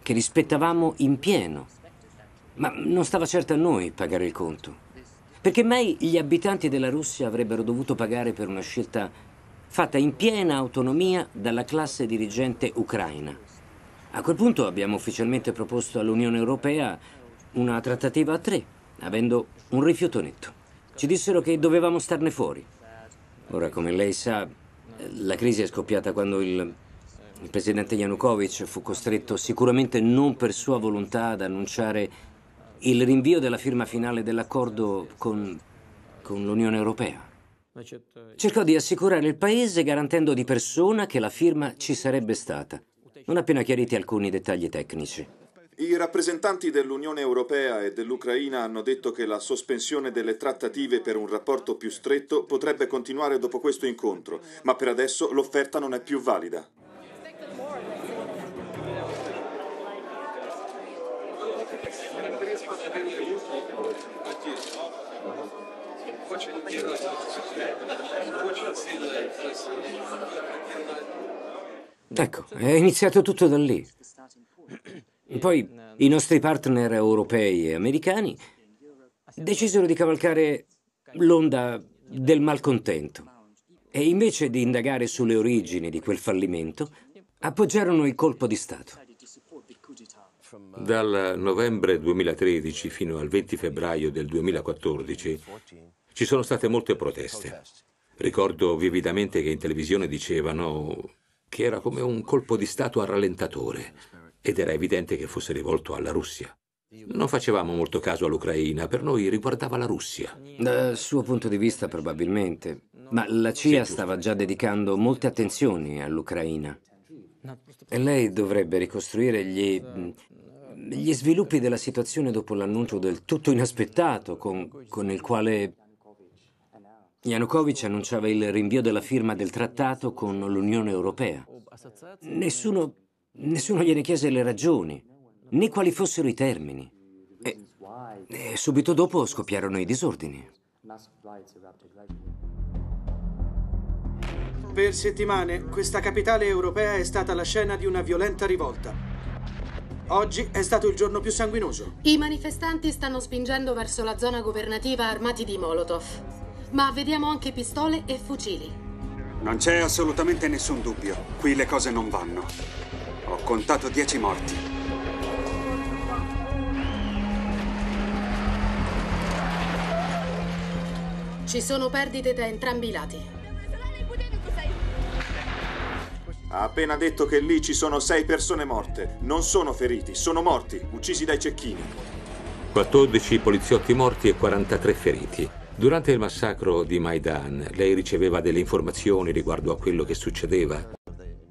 che rispettavamo in pieno. Ma non stava certo a noi pagare il conto. Perché mai gli abitanti della Russia avrebbero dovuto pagare per una scelta fatta in piena autonomia dalla classe dirigente ucraina. A quel punto abbiamo ufficialmente proposto all'Unione Europea una trattativa a tre, avendo un rifiuto netto. Ci dissero che dovevamo starne fuori. Ora, come lei sa, la crisi è scoppiata quando il, il presidente Yanukovych fu costretto, sicuramente non per sua volontà, ad annunciare il rinvio della firma finale dell'accordo con, con l'Unione Europea. Cercò di assicurare il paese garantendo di persona che la firma ci sarebbe stata, non appena chiariti alcuni dettagli tecnici. I rappresentanti dell'Unione Europea e dell'Ucraina hanno detto che la sospensione delle trattative per un rapporto più stretto potrebbe continuare dopo questo incontro, ma per adesso l'offerta non è più valida. Ecco, è iniziato tutto da lì. Poi i nostri partner europei e americani decisero di cavalcare l'onda del malcontento. E invece di indagare sulle origini di quel fallimento, appoggiarono il colpo di Stato. Dal novembre 2013 fino al 20 febbraio del 2014 ci sono state molte proteste. Ricordo vividamente che in televisione dicevano che era come un colpo di Stato a rallentatore ed era evidente che fosse rivolto alla Russia. Non facevamo molto caso all'Ucraina, per noi riguardava la Russia. Dal suo punto di vista probabilmente, ma la CIA stava già dedicando molte attenzioni all'Ucraina. Lei dovrebbe ricostruire gli, gli sviluppi della situazione dopo l'annuncio del tutto inaspettato con, con il quale Yanukovych annunciava il rinvio della firma del trattato con l'Unione Europea. Nessuno, nessuno gliene chiese le ragioni, né quali fossero i termini. E, e subito dopo scoppiarono i disordini. Per settimane questa capitale europea è stata la scena di una violenta rivolta. Oggi è stato il giorno più sanguinoso. I manifestanti stanno spingendo verso la zona governativa armati di Molotov, ma vediamo anche pistole e fucili. Non c'è assolutamente nessun dubbio. Qui le cose non vanno. Ho contato dieci morti. Ci sono perdite da entrambi i lati. Ha appena detto che lì ci sono sei persone morte. Non sono feriti, sono morti, uccisi dai cecchini. 14 poliziotti morti e 43 feriti. Durante il massacro di Maidan, lei riceveva delle informazioni riguardo a quello che succedeva.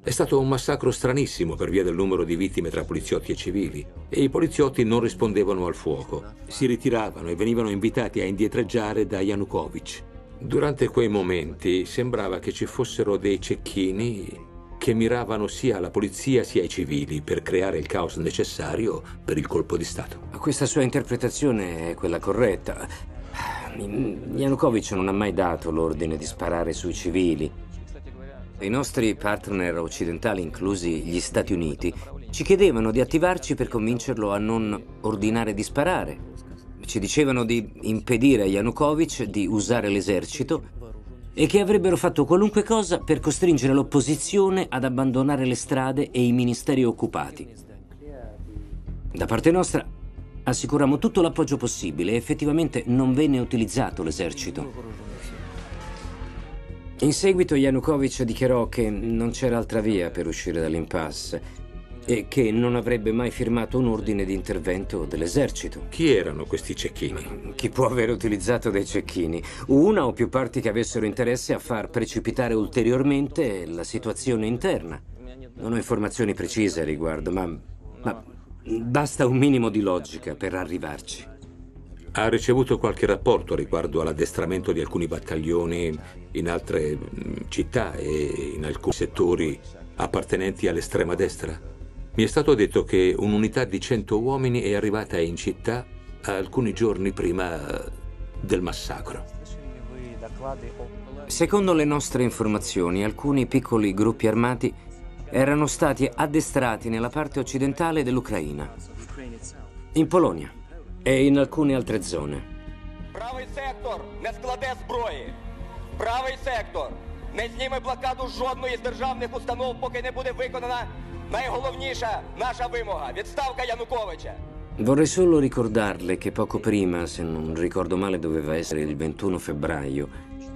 È stato un massacro stranissimo per via del numero di vittime tra poliziotti e civili e i poliziotti non rispondevano al fuoco. Si ritiravano e venivano invitati a indietreggiare da Yanukovych. Durante quei momenti sembrava che ci fossero dei cecchini che miravano sia alla polizia sia ai civili per creare il caos necessario per il colpo di Stato. Questa sua interpretazione è quella corretta. Yanukovych non ha mai dato l'ordine di sparare sui civili. I nostri partner occidentali, inclusi gli Stati Uniti, ci chiedevano di attivarci per convincerlo a non ordinare di sparare. Ci dicevano di impedire a Yanukovych di usare l'esercito e che avrebbero fatto qualunque cosa per costringere l'opposizione ad abbandonare le strade e i ministeri occupati. Da parte nostra assicurammo tutto l'appoggio possibile e effettivamente non venne utilizzato l'esercito. In seguito Yanukovych dichiarò che non c'era altra via per uscire dall'impasse e che non avrebbe mai firmato un ordine di intervento dell'esercito. Chi erano questi cecchini? Chi può aver utilizzato dei cecchini? Una o più parti che avessero interesse a far precipitare ulteriormente la situazione interna. Non ho informazioni precise a riguardo, ma, ma basta un minimo di logica per arrivarci. Ha ricevuto qualche rapporto riguardo all'addestramento di alcuni battaglioni in altre città e in alcuni settori appartenenti all'estrema destra? Mi è stato detto che un'unità di 100 uomini è arrivata in città alcuni giorni prima del massacro. Secondo le nostre informazioni, alcuni piccoli gruppi armati erano stati addestrati nella parte occidentale dell'Ucraina, in Polonia e in alcune altre zone. Правий сектор не складе зброї. Правий сектор не зніме блокаду жодної з державних установ, поки не буде виконана Найголовніша наша вимога відставка Януковича. Vorrei solo ricordarle che poco prima, se non ricordo male doveva essere il 21 febbraio,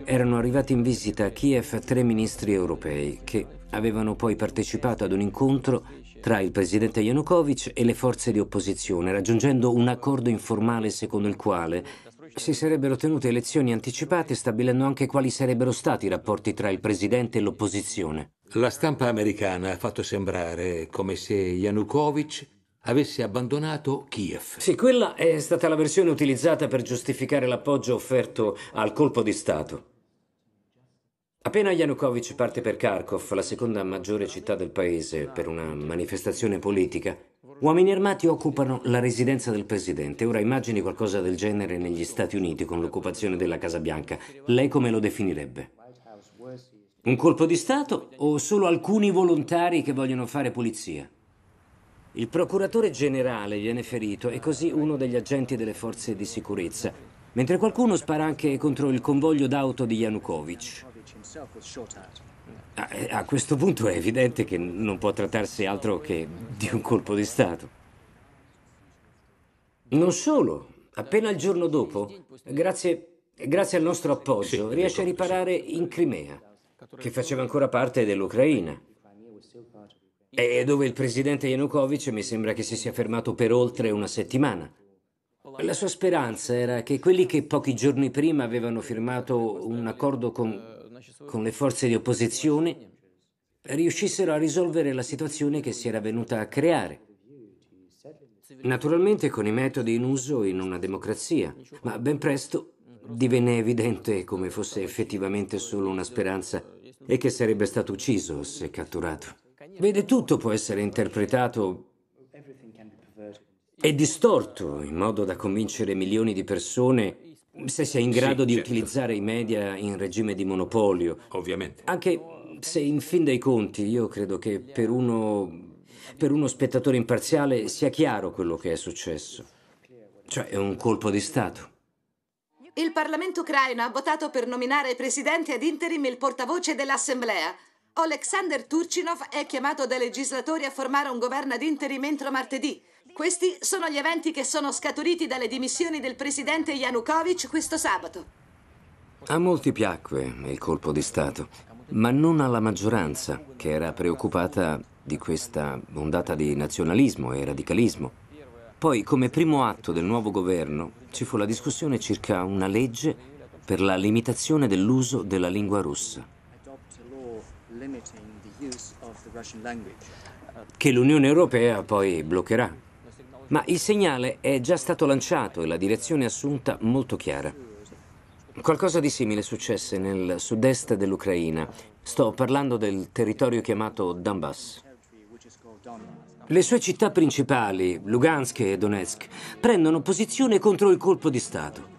erano arrivati in visita a Kiev tre ministri europei che avevano poi partecipato ad un incontro tra il presidente Yanukovych e le forze di opposizione, raggiungendo un accordo informale secondo il quale si sarebbero tenute elezioni anticipate stabilendo anche quali sarebbero stati i rapporti tra il presidente e l'opposizione. La stampa americana ha fatto sembrare come se Yanukovych avesse abbandonato Kiev. Sì, quella è stata la versione utilizzata per giustificare l'appoggio offerto al colpo di Stato. Appena Yanukovych parte per Kharkov, la seconda maggiore città del paese, per una manifestazione politica, uomini armati occupano la residenza del presidente. Ora immagini qualcosa del genere negli Stati Uniti con l'occupazione della Casa Bianca. Lei come lo definirebbe? Un colpo di Stato o solo alcuni volontari che vogliono fare pulizia? Il procuratore generale viene ferito e così uno degli agenti delle forze di sicurezza. mentre qualcuno spara anche contro il convoglio d'auto di Yanukovych. A, a questo punto è evidente che non può trattarsi altro che di un colpo di Stato. Non solo, appena il giorno dopo, grazie, grazie al nostro appoggio, Sì, riesce a riparare in Crimea, che faceva ancora parte dell'Ucraina. E dove il presidente Yanukovych mi sembra che si sia fermato per oltre una settimana. La sua speranza era che quelli che pochi giorni prima avevano firmato un accordo con, con le forze di opposizione riuscissero a risolvere la situazione che si era venuta a creare. Naturalmente con i metodi in uso in una democrazia, ma ben presto divenne evidente come fosse effettivamente solo una speranza e che sarebbe stato ucciso se catturato. Vede, tutto può essere interpretato e distorto in modo da convincere milioni di persone se si è in Sì, grado di certo. utilizzare i media in regime di monopolio. Ovviamente. Anche se in fin dei conti io credo che per uno, per uno spettatore imparziale sia chiaro quello che è successo. Cioè è un colpo di Stato. Il Parlamento ucraino ha votato per nominare presidente ad interim il portavoce dell'Assemblea. Oleksandr Turchinov è chiamato dai legislatori a formare un governo ad interim entro martedì. Questi sono gli eventi che sono scaturiti dalle dimissioni del presidente Yanukovych questo sabato. A molti piacque il colpo di Stato, ma non alla maggioranza, che era preoccupata di questa ondata di nazionalismo e radicalismo. Poi, come primo atto del nuovo governo, ci fu la discussione circa una legge per la limitazione dell'uso della lingua russa, che l'Unione Europea poi bloccherà. Ma il segnale è già stato lanciato e la direzione assunta molto chiara. Qualcosa di simile successe nel sud-est dell'Ucraina. Sto parlando del territorio chiamato Donbass. Le sue città principali, Lugansk e Donetsk, prendono posizione contro il colpo di Stato.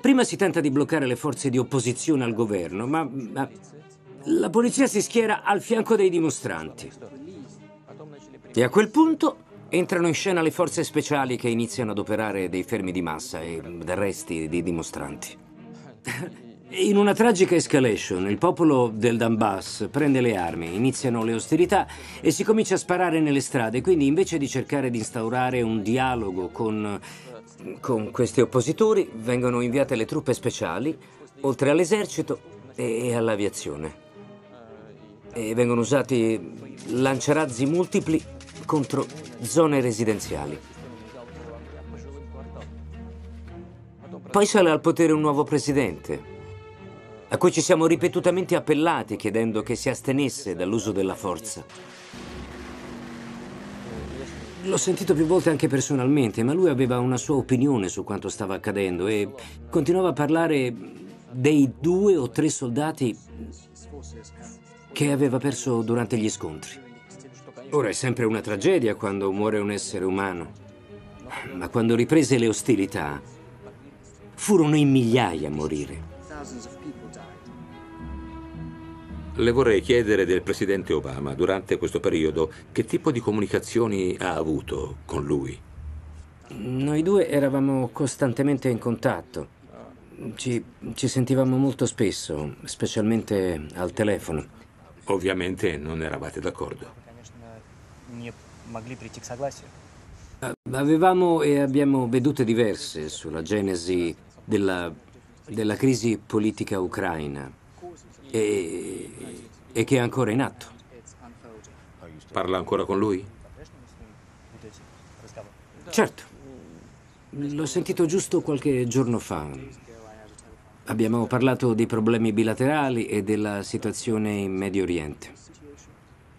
Prima si tenta di bloccare le forze di opposizione al governo, ma, ma la polizia si schiera al fianco dei dimostranti. E a quel punto entrano in scena le forze speciali che iniziano ad operare dei fermi di massa e arresti di dimostranti. In una tragica escalation, il popolo del Donbass prende le armi, iniziano le ostilità e si comincia a sparare nelle strade. Quindi, invece di cercare di instaurare un dialogo con, con questi oppositori, vengono inviate le truppe speciali, oltre all'esercito e all'aviazione. E vengono usati lanciarazzi multipli contro zone residenziali. Poi sale al potere un nuovo presidente, a cui ci siamo ripetutamente appellati chiedendo che si astenesse dall'uso della forza. L'ho sentito più volte anche personalmente, ma lui aveva una sua opinione su quanto stava accadendo e continuava a parlare dei due o tre soldati che aveva perso durante gli scontri. Ora è sempre una tragedia quando muore un essere umano, ma quando riprese le ostilità, furono in migliaia a morire. Le vorrei chiedere del presidente Obama, durante questo periodo, che tipo di comunicazioni ha avuto con lui? Noi due eravamo costantemente in contatto. Ci, ci sentivamo molto spesso, specialmente al telefono. Ovviamente non eravate d'accordo не могли прийти к согласию. A- Avevamo e abbiamo vedute diverse sulla genesi della, della crisi politica ucraina e, e che è ancora in atto. Parla ancora con lui? Certo, l'ho sentito giusto qualche giorno fa. Abbiamo parlato di problemi bilaterali e della situazione in Medio Oriente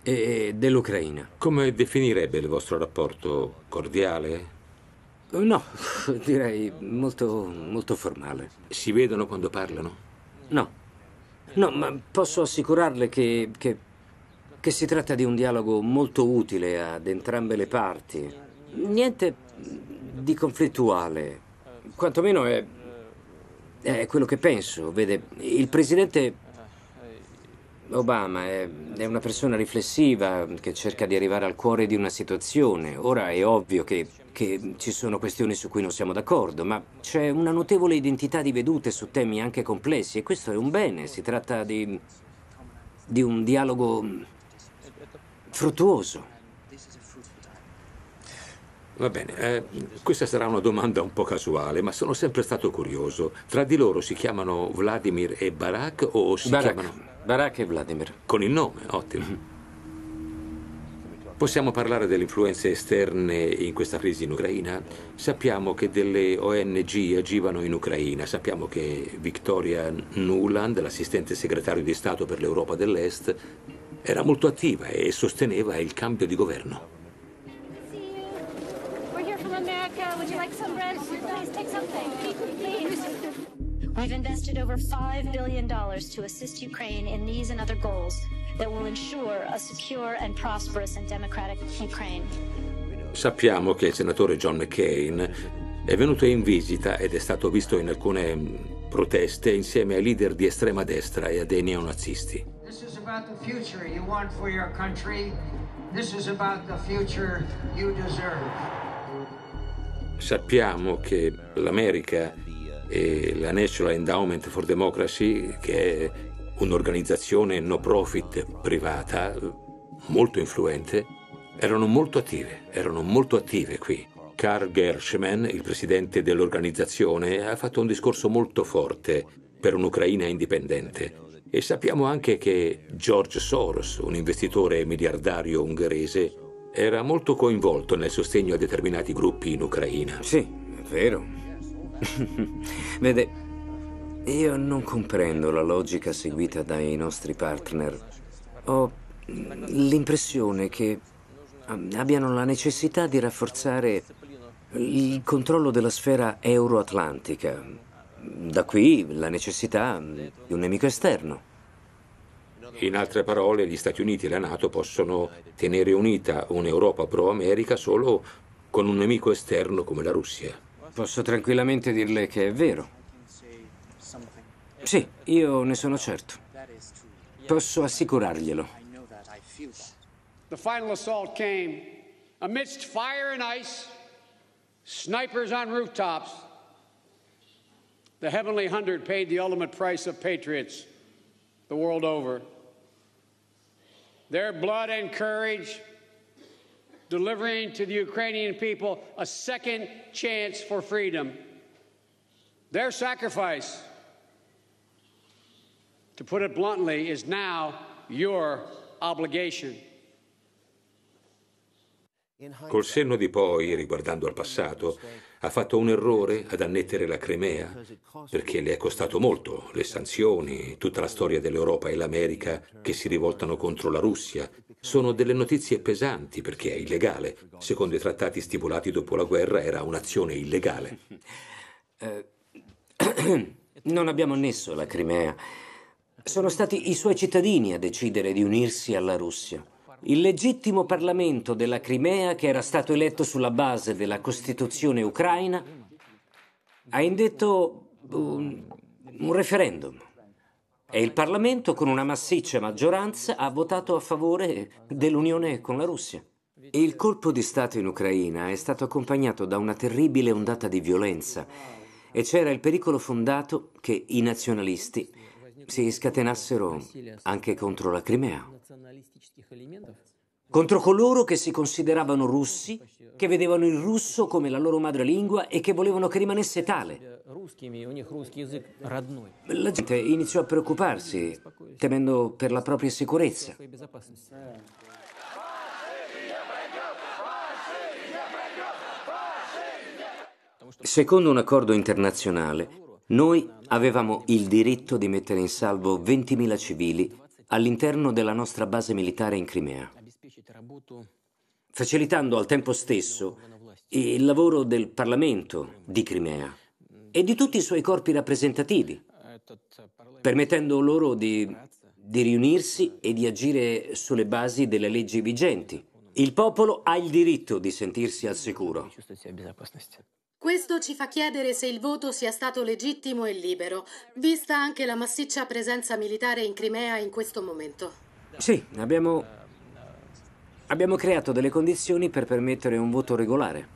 e dell'Ucraina. Come definirebbe il vostro rapporto? Cordiale? No, direi molto, molto formale. Si vedono quando parlano? No, no, ma posso assicurarle che, che, che si tratta di un dialogo molto utile ad entrambe le parti. Niente di conflittuale, quantomeno è, è quello che penso. Vede, il presidente Obama è, è una persona riflessiva che cerca di arrivare al cuore di una situazione. Ora è ovvio che, che ci sono questioni su cui non siamo d'accordo, ma c'è una notevole identità di vedute su temi anche complessi e questo è un bene. Si tratta di, di un dialogo fruttuoso. Va bene, eh, questa sarà una domanda un po' casuale, ma sono sempre stato curioso. Tra di loro si chiamano Vladimir e Barack o si Barack. chiamano... Barack e Vladimir. Con il nome, ottimo. Possiamo parlare delle influenze esterne in questa crisi in Ucraina? Sappiamo che delle ONG agivano in Ucraina, sappiamo che Victoria Nuland, l'assistente segretario di Stato per l'Europa dell'Est, era molto attiva e sosteneva il cambio di governo. We're here from America. Would you like? Please take something. We've invested over $5 billion to assist Ukraine in these and other goals that will ensure a secure and prosperous and democratic Ukraine. Sappiamo che il senatore John McCain è venuto in visita ed è stato visto in alcune mh, proteste insieme ai leader di estrema destra e a dei neonazisti. This is about the future you want for your country. This is about the future you deserve. Sappiamo che l'America la National Endowment for Democracy, che è un'organizzazione no profit privata molto influente, erano molto attive, erano molto attive qui. Carl Gershman, il presidente dell'organizzazione, ha fatto un discorso molto forte per un'Ucraina indipendente. E sappiamo anche che George Soros, un investitore miliardario ungherese, era molto coinvolto nel sostegno a determinati gruppi in Ucraina. Sì, è vero. Vede, io non comprendo la logica seguita dai nostri partner. Ho l'impressione che abbiano la necessità di rafforzare il controllo della sfera euroatlantica. Da qui la necessità di un nemico esterno. In altre parole, gli Stati Uniti e la Nato possono tenere unita un'Europa pro-America solo con un nemico esterno come la Russia. Posso tranquillamente dirle che è vero. Sì, io ne sono certo. Posso assicurarglielo. The final assault came amidst fire and ice, snipers on rooftops. The Heavenly Hundred paid the ultimate price of patriots the world over. Their blood and courage delivering to the Ukrainian people a second chance for freedom. Their sacrifice, to put it bluntly, is now your obligation. Col senno di poi, riguardando al passato, ha fatto un errore ad annettere la Crimea, perché le è costato molto, le sanzioni, tutta la storia dell'Europa e l'America che si rivoltano contro la Russia. Sono delle notizie pesanti perché è illegale. Secondo i trattati stipulati dopo la guerra era un'azione illegale. Eh, non abbiamo annesso la Crimea. Sono stati i suoi cittadini a decidere di unirsi alla Russia. Il legittimo Parlamento della Crimea, che era stato eletto sulla base della Costituzione ucraina, ha indetto un, un referendum. E il Parlamento, con una massiccia maggioranza, ha votato a favore dell'unione con la Russia. Il colpo di Stato in Ucraina è stato accompagnato da una terribile ondata di violenza e c'era il pericolo fondato che i nazionalisti si scatenassero anche contro la Crimea contro coloro che si consideravano russi, che vedevano il russo come la loro madrelingua e che volevano che rimanesse tale. La gente iniziò a preoccuparsi, temendo per la propria sicurezza. Secondo un accordo internazionale, noi avevamo il diritto di mettere in salvo 20.000 civili all'interno della nostra base militare in Crimea, facilitando al tempo stesso il lavoro del Parlamento di Crimea e di tutti i suoi corpi rappresentativi, permettendo loro di, di riunirsi e di agire sulle basi delle leggi vigenti. Il popolo ha il diritto di sentirsi al sicuro. Questo ci fa chiedere se il voto sia stato legittimo e libero, vista anche la massiccia presenza militare in Crimea in questo momento. Sì, abbiamo... abbiamo creato delle condizioni per permettere un voto regolare,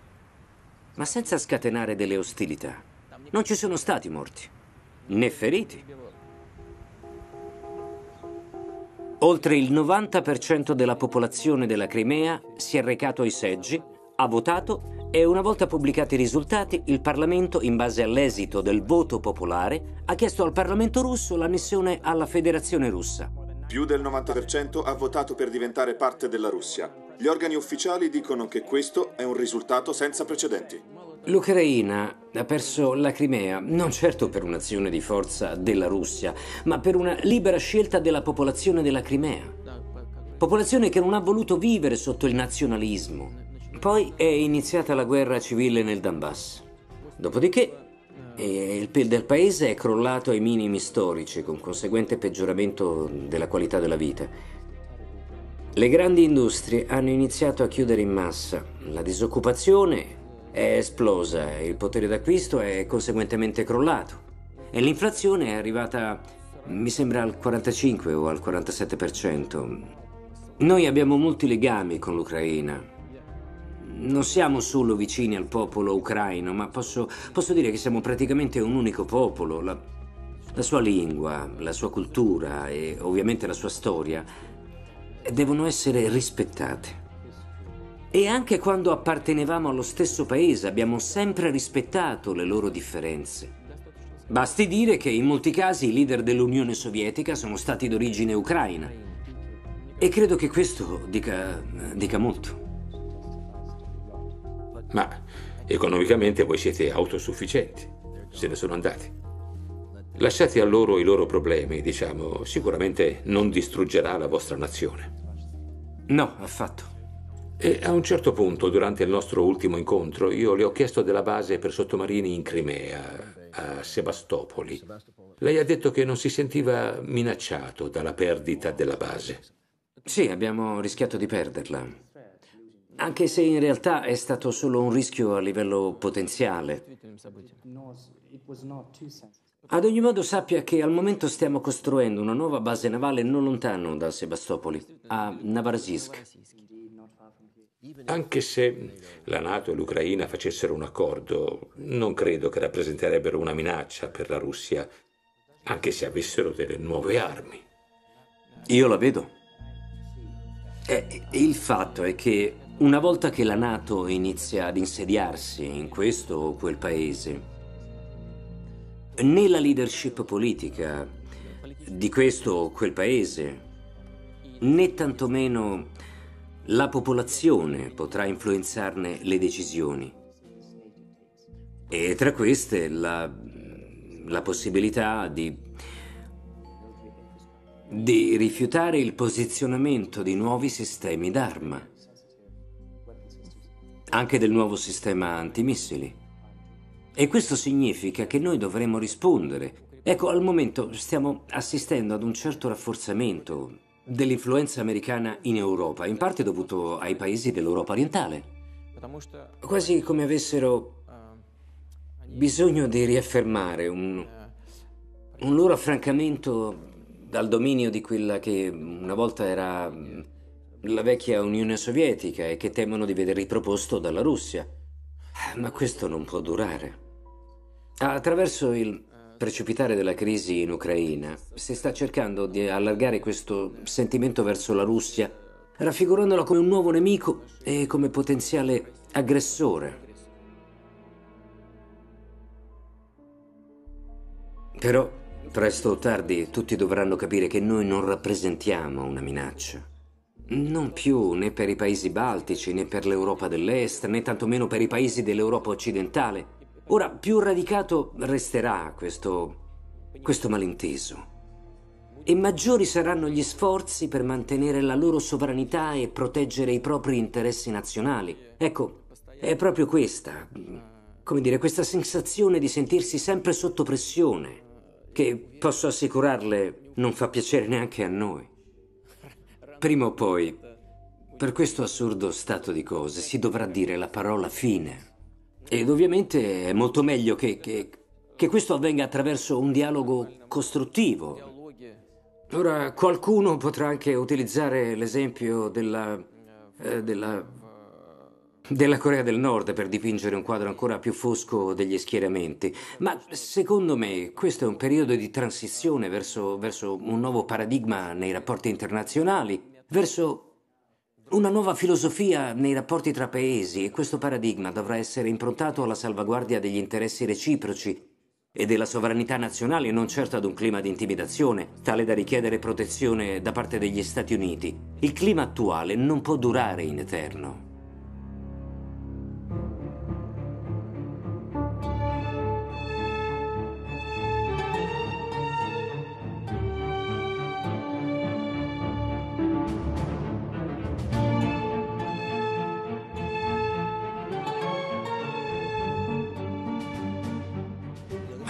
ma senza scatenare delle ostilità. Non ci sono stati morti, né feriti. Oltre il 90% della popolazione della Crimea si è recato ai seggi, ha votato e una volta pubblicati i risultati, il Parlamento, in base all'esito del voto popolare, ha chiesto al Parlamento russo l'annessione alla Federazione russa. Più del 90% ha votato per diventare parte della Russia. Gli organi ufficiali dicono che questo è un risultato senza precedenti. L'Ucraina ha perso la Crimea, non certo per un'azione di forza della Russia, ma per una libera scelta della popolazione della Crimea. Popolazione che non ha voluto vivere sotto il nazionalismo, poi è iniziata la guerra civile nel Donbass. Dopodiché eh, il PIL del paese è crollato ai minimi storici, con conseguente peggioramento della qualità della vita. Le grandi industrie hanno iniziato a chiudere in massa, la disoccupazione è esplosa, il potere d'acquisto è conseguentemente crollato e l'inflazione è arrivata, mi sembra, al 45 o al 47%. Noi abbiamo molti legami con l'Ucraina, non siamo solo vicini al popolo ucraino, ma posso, posso dire che siamo praticamente un unico popolo. La, la sua lingua, la sua cultura e ovviamente la sua storia devono essere rispettate. E anche quando appartenevamo allo stesso paese abbiamo sempre rispettato le loro differenze. Basti dire che in molti casi i leader dell'Unione Sovietica sono stati d'origine ucraina. E credo che questo dica, dica molto. Ma economicamente voi siete autosufficienti. Se ne sono andati. Lasciate a loro i loro problemi, diciamo, sicuramente non distruggerà la vostra nazione. No, affatto. E a un certo punto, durante il nostro ultimo incontro, io le ho chiesto della base per sottomarini in Crimea, a Sebastopoli. Lei ha detto che non si sentiva minacciato dalla perdita della base. Sì, abbiamo rischiato di perderla. Anche se in realtà è stato solo un rischio a livello potenziale. Ad ogni modo sappia che al momento stiamo costruendo una nuova base navale non lontano da Sebastopoli, a Novorossiysk. Anche se la Nato e l'Ucraina facessero un accordo, non credo che rappresenterebbero una minaccia per la Russia, anche se avessero delle nuove armi. Io la vedo. E il fatto è che una volta che la Nato inizia ad insediarsi in questo o quel paese, né la leadership politica di questo o quel paese, né tantomeno la popolazione potrà influenzarne le decisioni. E tra queste la, la possibilità di, di rifiutare il posizionamento di nuovi sistemi d'arma anche del nuovo sistema antimissili. E questo significa che noi dovremo rispondere. Ecco, al momento stiamo assistendo ad un certo rafforzamento dell'influenza americana in Europa, in parte dovuto ai paesi dell'Europa orientale. Quasi come avessero bisogno di riaffermare un, un loro affrancamento dal dominio di quella che una volta era la vecchia Unione Sovietica e che temono di vedere riproposto dalla Russia. Ma questo non può durare. Attraverso il precipitare della crisi in Ucraina si sta cercando di allargare questo sentimento verso la Russia, raffigurandola come un nuovo nemico e come potenziale aggressore. Però, presto o tardi, tutti dovranno capire che noi non rappresentiamo una minaccia. Non più né per i paesi baltici, né per l'Europa dell'Est, né tantomeno per i paesi dell'Europa occidentale. Ora, più radicato resterà questo, questo malinteso. E maggiori saranno gli sforzi per mantenere la loro sovranità e proteggere i propri interessi nazionali. Ecco, è proprio questa, come dire, questa sensazione di sentirsi sempre sotto pressione, che posso assicurarle non fa piacere neanche a noi. Prima o poi, per questo assurdo stato di cose, si dovrà dire la parola fine. Ed ovviamente è molto meglio che, che- che questo avvenga attraverso un dialogo costruttivo. Ora, qualcuno potrà anche utilizzare l'esempio della, eh, della, della Corea del Nord per dipingere un quadro ancora più fosco degli schieramenti, ma secondo me questo è un periodo di transizione verso, verso un nuovo paradigma nei rapporti internazionali, verso una nuova filosofia nei rapporti tra paesi e questo paradigma dovrà essere improntato alla salvaguardia degli interessi reciproci e della sovranità nazionale, non certo ad un clima di intimidazione, tale da richiedere protezione da parte degli Stati Uniti. Il clima attuale non può durare in eterno.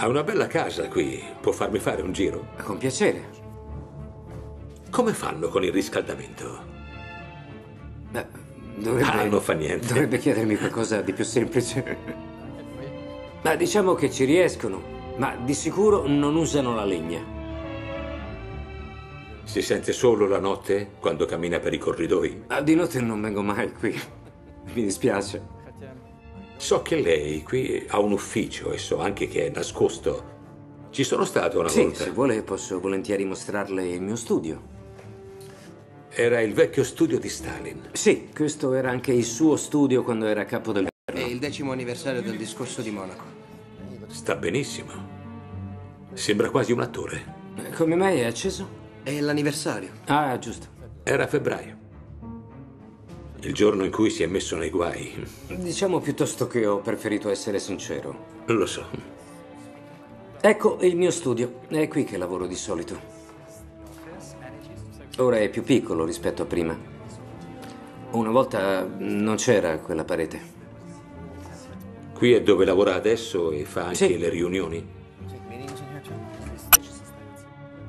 Ha una bella casa qui. Può farmi fare un giro? Con piacere. Come fanno con il riscaldamento? Dovrebbe, Ah, non fa niente. Dovrebbe chiedermi qualcosa di più semplice. Ma diciamo che ci riescono, ma di sicuro non usano la legna. Si sente solo la notte quando cammina per i corridoi? Ah, di notte non vengo mai qui. Mi dispiace. So che lei qui ha un ufficio e so anche che è nascosto. Ci sono stato una sì, volta. se vuole posso volentieri mostrarle il mio studio. Era il vecchio studio di Stalin. Sì, questo era anche il suo studio quando era capo del È il decimo anniversario del discorso di Monaco. Sta benissimo. Sembra quasi un attore. Come mai è acceso? È l'anniversario. Ah, giusto. Era febbraio. Il giorno in cui si è messo nei guai. Diciamo piuttosto che ho preferito essere sincero. Lo so. Ecco il mio studio. È qui che lavoro di solito. Ora è più piccolo rispetto a prima. Una volta non c'era quella parete. Qui è dove lavora adesso e fa anche Sì. le riunioni?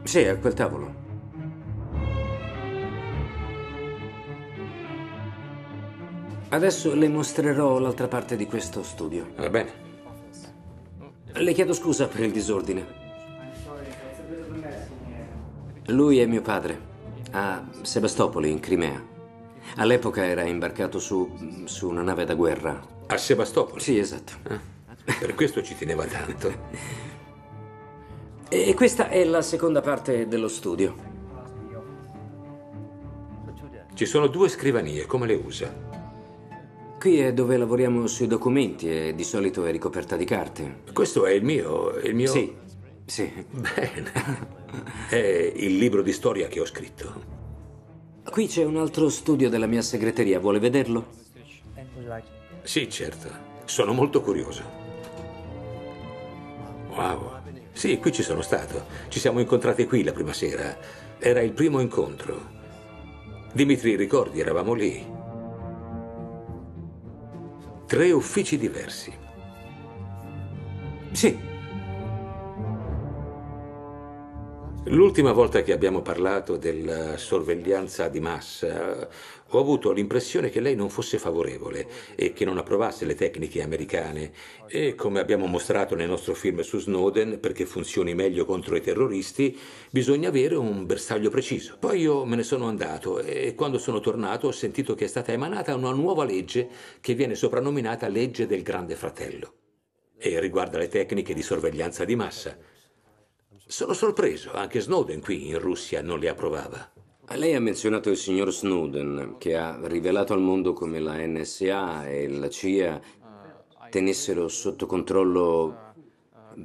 Sì, a quel tavolo. Adesso le mostrerò l'altra parte di questo studio. Va bene. Le chiedo scusa per il disordine. Lui è mio padre, a Sebastopoli, in Crimea. All'epoca era imbarcato su, su una nave da guerra. A Sebastopoli? Sì, esatto. Per questo ci teneva tanto. E questa è la seconda parte dello studio. Ci sono due scrivanie, come le usa? Qui è dove lavoriamo sui documenti e di solito è ricoperta di carte. Questo è il mio. il mio. Sì, sì. Bene. È il libro di storia che ho scritto. Qui c'è un altro studio della mia segreteria, vuole vederlo? Sì, certo. Sono molto curioso. Wow. Sì, qui ci sono stato. Ci siamo incontrati qui la prima sera. Era il primo incontro. Dimitri, ricordi, eravamo lì. Tre uffici diversi. Sì. L'ultima volta che abbiamo parlato della sorveglianza di massa, ho avuto l'impressione che lei non fosse favorevole e che non approvasse le tecniche americane. E come abbiamo mostrato nel nostro film su Snowden, perché funzioni meglio contro i terroristi, bisogna avere un bersaglio preciso. Poi io me ne sono andato e quando sono tornato ho sentito che è stata emanata una nuova legge che viene soprannominata legge del Grande Fratello e riguarda le tecniche di sorveglianza di massa. Sono sorpreso, anche Snowden qui in Russia non le approvava. Lei ha menzionato il signor Snowden, che ha rivelato al mondo come la NSA e la CIA tenessero sotto controllo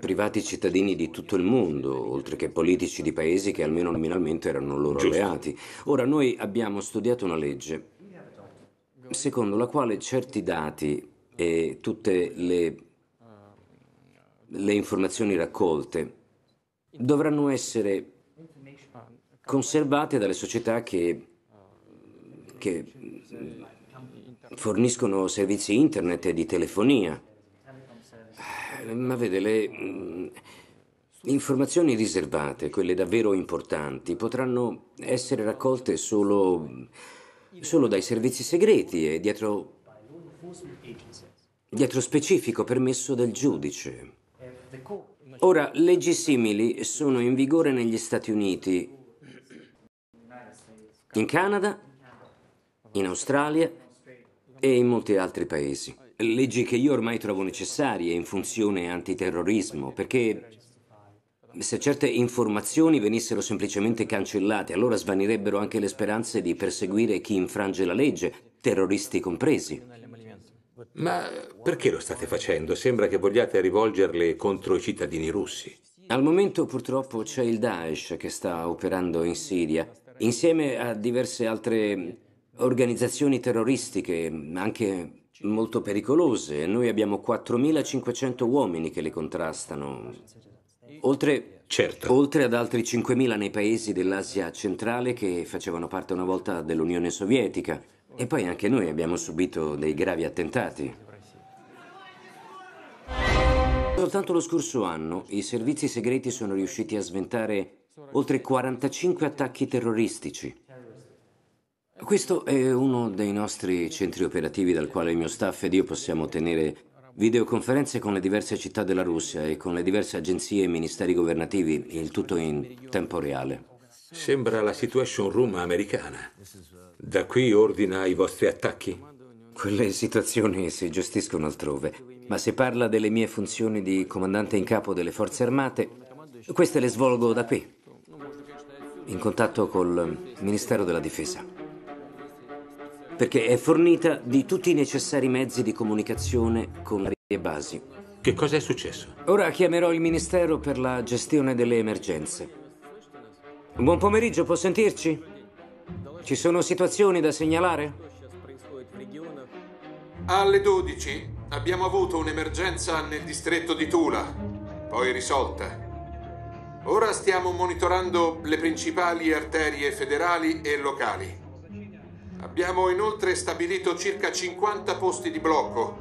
privati cittadini di tutto il mondo, oltre che politici di paesi che almeno nominalmente erano loro Giusto. alleati. Ora, noi abbiamo studiato una legge secondo la quale certi dati e tutte le, le informazioni raccolte dovranno essere conservate dalle società che, che forniscono servizi internet e di telefonia. Ma vede, le mm, informazioni riservate, quelle davvero importanti, potranno essere raccolte solo, solo dai servizi segreti e dietro, dietro specifico permesso del giudice. Ora, leggi simili sono in vigore negli Stati Uniti, in Canada, in Australia e in molti altri paesi. Leggi che io ormai trovo necessarie in funzione antiterrorismo, perché se certe informazioni venissero semplicemente cancellate, allora svanirebbero anche le speranze di perseguire chi infrange la legge, terroristi compresi. Ma perché lo state facendo? Sembra che vogliate rivolgerle contro i cittadini russi. Al momento purtroppo c'è il Daesh che sta operando in Siria, insieme a diverse altre organizzazioni terroristiche, anche molto pericolose. Noi abbiamo 4.500 uomini che le contrastano. Oltre, certo. oltre ad altri 5.000 nei paesi dell'Asia centrale che facevano parte una volta dell'Unione Sovietica. E poi anche noi abbiamo subito dei gravi attentati. Soltanto lo scorso anno i servizi segreti sono riusciti a sventare oltre 45 attacchi terroristici. Questo è uno dei nostri centri operativi dal quale il mio staff ed io possiamo tenere videoconferenze con le diverse città della Russia e con le diverse agenzie e ministeri governativi, il tutto in tempo reale. Sembra la situation room americana. Da qui ordina i vostri attacchi? Quelle situazioni si gestiscono altrove, ma se parla delle mie funzioni di comandante in capo delle forze armate, queste le svolgo da qui, in contatto col Ministero della Difesa perché è fornita di tutti i necessari mezzi di comunicazione con le varie basi. Che cosa è successo? Ora chiamerò il Ministero per la gestione delle emergenze. Buon pomeriggio, può sentirci? Ci sono situazioni da segnalare? Alle 12 abbiamo avuto un'emergenza nel distretto di Tula, poi risolta. Ora stiamo monitorando le principali arterie federali e locali. Abbiamo inoltre stabilito circa 50 posti di blocco,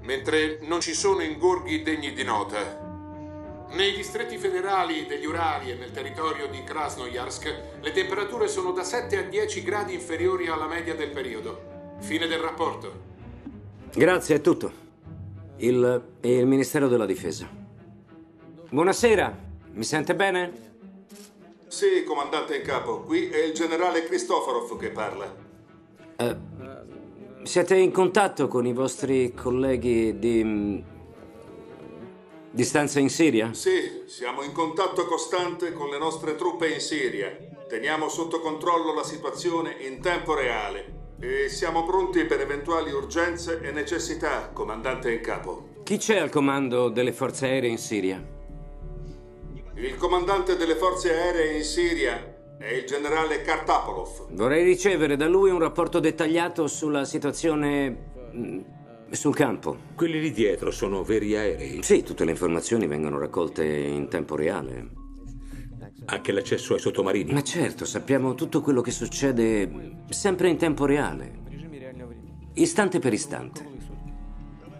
mentre non ci sono ingorghi degni di nota. Nei distretti federali degli Urali e nel territorio di Krasnoyarsk le temperature sono da 7 a 10 gradi inferiori alla media del periodo. Fine del rapporto. Grazie, è tutto. Il, il Ministero della Difesa. Buonasera, mi sente bene? Sì, comandante in capo. Qui è il generale Kristoforov che parla. Uh, siete in contatto con i vostri colleghi di... di stanza in Siria? Sì, siamo in contatto costante con le nostre truppe in Siria. Teniamo sotto controllo la situazione in tempo reale e siamo pronti per eventuali urgenze e necessità, comandante in capo. Chi c'è al comando delle forze aeree in Siria? Il comandante delle forze aeree in Siria è il generale Kartapolov. Vorrei ricevere da lui un rapporto dettagliato sulla situazione mm, sul campo. Quelli lì dietro sono veri aerei? Sì, tutte le informazioni vengono raccolte in tempo reale. Anche l'accesso ai sottomarini? Ma certo, sappiamo tutto quello che succede sempre in tempo reale. Istante per istante.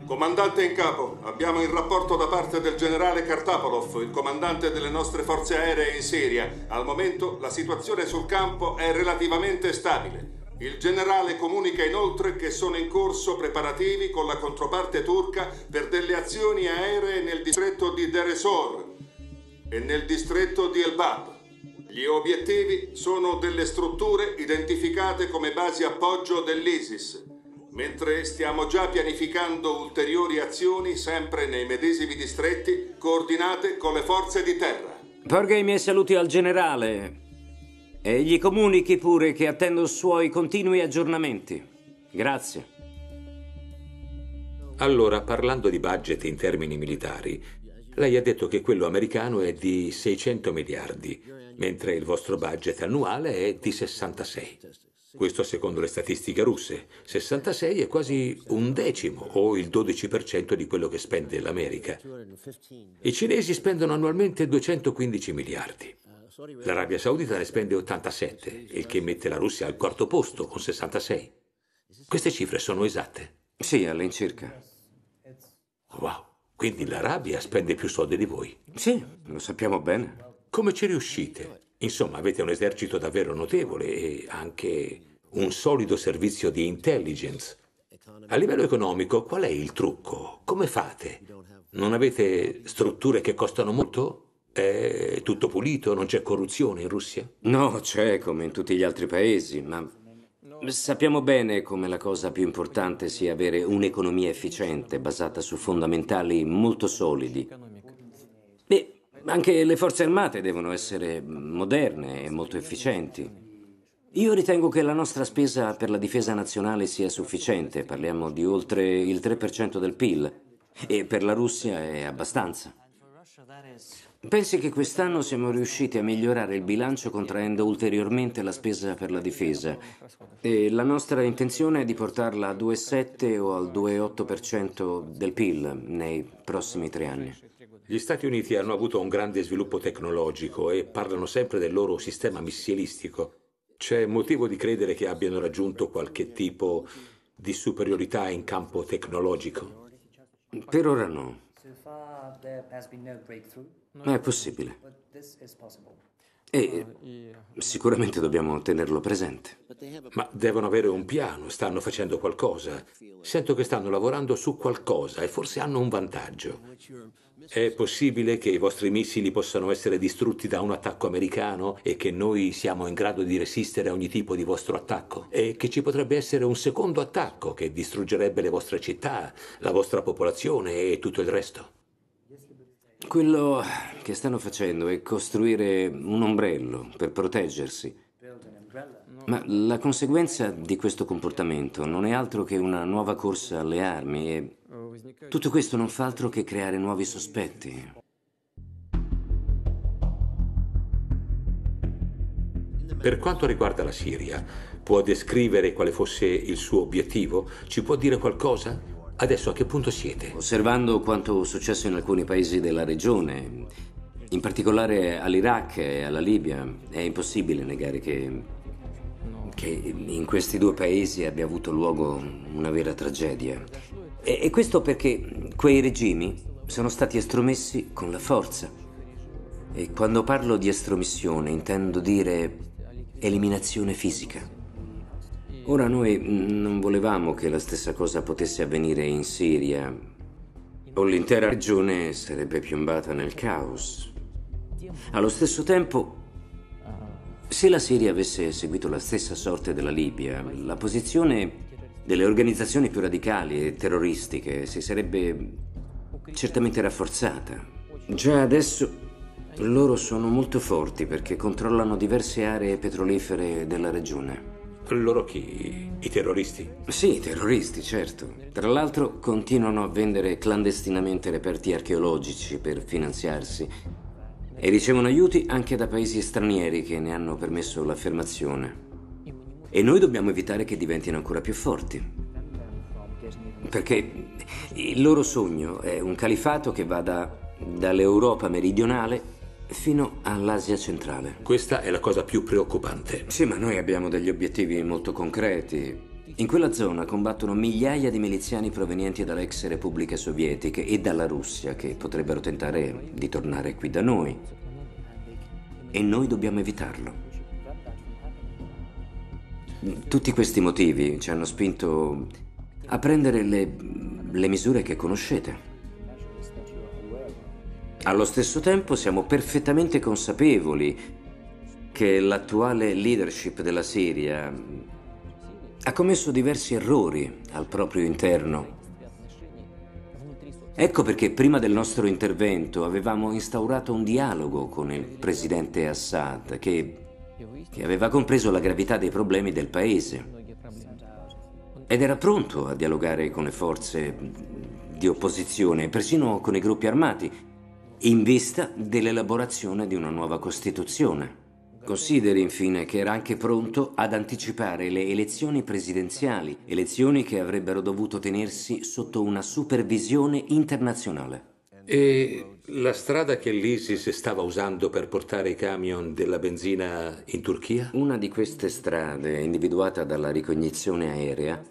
Comandante in capo, abbiamo il rapporto da parte del generale Kartapolov, il comandante delle nostre forze aeree in Siria. Al momento la situazione sul campo è relativamente stabile. Il generale comunica inoltre che sono in corso preparativi con la controparte turca per delle azioni aeree nel distretto di Deresor e nel distretto di Elbab. Gli obiettivi sono delle strutture identificate come basi appoggio dell'ISIS mentre stiamo già pianificando ulteriori azioni sempre nei medesimi distretti coordinate con le forze di terra. Porga i miei saluti al generale e gli comunichi pure che attendo suoi continui aggiornamenti. Grazie. Allora, parlando di budget in termini militari, lei ha detto che quello americano è di 600 miliardi, mentre il vostro budget annuale è di 66. Questo secondo le statistiche russe. 66 è quasi un decimo o il 12% di quello che spende l'America. I cinesi spendono annualmente 215 miliardi. L'Arabia Saudita ne spende 87, il che mette la Russia al quarto posto con 66. Queste cifre sono esatte? Sì, all'incirca. Wow, quindi l'Arabia spende più soldi di voi? Sì, lo sappiamo bene. Come ci riuscite? Insomma, avete un esercito davvero notevole e anche un solido servizio di intelligence. A livello economico, qual è il trucco? Come fate? Non avete strutture che costano molto? È tutto pulito? Non c'è corruzione in Russia? No, c'è come in tutti gli altri paesi, ma sappiamo bene come la cosa più importante sia avere un'economia efficiente, basata su fondamentali molto solidi. Anche le forze armate devono essere moderne e molto efficienti. Io ritengo che la nostra spesa per la difesa nazionale sia sufficiente, parliamo di oltre il 3% del PIL, e per la Russia è abbastanza. Pensi che quest'anno siamo riusciti a migliorare il bilancio contraendo ulteriormente la spesa per la difesa e la nostra intenzione è di portarla a 2,7 o al 2,8% del PIL nei prossimi tre anni. Gli Stati Uniti hanno avuto un grande sviluppo tecnologico e parlano sempre del loro sistema missilistico. C'è motivo di credere che abbiano raggiunto qualche tipo di superiorità in campo tecnologico? Per ora no. Ma è possibile. E sicuramente dobbiamo tenerlo presente. Ma devono avere un piano, stanno facendo qualcosa. Sento che stanno lavorando su qualcosa e forse hanno un vantaggio. È possibile che i vostri missili possano essere distrutti da un attacco americano e che noi siamo in grado di resistere a ogni tipo di vostro attacco? E che ci potrebbe essere un secondo attacco che distruggerebbe le vostre città, la vostra popolazione e tutto il resto? Quello che stanno facendo è costruire un ombrello per proteggersi. Ma la conseguenza di questo comportamento non è altro che una nuova corsa alle armi e tutto questo non fa altro che creare nuovi sospetti. Per quanto riguarda la Siria, può descrivere quale fosse il suo obiettivo? Ci può dire qualcosa? Adesso a che punto siete? Osservando quanto successo in alcuni paesi della regione, in particolare all'Iraq e alla Libia, è impossibile negare che, che in questi due paesi abbia avuto luogo una vera tragedia. E, e questo perché quei regimi sono stati estromessi con la forza. E quando parlo di estromissione intendo dire eliminazione fisica. Ora noi non volevamo che la stessa cosa potesse avvenire in Siria, o l'intera regione sarebbe piombata nel caos. Allo stesso tempo, se la Siria avesse seguito la stessa sorte della Libia, la posizione delle organizzazioni più radicali e terroristiche si sarebbe certamente rafforzata. Già adesso loro sono molto forti perché controllano diverse aree petrolifere della regione. Loro chi? I terroristi? Sì, i terroristi, certo. Tra l'altro continuano a vendere clandestinamente reperti archeologici per finanziarsi e ricevono aiuti anche da paesi stranieri che ne hanno permesso l'affermazione. E noi dobbiamo evitare che diventino ancora più forti. Perché il loro sogno è un califato che vada dall'Europa meridionale fino all'Asia centrale. Questa è la cosa più preoccupante. Sì, ma noi abbiamo degli obiettivi molto concreti. In quella zona combattono migliaia di miliziani provenienti dalle ex repubbliche sovietiche e dalla Russia che potrebbero tentare di tornare qui da noi. E noi dobbiamo evitarlo. Tutti questi motivi ci hanno spinto a prendere le, le misure che conoscete. Allo stesso tempo siamo perfettamente consapevoli che l'attuale leadership della Siria ha commesso diversi errori al proprio interno. Ecco perché prima del nostro intervento avevamo instaurato un dialogo con il presidente Assad che, che aveva compreso la gravità dei problemi del paese ed era pronto a dialogare con le forze di opposizione, persino con i gruppi armati, in vista dell'elaborazione di una nuova Costituzione. Consideri infine che era anche pronto ad anticipare le elezioni presidenziali, elezioni che avrebbero dovuto tenersi sotto una supervisione internazionale. E la strada che l'ISIS stava usando per portare i camion della benzina in Turchia? Una di queste strade, individuata dalla ricognizione aerea,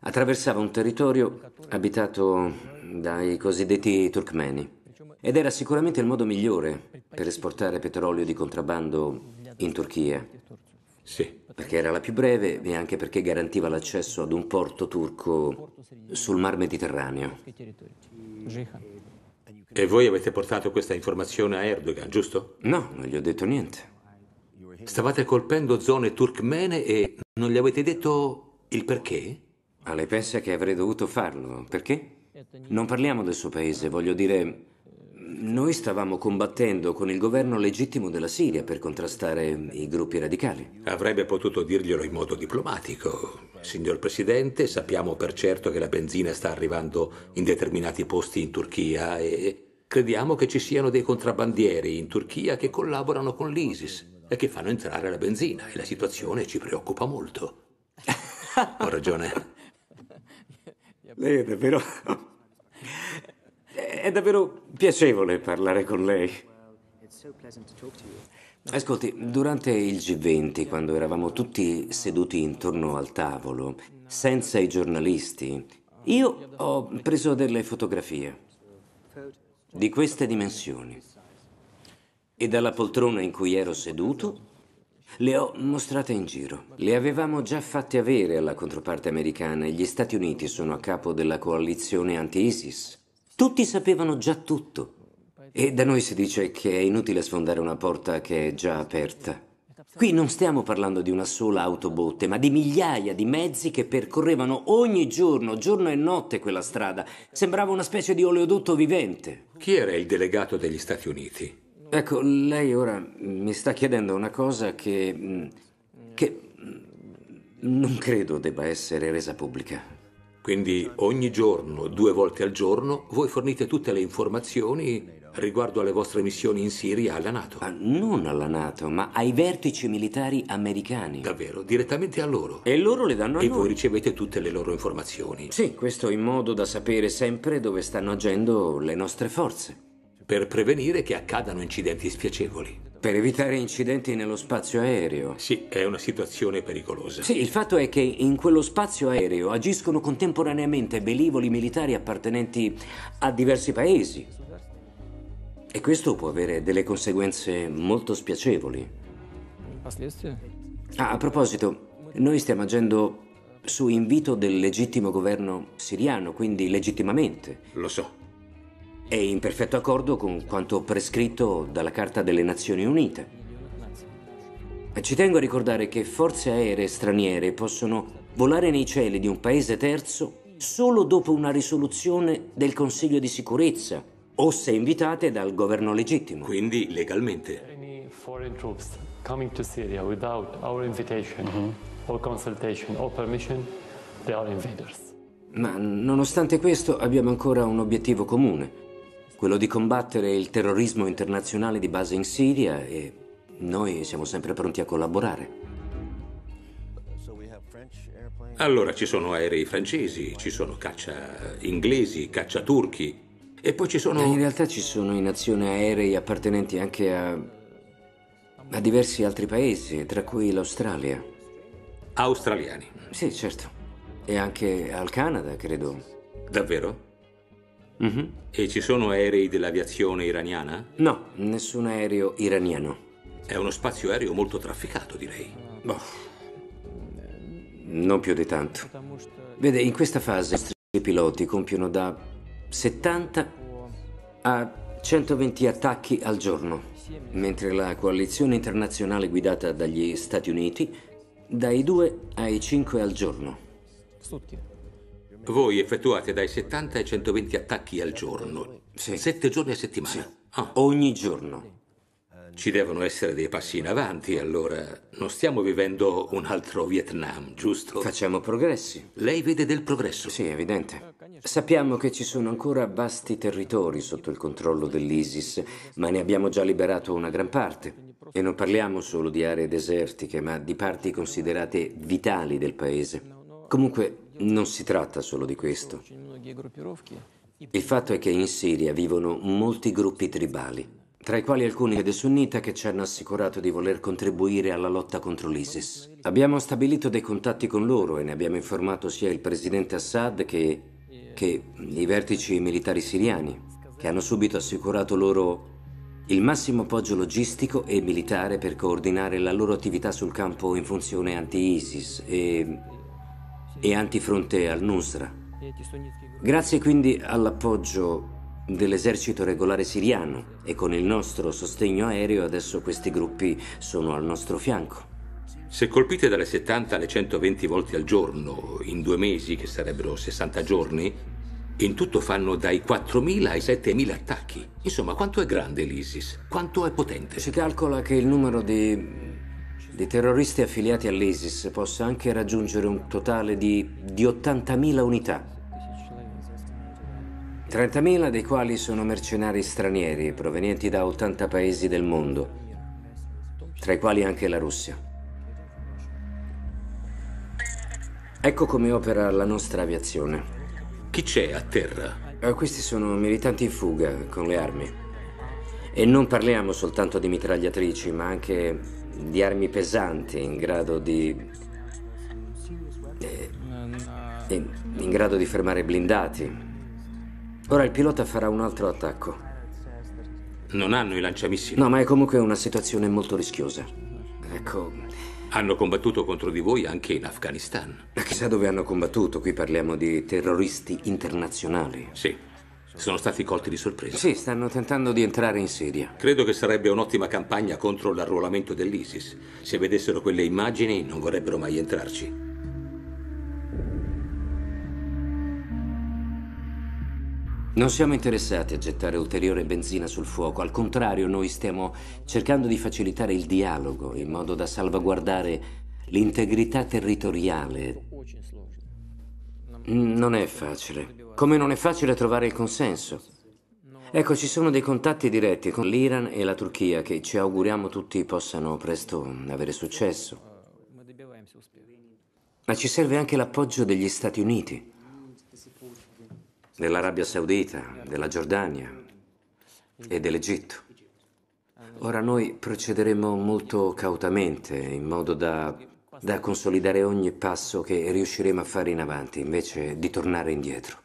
attraversava un territorio abitato dai cosiddetti turkmeni ed era sicuramente il modo migliore per esportare petrolio di contrabbando in Turchia. Sì. perché era la più breve e anche perché garantiva l'accesso ad un porto turco sul mar Mediterraneo. E voi avete portato questa informazione a Erdogan, giusto? No, non gli ho detto niente. Stavate colpendo zone turkmene e non gli avete detto il perché? Ma lei pensa che avrei dovuto farlo? Perché? Non parliamo del suo paese, voglio dire... Noi stavamo combattendo con il governo legittimo della Siria per contrastare i gruppi radicali. Avrebbe potuto dirglielo in modo diplomatico. Signor Presidente, sappiamo per certo che la benzina sta arrivando in determinati posti in Turchia e crediamo che ci siano dei contrabbandieri in Turchia che collaborano con l'ISIS e che fanno entrare la benzina e la situazione ci preoccupa molto. Ho ragione. Lei è davvero... È davvero piacevole parlare con lei. Ascolti, durante il G20, quando eravamo tutti seduti intorno al tavolo, senza i giornalisti, io ho preso delle fotografie di queste dimensioni. E dalla poltrona in cui ero seduto le ho mostrate in giro. Le avevamo già fatte avere alla controparte americana e gli Stati Uniti sono a capo della coalizione anti-ISIS. Tutti sapevano già tutto. E da noi si dice che è inutile sfondare una porta che è già aperta. Qui non stiamo parlando di una sola autobotte, ma di migliaia di mezzi che percorrevano ogni giorno, giorno e notte quella strada. Sembrava una specie di oleodotto vivente. Chi era il delegato degli Stati Uniti? Ecco, lei ora mi sta chiedendo una cosa che... che non credo debba essere resa pubblica. Quindi ogni giorno, due volte al giorno, voi fornite tutte le informazioni riguardo alle vostre missioni in Siria alla Nato? Ah, non alla Nato, ma ai vertici militari americani. Davvero? Direttamente a loro? E loro le danno a e noi. voi ricevete tutte le loro informazioni? Sì, questo in modo da sapere sempre dove stanno agendo le nostre forze. Per prevenire che accadano incidenti spiacevoli. Per evitare incidenti nello spazio aereo. Sì, è una situazione pericolosa. Sì, il fatto è che in quello spazio aereo agiscono contemporaneamente velivoli militari appartenenti a diversi paesi. E questo può avere delle conseguenze molto spiacevoli. Ah, a proposito, noi stiamo agendo su invito del legittimo governo siriano, quindi legittimamente. Lo so. È in perfetto accordo con quanto prescritto dalla Carta delle Nazioni Unite. Ci tengo a ricordare che forze aeree straniere possono volare nei cieli di un paese terzo solo dopo una risoluzione del Consiglio di sicurezza o se invitate dal governo legittimo. Quindi legalmente. Any foreign troops coming to Syria without our invitation or consultation or permission, they are invaders. Ma nonostante questo abbiamo ancora un obiettivo comune, quello di combattere il terrorismo internazionale di base in Siria e noi siamo sempre pronti a collaborare. Allora ci sono aerei francesi, ci sono caccia inglesi, caccia turchi e poi ci sono... E in realtà ci sono in azione aerei appartenenti anche a, a diversi altri paesi, tra cui l'Australia. Australiani. Sì, certo. E anche al Canada, credo. Davvero? Mhm. E ci sono aerei dell'aviazione iraniana? No, nessun aereo iraniano. È uno spazio aereo molto trafficato, direi. Boh. Non più di tanto. Vede, in questa fase i piloti compiono da 70 a 120 attacchi al giorno, mentre la coalizione internazionale guidata dagli Stati Uniti dai 2 ai 5 al giorno. Voi effettuate dai 70 ai 120 attacchi al giorno. Sette giorni a settimana. Ah. Ogni giorno. Ci devono essere dei passi in avanti, allora. Non stiamo vivendo un altro Vietnam, giusto? Facciamo progressi. Lei vede del progresso? Sì, evidente. Sappiamo che ci sono ancora vasti territori sotto il controllo dell'ISIS, ma ne abbiamo già liberato una gran parte. E non parliamo solo di aree desertiche, ma di parti considerate vitali del paese. Comunque, non si tratta solo di questo. Il fatto è che in Siria vivono molti gruppi tribali, tra i quali alcuni ed sunnita che ci hanno assicurato di voler contribuire alla lotta contro l'ISIS. Abbiamo stabilito dei contatti con loro e ne abbiamo informato sia il presidente Assad che, che i vertici militari siriani, che hanno subito assicurato loro il massimo appoggio logistico e militare per coordinare la loro attività sul campo in funzione anti-ISIS e, e antifronte al-Nusra. Grazie quindi all'appoggio dell'esercito regolare siriano e con il nostro sostegno aereo adesso questi gruppi sono al nostro fianco. Se colpite dalle 70 alle 120 volte al giorno, in due mesi, che sarebbero 60 giorni, in tutto fanno dai 4.000 ai 7.000 attacchi. Insomma, quanto è grande l'ISIS? Quanto è potente? Si calcola che il numero di, di terroristi affiliati all'ISIS possa anche raggiungere un totale di, di 80.000 unità. 30.000 dei quali sono mercenari stranieri provenienti da 80 paesi del mondo, tra i quali anche la Russia. Ecco come opera la nostra aviazione. Chi c'è a terra? Eh, questi sono militanti in fuga con le armi. E non parliamo soltanto di mitragliatrici, ma anche di armi pesanti in grado di... eh, in, in grado di fermare blindati, Ora il pilota farà un altro attacco. Non hanno i lanciamissili? No, ma è comunque una situazione molto rischiosa. Ecco. Hanno combattuto contro di voi anche in Afghanistan. Ma chissà dove hanno combattuto. Qui parliamo di terroristi internazionali. Sì. Sono stati colti di sorpresa. Sì, stanno tentando di entrare in Siria. Credo che sarebbe un'ottima campagna contro l'arruolamento dell'ISIS. Se vedessero quelle immagini non vorrebbero mai entrarci. Non siamo interessati a gettare ulteriore benzina sul fuoco, al contrario noi stiamo cercando di facilitare il dialogo in modo da salvaguardare l'integrità territoriale. Non è facile, come non è facile trovare il consenso. Ecco, ci sono dei contatti diretti con l'Iran e la Turchia che ci auguriamo tutti possano presto avere successo. Ma ci serve anche l'appoggio degli Stati Uniti dell'Arabia Saudita, della Giordania e dell'Egitto. Ora noi procederemo molto cautamente, in modo da, da consolidare ogni passo che riusciremo a fare in avanti, invece di tornare indietro.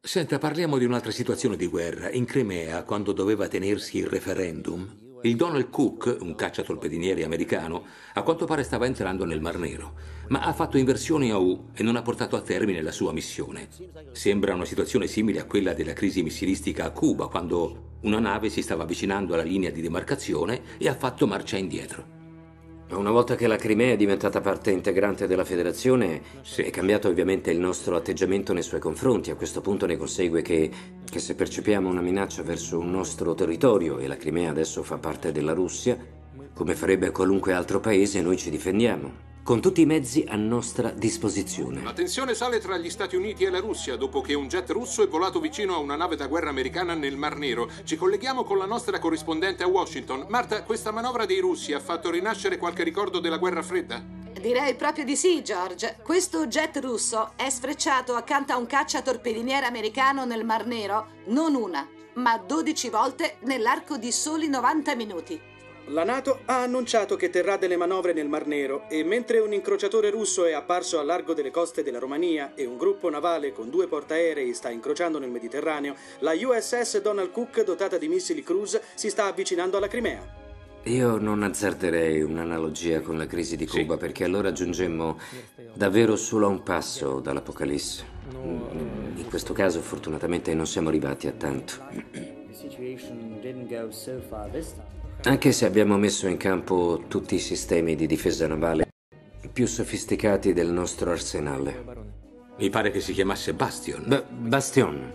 Senta, parliamo di un'altra situazione di guerra. In Crimea, quando doveva tenersi il referendum, il Donald Cook, un cacciatorpediniere americano, a quanto pare stava entrando nel Mar Nero, ma ha fatto inversioni a U e non ha portato a termine la sua missione. Sembra una situazione simile a quella della crisi missilistica a Cuba, quando una nave si stava avvicinando alla linea di demarcazione e ha fatto marcia indietro. Una volta che la Crimea è diventata parte integrante della federazione, sì. è cambiato ovviamente il nostro atteggiamento nei suoi confronti. A questo punto ne consegue che, che se percepiamo una minaccia verso un nostro territorio e la Crimea adesso fa parte della Russia, come farebbe qualunque altro paese, noi ci difendiamo con tutti i mezzi a nostra disposizione. La tensione sale tra gli Stati Uniti e la Russia dopo che un jet russo è volato vicino a una nave da guerra americana nel Mar Nero. Ci colleghiamo con la nostra corrispondente a Washington. Marta, questa manovra dei russi ha fatto rinascere qualche ricordo della guerra fredda? Direi proprio di sì, George. Questo jet russo è sfrecciato accanto a un cacciatorpediniere americano nel Mar Nero non una, ma 12 volte nell'arco di soli 90 minuti. La NATO ha annunciato che terrà delle manovre nel Mar Nero e mentre un incrociatore russo è apparso a largo delle coste della Romania e un gruppo navale con due portaerei sta incrociando nel Mediterraneo, la USS Donald Cook dotata di missili cruise si sta avvicinando alla Crimea. Io non azzarderei un'analogia con la crisi di Cuba sì. perché allora giungemmo davvero solo a un passo dall'Apocalisse. In questo caso fortunatamente non siamo arrivati a tanto. Anche se abbiamo messo in campo tutti i sistemi di difesa navale più sofisticati del nostro arsenale. Mi pare che si chiamasse Bastion. B- Bastion.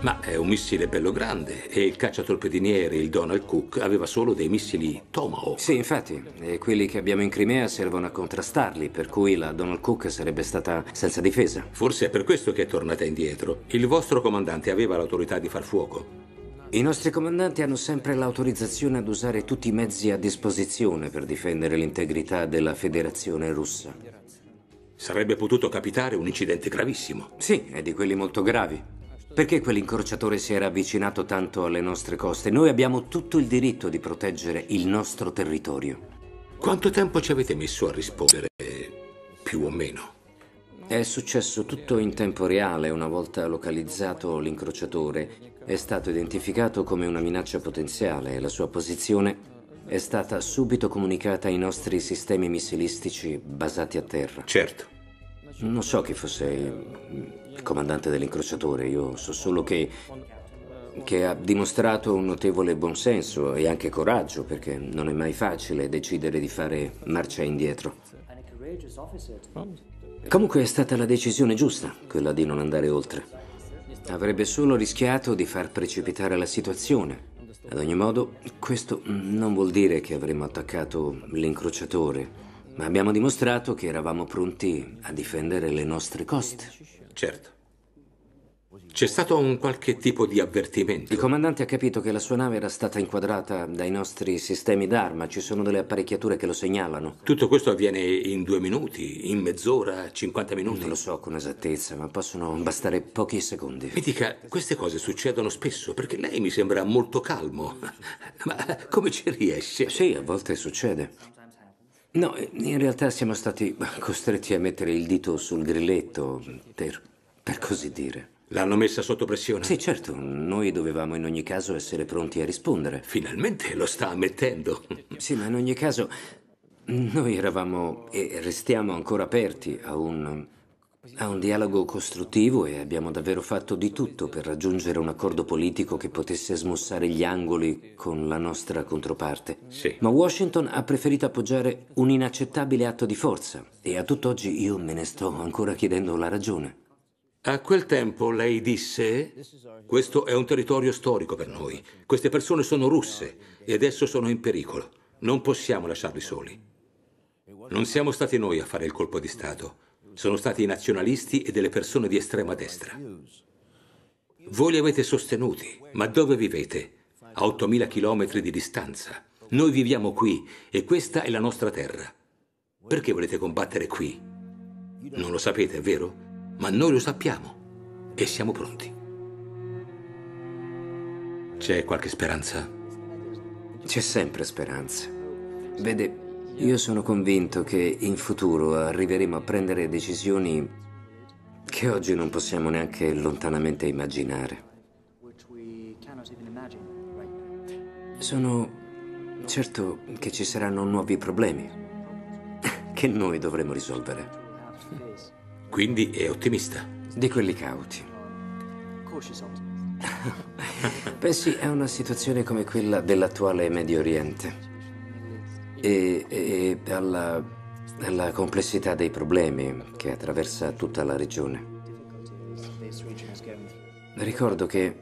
Ma è un missile bello grande e il cacciatorpediniere, il Donald Cook, aveva solo dei missili Tomahawk. Sì, infatti, e quelli che abbiamo in Crimea servono a contrastarli, per cui la Donald Cook sarebbe stata senza difesa. Forse è per questo che è tornata indietro. Il vostro comandante aveva l'autorità di far fuoco. I nostri comandanti hanno sempre l'autorizzazione ad usare tutti i mezzi a disposizione per difendere l'integrità della Federazione russa. Sarebbe potuto capitare un incidente gravissimo. Sì, e di quelli molto gravi. Perché quell'incrociatore si era avvicinato tanto alle nostre coste? Noi abbiamo tutto il diritto di proteggere il nostro territorio. Quanto tempo ci avete messo a rispondere, più o meno? È successo tutto in tempo reale una volta localizzato l'incrociatore è stato identificato come una minaccia potenziale e la sua posizione è stata subito comunicata ai nostri sistemi missilistici basati a terra. Certo. Non so chi fosse il comandante dell'incrociatore, io so solo che, che ha dimostrato un notevole buonsenso e anche coraggio, perché non è mai facile decidere di fare marcia indietro. Comunque è stata la decisione giusta, quella di non andare oltre. Avrebbe solo rischiato di far precipitare la situazione ad ogni modo, questo non vuol dire che avremmo attaccato l'incrociatore, ma abbiamo dimostrato che eravamo pronti a difendere le nostre coste. Certo. C'è stato un qualche tipo di avvertimento? Il comandante ha capito che la sua nave era stata inquadrata dai nostri sistemi d'arma. Ci sono delle apparecchiature che lo segnalano. Tutto questo avviene in due minuti, in mezz'ora, 50 minuti? Non lo so con esattezza, ma possono bastare pochi secondi. Mi dica, queste cose succedono spesso perché lei mi sembra molto calmo. Ma come ci riesce? Sì, a volte succede. No, in realtà siamo stati costretti a mettere il dito sul grilletto, per, per così dire. L'hanno messa sotto pressione? Sì, certo. Noi dovevamo in ogni caso essere pronti a rispondere. Finalmente lo sta ammettendo. Sì, ma in ogni caso noi eravamo e restiamo ancora aperti a un, a un dialogo costruttivo e abbiamo davvero fatto di tutto per raggiungere un accordo politico che potesse smussare gli angoli con la nostra controparte. Sì. Ma Washington ha preferito appoggiare un inaccettabile atto di forza e a tutt'oggi io me ne sto ancora chiedendo la ragione. A quel tempo lei disse, questo è un territorio storico per noi, queste persone sono russe e adesso sono in pericolo, non possiamo lasciarli soli. Non siamo stati noi a fare il colpo di Stato, sono stati i nazionalisti e delle persone di estrema destra. Voi li avete sostenuti, ma dove vivete? A 8.000 chilometri di distanza. Noi viviamo qui e questa è la nostra terra. Perché volete combattere qui? Non lo sapete, è vero? Ma noi lo sappiamo e siamo pronti. C'è qualche speranza? C'è sempre speranza. Vede, io sono convinto che in futuro arriveremo a prendere decisioni che oggi non possiamo neanche lontanamente immaginare. Sono certo che ci saranno nuovi problemi che noi dovremo risolvere. Quindi è ottimista. Di quelli cauti. Pensi a una situazione come quella dell'attuale Medio Oriente e, e alla, alla complessità dei problemi che attraversa tutta la regione. Ricordo che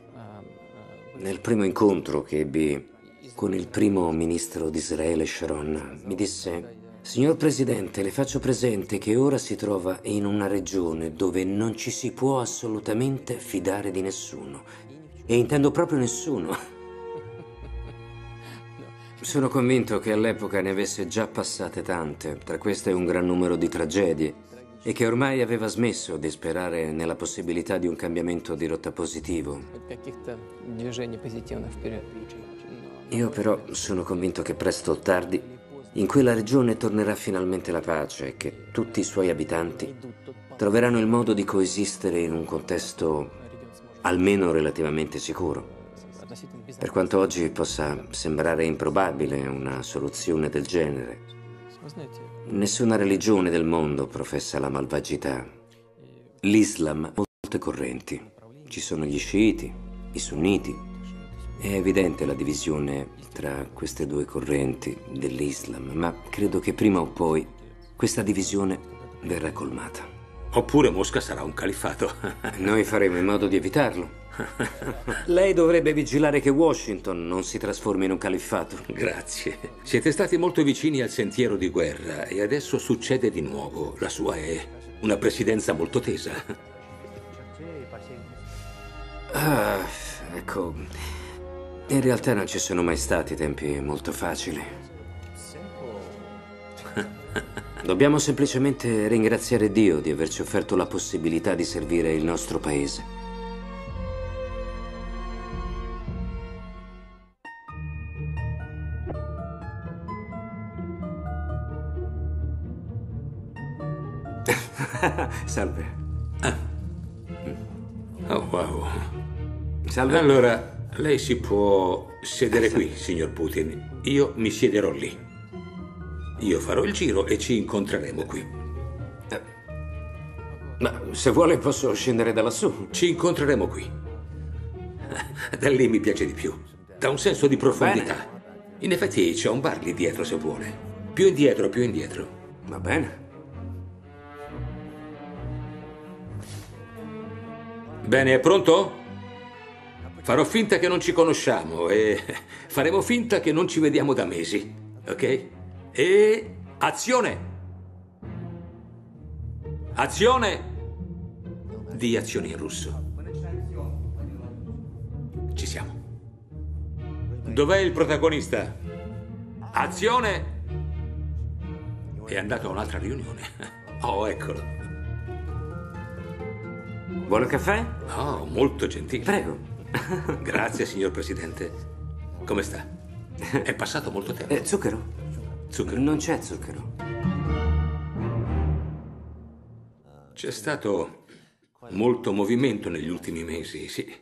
nel primo incontro che ebbi con il primo ministro di Israele, Sharon, mi disse Signor Presidente, le faccio presente che ora si trova in una regione dove non ci si può assolutamente fidare di nessuno. E intendo proprio nessuno. Sono convinto che all'epoca ne avesse già passate tante, tra queste un gran numero di tragedie, e che ormai aveva smesso di sperare nella possibilità di un cambiamento di rotta positivo. Io però sono convinto che presto o tardi in quella regione tornerà finalmente la pace e che tutti i suoi abitanti troveranno il modo di coesistere in un contesto almeno relativamente sicuro. Per quanto oggi possa sembrare improbabile una soluzione del genere, nessuna religione del mondo professa la malvagità. L'Islam ha molte correnti. Ci sono gli sciiti, i sunniti, è evidente la divisione tra queste due correnti dell'Islam, ma credo che prima o poi questa divisione verrà colmata. Oppure Mosca sarà un califfato. Noi faremo in modo di evitarlo. Lei dovrebbe vigilare che Washington non si trasformi in un califfato. Grazie. Siete stati molto vicini al sentiero di guerra e adesso succede di nuovo. La sua è una presidenza molto tesa. Ah, ecco. In realtà non ci sono mai stati tempi molto facili. Dobbiamo semplicemente ringraziare Dio di averci offerto la possibilità di servire il nostro paese. Salve. Oh, wow. Salve. Allora, lei si può sedere qui, signor Putin. Io mi siederò lì. Io farò il giro e ci incontreremo qui. Ma se vuole posso scendere da lassù. Ci incontreremo qui. Da lì mi piace di più. Da un senso di profondità. In effetti c'è un bar lì dietro se vuole. Più indietro, più indietro. Va bene. Bene, è pronto? Farò finta che non ci conosciamo e faremo finta che non ci vediamo da mesi, ok? E azione! Azione! Di azioni in russo. Ci siamo. Dov'è il protagonista? Azione! È andato a un'altra riunione. Oh, eccolo. Vuole caffè? Oh, molto gentile. Prego. Grazie, signor Presidente. Come sta? È passato molto tempo. Eh, zucchero? Zucchero? Non c'è zucchero. C'è stato molto movimento negli ultimi mesi, sì.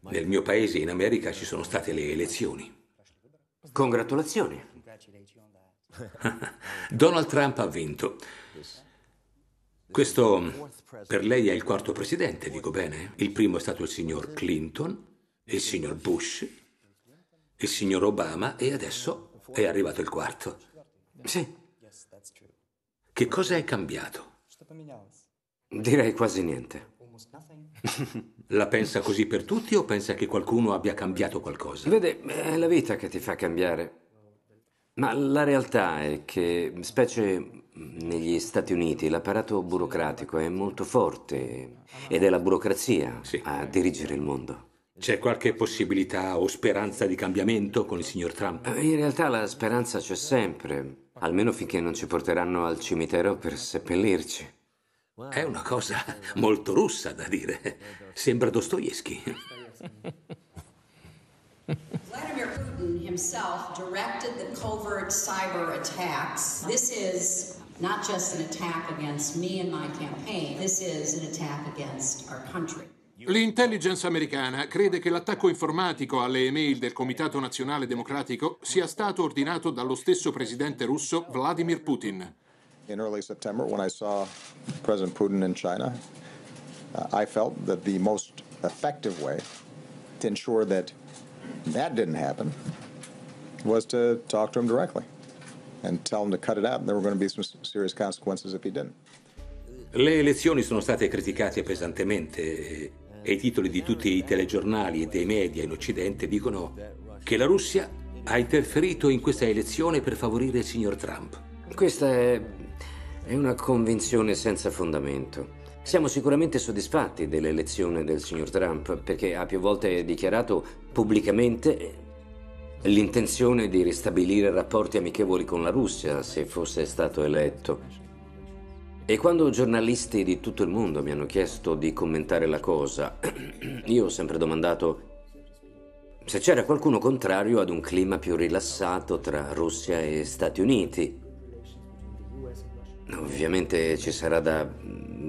Nel mio paese, in America, ci sono state le elezioni. Congratulazioni. Donald Trump ha vinto. Questo per lei è il quarto presidente, dico bene? Il primo è stato il signor Clinton, il signor Bush, il signor Obama e adesso è arrivato il quarto. Sì. Che cosa è cambiato? Direi quasi niente. La pensa così per tutti o pensa che qualcuno abbia cambiato qualcosa? Vede, è la vita che ti fa cambiare. Ma la realtà è che, specie negli Stati Uniti, l'apparato burocratico è molto forte ed è la burocrazia a dirigere il mondo. C'è qualche possibilità o speranza di cambiamento con il signor Trump? Eh, In realtà la speranza c'è sempre, almeno finché non ci porteranno al cimitero per seppellirci. È una cosa molto russa da dire. Sembra Dostoevsky. Vladimir Putin himself directed the covert cyber attacks. This is not just an attack against me and my campaign, this is an attack against our country. L'intelligence americana crede che l'attacco informatico alle email del Comitato Nazionale Democratico sia stato ordinato dallo stesso presidente russo Vladimir Putin. In early September, when I saw President Putin in China, uh, I felt that the most effective way to ensure that that didn't happen was to talk to him directly and tell him to cut it out. And there were going to be some serious consequences if he didn't. Le elezioni sono state criticate pesantemente e i titoli di tutti i telegiornali e dei media in Occidente dicono che la Russia ha interferito in questa elezione per favorire il signor Trump. Questa è, è una convinzione senza fondamento. Siamo sicuramente soddisfatti dell'elezione del signor Trump perché ha più volte dichiarato pubblicamente l'intenzione di ristabilire rapporti amichevoli con la Russia se fosse stato eletto. E quando giornalisti di tutto il mondo mi hanno chiesto di commentare la cosa, io ho sempre domandato se c'era qualcuno contrario ad un clima più rilassato tra Russia e Stati Uniti. Ovviamente ci sarà da,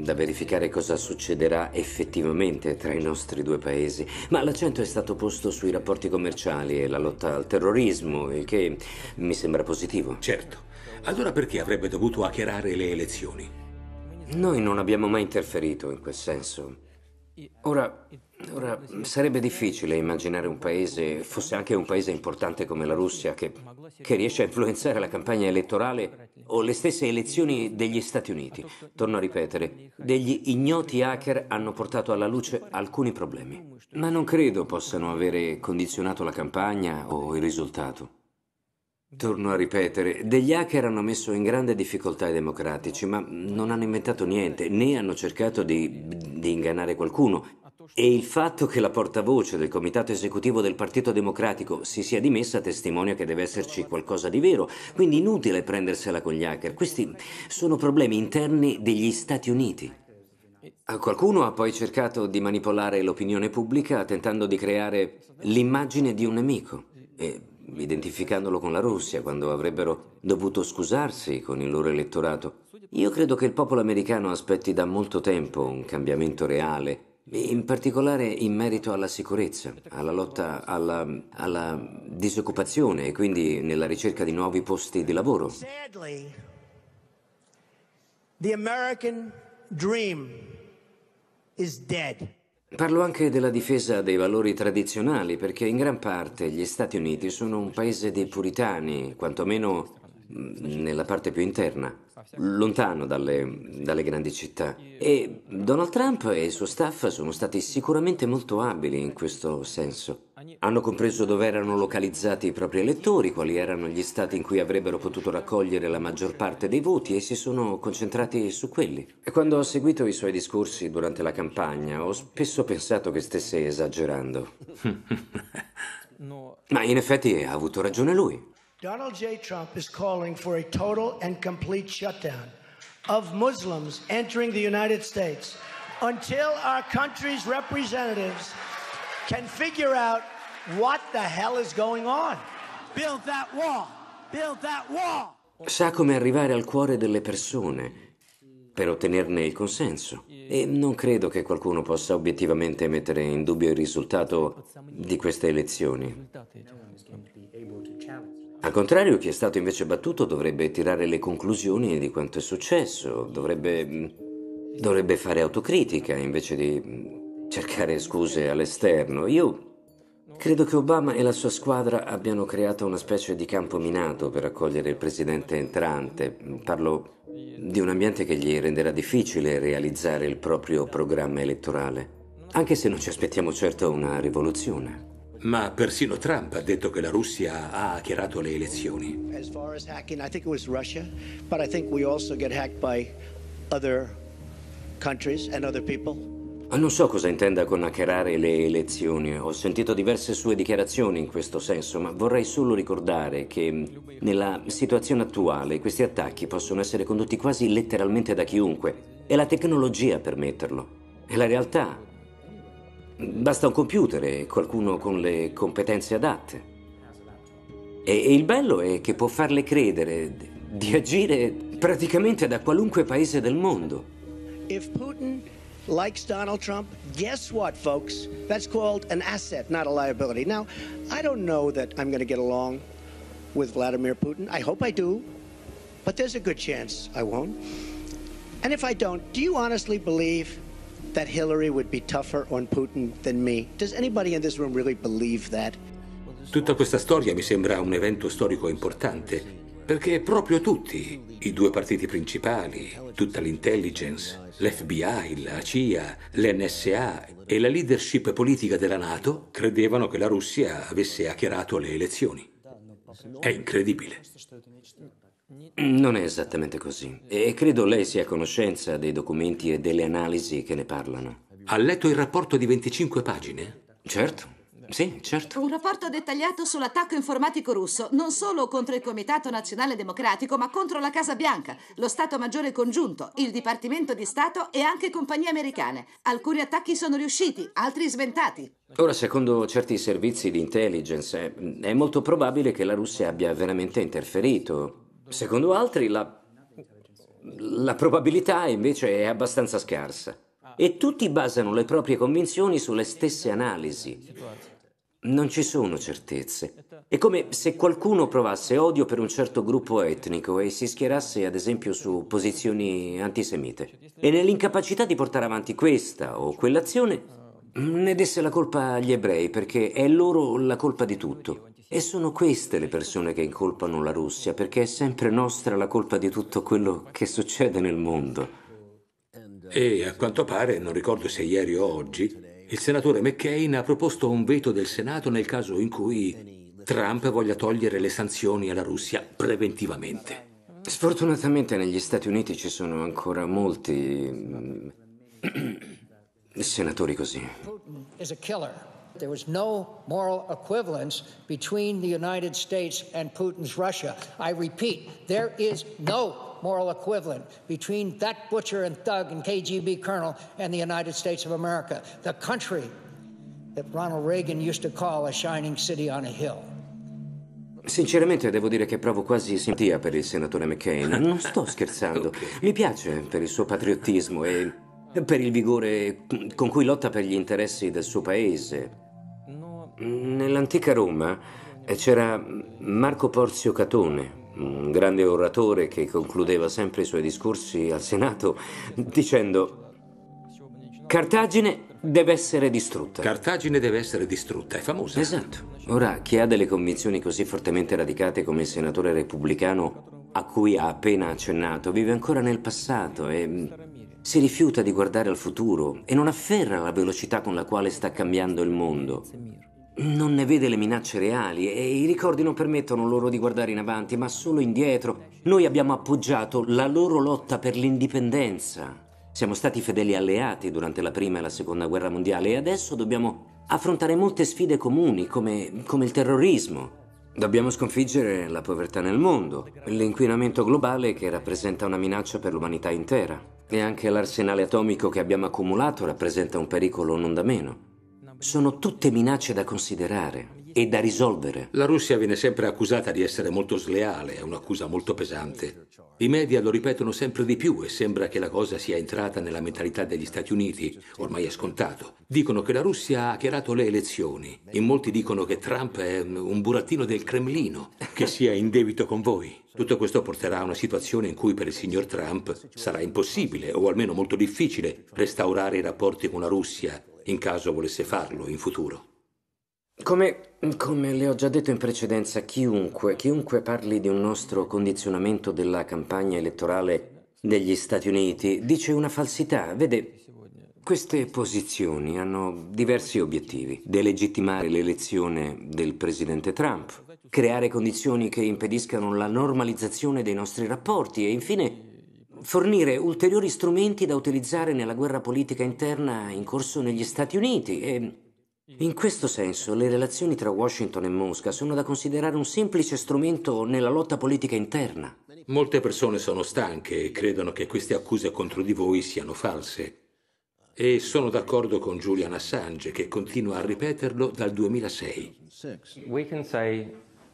da, verificare cosa succederà effettivamente tra i nostri due paesi, ma l'accento è stato posto sui rapporti commerciali e la lotta al terrorismo, il che mi sembra positivo. Certo. Allora perché avrebbe dovuto hackerare le elezioni? Noi non abbiamo mai interferito in quel senso. Ora, ora, sarebbe difficile immaginare un paese, fosse anche un paese importante come la Russia, che, che, riesce a influenzare la campagna elettorale o le stesse elezioni degli Stati Uniti. Torno a ripetere, degli ignoti hacker hanno portato alla luce alcuni problemi, ma non credo possano avere condizionato la campagna o il risultato. Torno a ripetere, degli hacker hanno messo in grande difficoltà i democratici, ma non hanno inventato niente, né hanno cercato di, di ingannare qualcuno. E il fatto che la portavoce del comitato esecutivo del Partito Democratico si sia dimessa testimonia che deve esserci qualcosa di vero. Quindi inutile prendersela con gli hacker. Questi sono problemi interni degli Stati Uniti. Qualcuno ha poi cercato di manipolare l'opinione pubblica tentando di creare l'immagine di un nemico. E identificandolo con la Russia quando avrebbero dovuto scusarsi con il loro elettorato. Io credo che il popolo americano aspetti da molto tempo un cambiamento reale in particolare in merito alla sicurezza, alla lotta alla, alla disoccupazione e quindi nella ricerca di nuovi posti di lavoro. Parlo anche della difesa dei valori tradizionali, perché in gran parte gli Stati Uniti sono un paese dei puritani, quantomeno mh, nella parte più interna, lontano dalle, dalle grandi città. E Donald Trump e il suo staff sono stati sicuramente molto abili in questo senso. Hanno compreso dove erano localizzati i propri elettori, quali erano gli stati in cui avrebbero potuto raccogliere la maggior parte dei voti e si sono concentrati su quelli. E quando ho seguito i suoi discorsi durante la campagna, ho spesso pensato che stesse esagerando. Ma in effetti ha avuto ragione lui. Donald J. Trump is calling for a total and complete shutdown of Muslims entering the United States until our country's representatives can figure out what the hell is going on. Build that wall. Build that wall. Sa come arrivare al cuore delle persone per ottenerne il consenso. E non credo che qualcuno possa obiettivamente mettere in dubbio il risultato di queste elezioni. Al contrario, chi è stato invece battuto dovrebbe tirare le conclusioni di quanto è successo, dovrebbe, dovrebbe fare autocritica invece di cercare scuse all'esterno. Io credo che Obama e la sua squadra abbiano creato una specie di campo minato per accogliere il presidente entrante. Parlo di un ambiente che gli renderà difficile realizzare il proprio programma elettorale, anche se non ci aspettiamo certo una rivoluzione. Ma persino Trump ha detto che la Russia ha hackerato le elezioni. As far as hacking, I think it was Russia, but I think we also get hacked by other countries and other people. Non so cosa intenda con hackerare le elezioni. Ho sentito diverse sue dichiarazioni in questo senso, ma vorrei solo ricordare che nella situazione attuale questi attacchi possono essere condotti quasi letteralmente da chiunque. È la tecnologia a permetterlo. È la realtà. Basta un computer e qualcuno con le competenze adatte. E, il bello è che può farle credere di agire praticamente da qualunque paese del mondo. If Putin likes Donald Trump, guess what, folks? That's called an asset, not a liability. Now, I don't know that I'm going to get along with Vladimir Putin. I hope I do, but there's a good chance I won't. And if I don't, do you honestly believe that Hillary would be tougher on Putin than me? Does anybody in this room really believe that? Tutta questa storia mi sembra un evento storico importante, perché proprio tutti, i due partiti principali, tutta l'intelligence, l'FBI, la CIA, l'NSA e la leadership politica della Nato credevano che la Russia avesse hackerato le elezioni. È incredibile. Non è esattamente così. E credo lei sia a conoscenza dei documenti e delle analisi che ne parlano. Ha letto il rapporto di 25 pagine? Certo. Sì, certo. Un rapporto dettagliato sull'attacco informatico russo, non solo contro il Comitato Nazionale Democratico, ma contro la Casa Bianca, lo Stato Maggiore Congiunto, il Dipartimento di Stato e anche compagnie americane. Alcuni attacchi sono riusciti, altri sventati. Ora, secondo certi servizi di intelligence, è, è molto probabile che la Russia abbia veramente interferito. Secondo altri, la, la probabilità invece è abbastanza scarsa. E tutti basano le proprie convinzioni sulle stesse analisi. Non ci sono certezze. È come se qualcuno provasse odio per un certo gruppo etnico e si schierasse, ad esempio, su posizioni antisemite. E nell'incapacità di portare avanti questa o quell'azione, ne desse la colpa agli ebrei, perché è loro la colpa di tutto. E sono queste le persone che incolpano la Russia, perché è sempre nostra la colpa di tutto quello che succede nel mondo. E a quanto pare, non ricordo se ieri o oggi, il senatore McCain ha proposto un veto del Senato nel caso in cui Trump voglia togliere le sanzioni alla Russia preventivamente. Sfortunatamente negli Stati Uniti ci sono ancora molti mm, senatori così. There was no moral equivalence between the United States and Putin's Russia. I repeat, there is no moral equivalent between that butcher and thug and KGB colonel and the United States of America, the country that Ronald Reagan used to call a shining city on a hill. Sinceramente devo dire che provo quasi simpatia per il senatore McCain. Non sto scherzando. Mi piace per il suo patriottismo e per il vigore con cui lotta per gli interessi del suo paese. Nell'antica Roma c'era Marco Porzio Catone, un grande oratore che concludeva sempre i suoi discorsi al Senato dicendo Cartagine deve essere distrutta. Cartagine deve essere distrutta, è famosa. Esatto. Ora, chi ha delle convinzioni così fortemente radicate come il senatore repubblicano a cui ha appena accennato, vive ancora nel passato e mm, si rifiuta di guardare al futuro e non afferra la velocità con la quale sta cambiando il mondo. Non ne vede le minacce reali e i ricordi non permettono loro di guardare in avanti, ma solo indietro. Noi abbiamo appoggiato la loro lotta per l'indipendenza. Siamo stati fedeli alleati durante la prima e la seconda guerra mondiale e adesso dobbiamo affrontare molte sfide comuni come, come il terrorismo. Dobbiamo sconfiggere la povertà nel mondo, l'inquinamento globale che rappresenta una minaccia per l'umanità intera e anche l'arsenale atomico che abbiamo accumulato rappresenta un pericolo non da meno. Sono tutte minacce da considerare e da risolvere. La Russia viene sempre accusata di essere molto sleale, è un'accusa molto pesante. I media lo ripetono sempre di più e sembra che la cosa sia entrata nella mentalità degli Stati Uniti, ormai è scontato. Dicono che la Russia ha hackerato le elezioni. In molti dicono che Trump è un burattino del Cremlino, che sia in debito con voi. Tutto questo porterà a una situazione in cui per il signor Trump sarà impossibile, o almeno molto difficile, restaurare i rapporti con la Russia in caso volesse farlo in futuro. Come, come, le ho già detto in precedenza, chiunque, chiunque parli di un nostro condizionamento della campagna elettorale degli Stati Uniti dice una falsità. Vede, queste posizioni hanno diversi obiettivi. Delegittimare l'elezione del presidente Trump, creare condizioni che impediscano la normalizzazione dei nostri rapporti e infine fornire ulteriori strumenti da utilizzare nella guerra politica interna in corso negli Stati Uniti e in questo senso le relazioni tra Washington e Mosca sono da considerare un semplice strumento nella lotta politica interna. Molte persone sono stanche e credono che queste accuse contro di voi siano false. E sono d'accordo con Julian Assange che continua a ripeterlo dal 2006. We can say,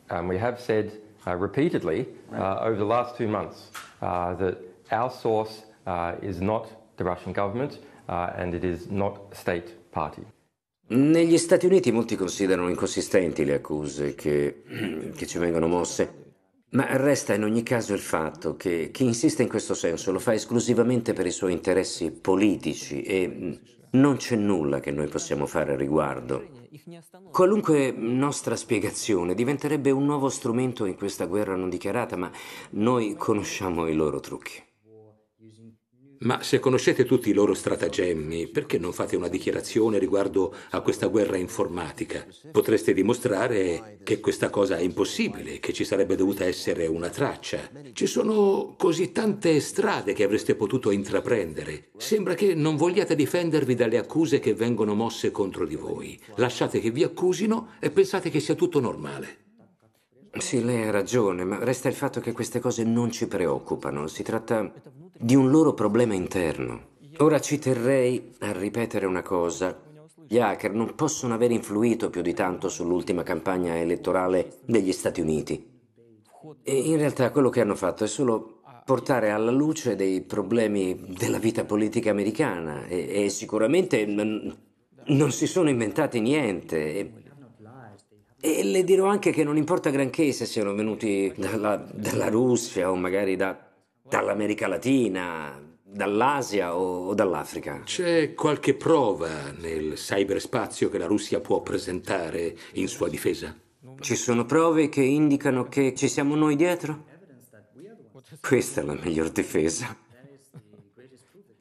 um, we have said uh, repeatedly uh, over the last two months uh, that our source uh, is not the Russian government uh, and it is not state party. Negli Stati Uniti molti considerano inconsistenti le accuse che, che, ci vengono mosse, ma resta in ogni caso il fatto che chi insiste in questo senso lo fa esclusivamente per i suoi interessi politici e non c'è nulla che noi possiamo fare al riguardo. Qualunque nostra spiegazione diventerebbe un nuovo strumento in questa guerra non dichiarata, ma noi conosciamo i loro trucchi. Ma se conoscete tutti i loro stratagemmi, perché non fate una dichiarazione riguardo a questa guerra informatica? Potreste dimostrare che questa cosa è impossibile, che ci sarebbe dovuta essere una traccia. Ci sono così tante strade che avreste potuto intraprendere. Sembra che non vogliate difendervi dalle accuse che vengono mosse contro di voi. Lasciate che vi accusino e pensate che sia tutto normale. Sì, lei ha ragione, ma resta il fatto che queste cose non ci preoccupano. Si tratta di un loro problema interno. Ora ci terrei a ripetere una cosa. Gli hacker non possono aver influito più di tanto sull'ultima campagna elettorale degli Stati Uniti. E in realtà quello che hanno fatto è solo portare alla luce dei problemi della vita politica americana e, e sicuramente non, non, si sono inventati niente. E, e, le dirò anche che non importa granché se siano venuti dalla, dalla Russia o magari da, dall'America Latina, dall'Asia o, dall'Africa. C'è qualche prova nel cyberspazio che la Russia può presentare in sua difesa? Ci sono prove che indicano che ci siamo noi dietro? Questa è la miglior difesa.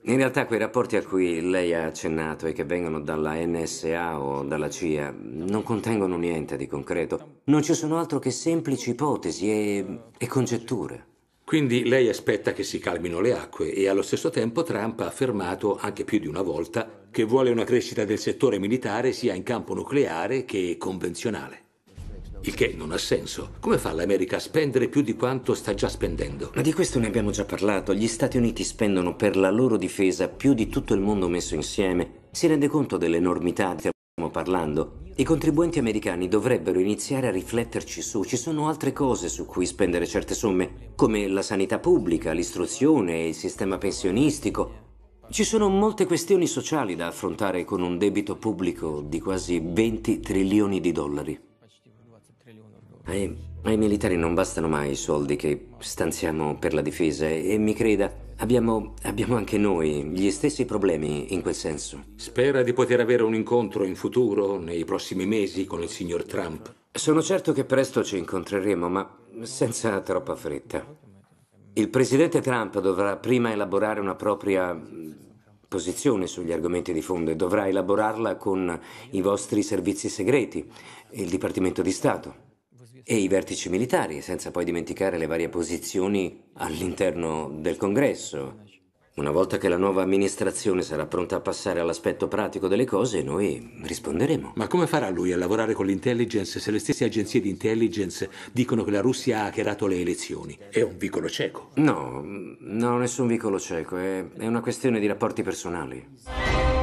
In realtà quei rapporti a cui lei ha accennato e che vengono dalla NSA o dalla CIA non contengono niente di concreto. Non ci sono altro che semplici ipotesi e, e congetture. Quindi lei aspetta che si calmino le acque e allo stesso tempo Trump ha affermato anche più di una volta che vuole una crescita del settore militare sia in campo nucleare che convenzionale. Il che non ha senso. Come fa l'America a spendere più di quanto sta già spendendo? Ma di questo ne abbiamo già parlato. Gli Stati Uniti spendono per la loro difesa più di tutto il mondo messo insieme. Si rende conto dell'enormità di stiamo parlando? I contribuenti americani dovrebbero iniziare a rifletterci su. Ci sono altre cose su cui spendere certe somme, come la sanità pubblica, l'istruzione, il sistema pensionistico. Ci sono molte questioni sociali da affrontare con un debito pubblico di quasi 20 trilioni di dollari. Ai, ai militari non bastano mai i soldi che stanziamo per la difesa e, e mi creda, abbiamo, abbiamo anche noi gli stessi problemi in quel senso. Spera di poter avere un incontro in futuro, nei prossimi mesi, con il signor Trump. Sono certo che presto ci incontreremo, ma senza troppa fretta. Il presidente Trump dovrà prima elaborare una propria mh, posizione sugli argomenti di fondo e dovrà elaborarla con i vostri servizi segreti, il Dipartimento di Stato e i vertici militari, senza poi dimenticare le varie posizioni all'interno del Congresso. Una volta che la nuova amministrazione sarà pronta a passare all'aspetto pratico delle cose, noi risponderemo. Ma come farà lui a lavorare con l'intelligence se le stesse agenzie di intelligence dicono che la Russia ha hackerato le elezioni? È un vicolo cieco. No, no, nessun vicolo cieco, è, è una questione di rapporti personali.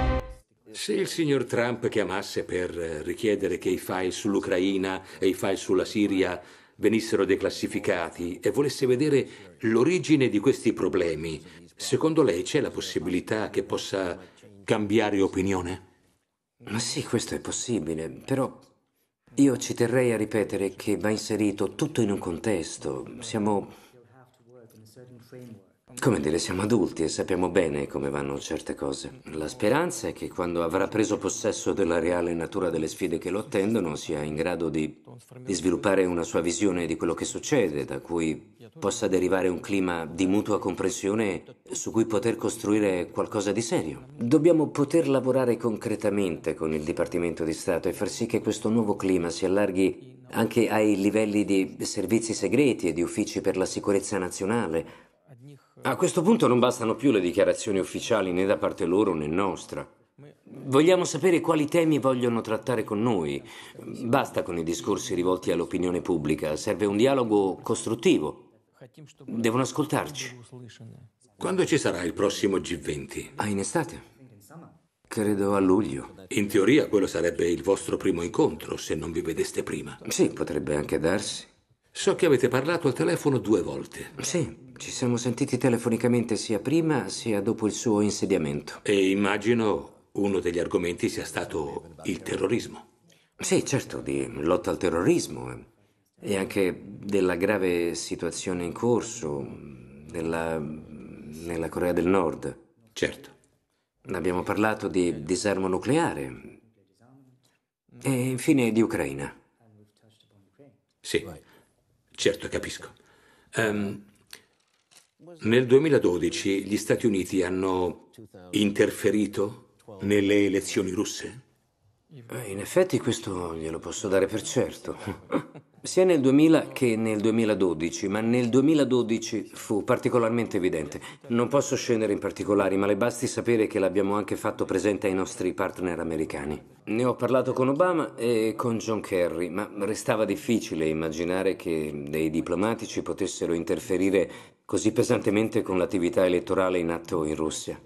Se il signor Trump chiamasse per richiedere che i file sull'Ucraina e i file sulla Siria venissero declassificati e volesse vedere l'origine di questi problemi, secondo lei c'è la possibilità che possa cambiare opinione? Ma sì, questo è possibile, però io ci terrei a ripetere che va inserito tutto in un contesto. Siamo come dire, siamo adulti e sappiamo bene come vanno certe cose. La speranza è che quando avrà preso possesso della reale natura delle sfide che lo attendono sia in grado di, di sviluppare una sua visione di quello che succede, da cui possa derivare un clima di mutua comprensione su cui poter costruire qualcosa di serio. Dobbiamo poter lavorare concretamente con il Dipartimento di Stato e far sì che questo nuovo clima si allarghi anche ai livelli di servizi segreti e di uffici per la sicurezza nazionale a questo punto non bastano più le dichiarazioni ufficiali né da parte loro né nostra. Vogliamo sapere quali temi vogliono trattare con noi. Basta con i discorsi rivolti all'opinione pubblica, serve un dialogo costruttivo. Devono ascoltarci. Quando ci sarà il prossimo G20? Ah, in estate? Credo a luglio. In teoria quello sarebbe il vostro primo incontro, se non vi vedeste prima. Sì, potrebbe anche darsi. So che avete parlato al telefono due volte. Sì, ci siamo sentiti telefonicamente sia prima sia dopo il suo insediamento. E immagino uno degli argomenti sia stato il terrorismo. Sì, certo, di lotta al terrorismo e anche della grave situazione in corso della, nella Corea del Nord. Certo. Abbiamo parlato di disarmo nucleare e infine di Ucraina. Sì, certo, capisco. Um, nel 2012 gli Stati Uniti hanno interferito nelle elezioni russe? Eh, in effetti questo glielo posso dare per certo. Sia nel 2000 che nel 2012, ma nel 2012 fu particolarmente evidente. Non posso scendere in particolari, ma le basti sapere che l'abbiamo anche fatto presente ai nostri partner americani. Ne ho parlato con Obama e con John Kerry, ma restava difficile immaginare che dei diplomatici potessero interferire così pesantemente con l'attività elettorale in atto in Russia.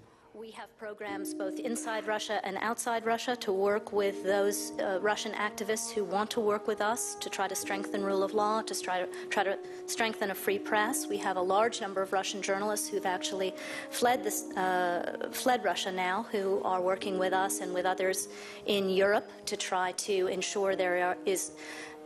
Programs both inside Russia and outside Russia to work with those uh, Russian activists who want to work with us to try to strengthen rule of law, to try to, try to strengthen a free press. We have a large number of Russian journalists who've actually fled, this, uh, fled Russia now, who are working with us and with others in Europe to try to ensure there is.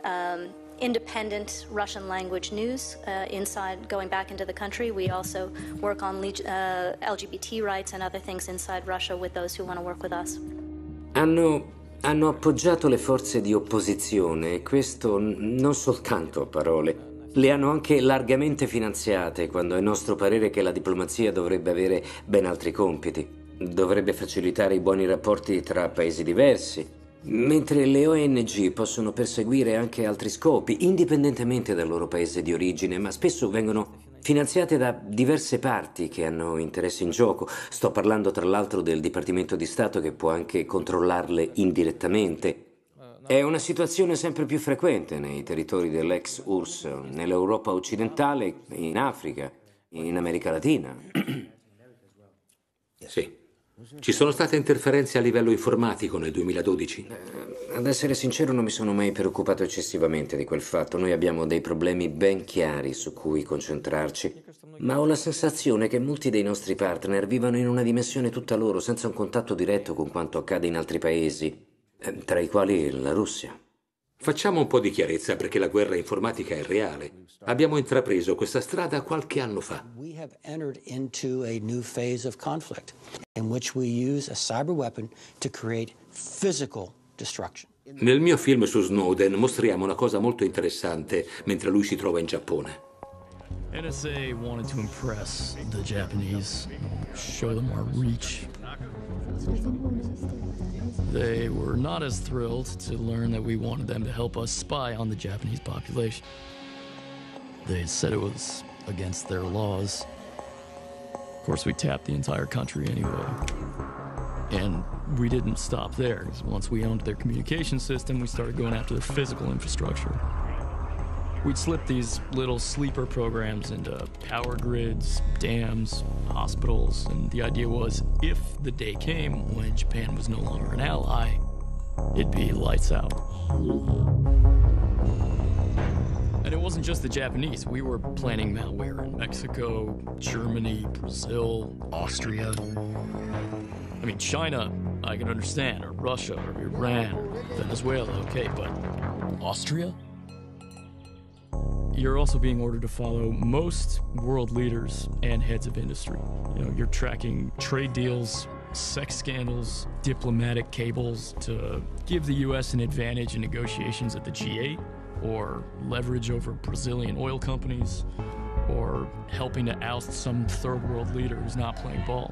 Um, independent Russian language news uh, inside, going back into the country. We also work on uh, LGBT rights and other things inside Russia with those who want to work with us. Hanno, hanno appoggiato le forze di opposizione questo non soltanto a parole. Le hanno anche largamente finanziate, quando è nostro parere che la diplomazia dovrebbe avere ben altri compiti. Dovrebbe facilitare i buoni rapporti tra paesi diversi, Mentre le ONG possono perseguire anche altri scopi, indipendentemente dal loro paese di origine, ma spesso vengono finanziate da diverse parti che hanno interessi in gioco. Sto parlando tra l'altro del Dipartimento di Stato che può anche controllarle indirettamente. È una situazione sempre più frequente nei territori dell'ex URSS, nell'Europa occidentale, in Africa, in America Latina. Sì. Ci sono state interferenze a livello informatico nel 2012? Eh, ad essere sincero non mi sono mai preoccupato eccessivamente di quel fatto. Noi abbiamo dei problemi ben chiari su cui concentrarci. ma ho la sensazione che molti dei nostri partner vivano in una dimensione tutta loro, senza un contatto diretto con quanto accade in altri paesi, eh, tra i quali la Russia. Facciamo un po' di chiarezza perché la guerra informatica è reale. Abbiamo intrapreso questa strada qualche anno fa. Nel mio film su Snowden mostriamo una cosa molto interessante mentre lui si trova in Giappone. NSA wanted to impress the Japanese, show them our reach. They were not as thrilled to learn that we wanted them to help us spy on the Japanese population. They said it was against their laws. Of course, we tapped the entire country anyway. And we didn't stop there. Once we owned their communication system, we started going after their physical infrastructure. We'd slip these little sleeper programs into power grids, dams, hospitals, and the idea was if the day came when Japan was no longer an ally, it'd be lights out. And it wasn't just the Japanese. We were planning malware in Mexico, Germany, Brazil, Austria. I mean, China, I can understand, or Russia, or Iran, or Venezuela, okay, but Austria? You're also being ordered to follow most world leaders and heads of industry. You know, you're tracking trade deals, sex scandals, diplomatic cables to give the U.S. an advantage in negotiations at the G8, or leverage over Brazilian oil companies, or helping to oust some third world leader who's not playing ball.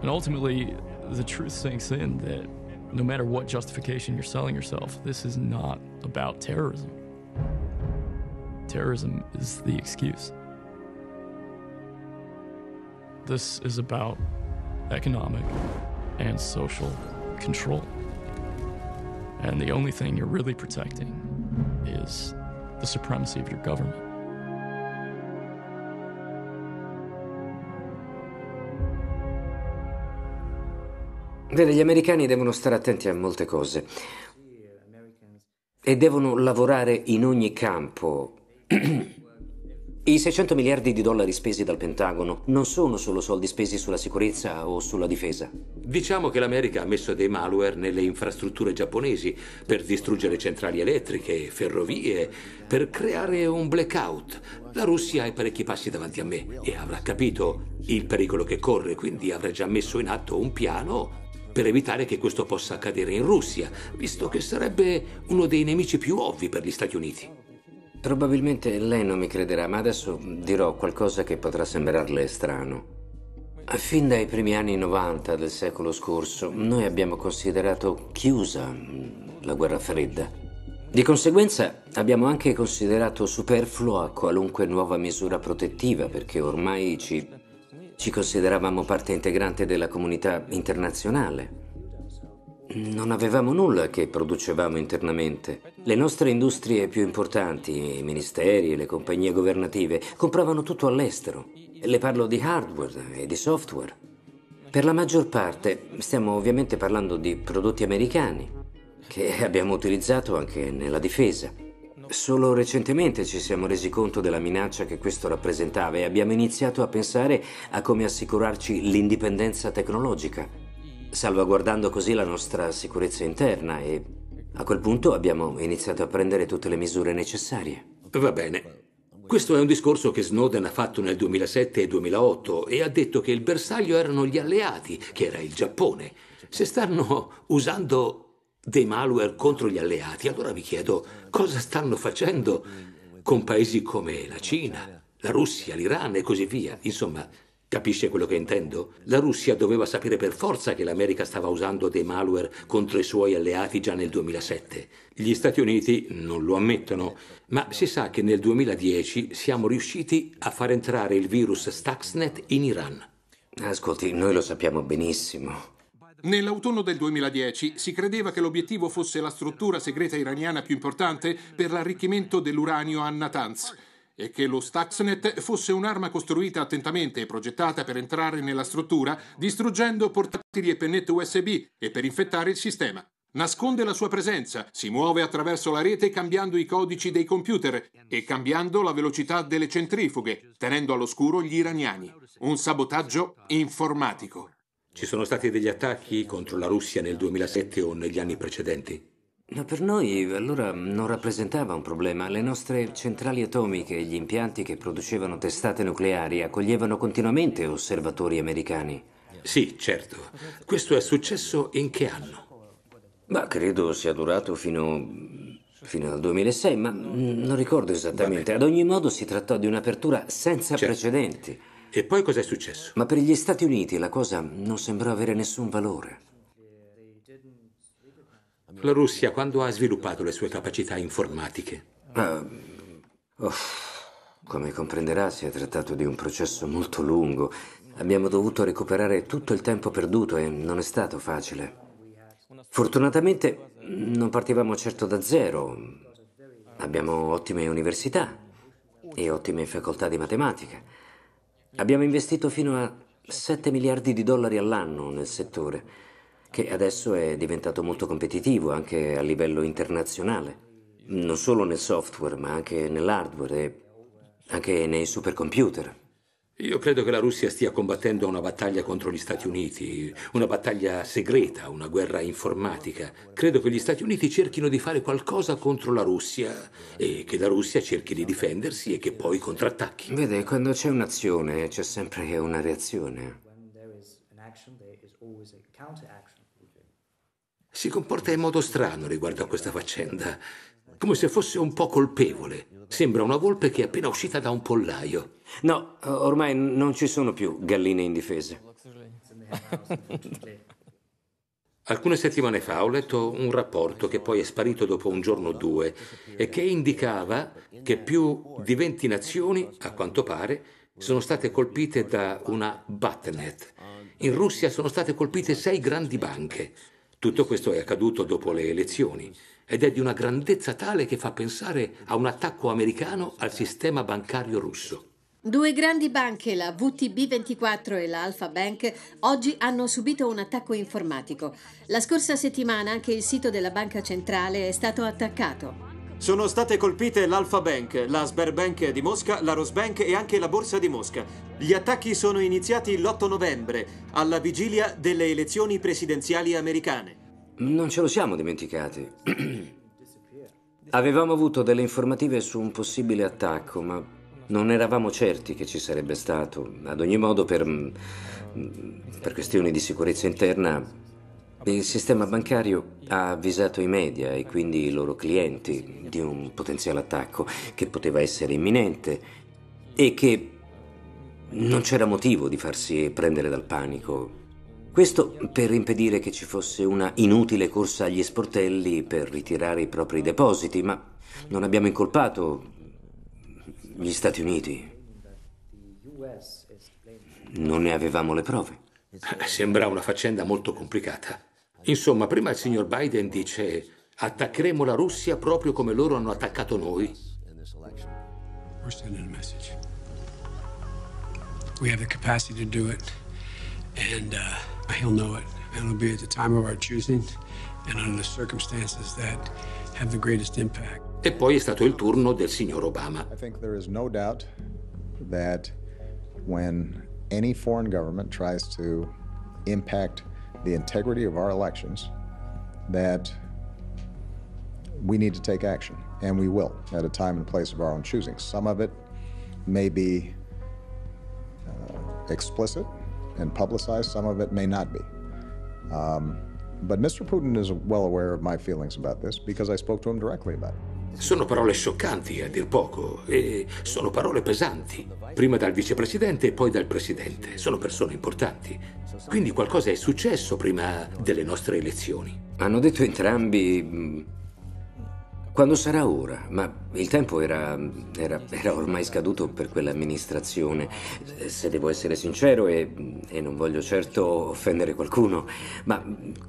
And ultimately, the truth sinks in that no matter what justification you're selling yourself, this is not about terrorism. Terrorism is the excuse. This is about economic and social control. And the only thing you're really protecting is the supremacy of your government. Vede, gli americani devono stare attenti a molte cose e devono lavorare in ogni campo. I 600 miliardi di dollari spesi dal Pentagono non sono solo soldi spesi sulla sicurezza o sulla difesa. Diciamo che l'America ha messo dei malware nelle infrastrutture giapponesi per distruggere centrali elettriche, ferrovie, per creare un blackout. La Russia è parecchi passi davanti a me e avrà capito il pericolo che corre, quindi avrà già messo in atto un piano per evitare che questo possa accadere in Russia, visto che sarebbe uno dei nemici più ovvi per gli Stati Uniti. Probabilmente lei non mi crederà, ma adesso dirò qualcosa che potrà sembrarle strano. Fin dai primi anni 90 del secolo scorso, noi abbiamo considerato chiusa mm, la guerra fredda. Di conseguenza abbiamo anche considerato superflua qualunque nuova misura protettiva, perché ormai ci, ci consideravamo parte integrante della comunità internazionale. Non avevamo nulla che producevamo internamente. Le nostre industrie più importanti, i ministeri e le compagnie governative, compravano tutto all'estero. Le parlo di hardware e di software. Per la maggior parte stiamo ovviamente parlando di prodotti americani, che abbiamo utilizzato anche nella difesa. Solo recentemente ci siamo resi conto della minaccia che questo rappresentava e abbiamo iniziato a pensare a come assicurarci l'indipendenza tecnologica salvaguardando così la nostra sicurezza interna e a quel punto abbiamo iniziato a prendere tutte le misure necessarie. Va bene. Questo è un discorso che Snowden ha fatto nel 2007 e 2008 e ha detto che il bersaglio erano gli alleati, che era il Giappone. Se stanno usando dei malware contro gli alleati, allora vi chiedo cosa stanno facendo con paesi come la Cina, la Russia, l'Iran e così via. Insomma, Capisce quello che intendo? La Russia doveva sapere per forza che l'America stava usando dei malware contro i suoi alleati già nel 2007. Gli Stati Uniti non lo ammettono, ma si sa che nel 2010 siamo riusciti a far entrare il virus Stuxnet in Iran. Ascolti, noi lo sappiamo benissimo. Nell'autunno del 2010 si credeva che l'obiettivo fosse la struttura segreta iraniana più importante per l'arricchimento dell'uranio a Natanz e che lo Stuxnet fosse un'arma costruita attentamente e progettata per entrare nella struttura, distruggendo portatili e pennette USB e per infettare il sistema. Nasconde la sua presenza, si muove attraverso la rete cambiando i codici dei computer e cambiando la velocità delle centrifughe, tenendo all'oscuro gli iraniani. Un sabotaggio informatico. Ci sono stati degli attacchi contro la Russia nel 2007 o negli anni precedenti? Ma per noi allora non rappresentava un problema. Le nostre centrali atomiche e gli impianti che producevano testate nucleari accoglievano continuamente osservatori americani. Sì, certo. Questo è successo in che anno? Ma credo sia durato fino, fino al 2006, ma non ricordo esattamente. Ad ogni modo si trattò di un'apertura senza Certo. precedenti. E poi cos'è successo? Ma per gli Stati Uniti la cosa non sembrò avere nessun valore. La Russia quando ha sviluppato le sue capacità informatiche? Ah, oh, come comprenderà, si è trattato di un processo molto lungo. Abbiamo dovuto recuperare tutto il tempo perduto e non è stato facile. Fortunatamente non partivamo certo da zero. Abbiamo ottime università e ottime facoltà di matematica. Abbiamo investito fino a 7 miliardi di dollari all'anno nel settore, che adesso è diventato molto competitivo anche a livello internazionale. Non solo nel software, ma anche nell'hardware e anche nei supercomputer. Io credo che la Russia stia combattendo una battaglia contro gli Stati Uniti, una battaglia segreta, una guerra informatica. Credo che gli Stati Uniti cerchino di fare qualcosa contro la Russia e che la Russia cerchi di difendersi e che poi contrattacchi. Vede, quando c'è un'azione c'è sempre una reazione. Si comporta in modo strano riguardo a questa faccenda, come se fosse un po' colpevole. Sembra una volpe che è appena uscita da un pollaio. No, ormai non ci sono più galline indifese. Alcune settimane fa ho letto un rapporto che poi è sparito dopo un giorno o due e che indicava che più di 20 nazioni, a quanto pare, sono state colpite da una botnet. In Russia sono state colpite sei grandi banche. Tutto questo è accaduto dopo le elezioni ed è di una grandezza tale che fa pensare a un attacco americano al sistema bancario russo. Due grandi banche, la VTB24 e la Alpha Bank, oggi hanno subito un attacco informatico. La scorsa settimana anche il sito della banca centrale è stato attaccato. Sono state colpite l'Alfa Bank, la Sberbank di Mosca, la Rosbank e anche la Borsa di Mosca. Gli attacchi sono iniziati l'8 novembre, alla vigilia delle elezioni presidenziali americane. Non ce lo siamo dimenticati. Avevamo avuto delle informative su un possibile attacco, ma non eravamo certi che ci sarebbe stato. Ad ogni modo, per, per questioni di sicurezza interna, il sistema bancario ha avvisato i media e quindi i loro clienti di un potenziale attacco che poteva essere imminente e che non c'era motivo di farsi prendere dal panico. Questo per impedire che ci fosse una inutile corsa agli sportelli per ritirare i propri depositi, ma non abbiamo incolpato gli Stati Uniti. Non ne avevamo le prove. Sembra una faccenda molto complicata. Insomma, prima il signor Biden dice attaccheremo la Russia proprio come loro hanno attaccato noi. We're sending a message. We have the capacity to do it, and uh, he'll know it. And it'll be at the time of our choosing and under the circumstances that have the greatest impact. E poi è stato il turno del signor Obama. I think there is no doubt that when any foreign government tries to impact the integrity of our elections, that we need to take action, and we will at a time and place of our own choosing. Some of it may be uh, explicit and publicized, some of it may not be. Um, but Mr. Putin is well aware of my feelings about this because I spoke to him directly about it. Sono parole scioccanti, a dir poco, e sono parole pesanti, prima dal vicepresidente e poi dal presidente. Sono persone importanti. Quindi qualcosa è successo prima delle nostre elezioni. Hanno detto entrambi mh, quando sarà ora, ma il tempo era, era- era ormai scaduto per quell'amministrazione. Se devo essere sincero, e, e non voglio certo offendere qualcuno, ma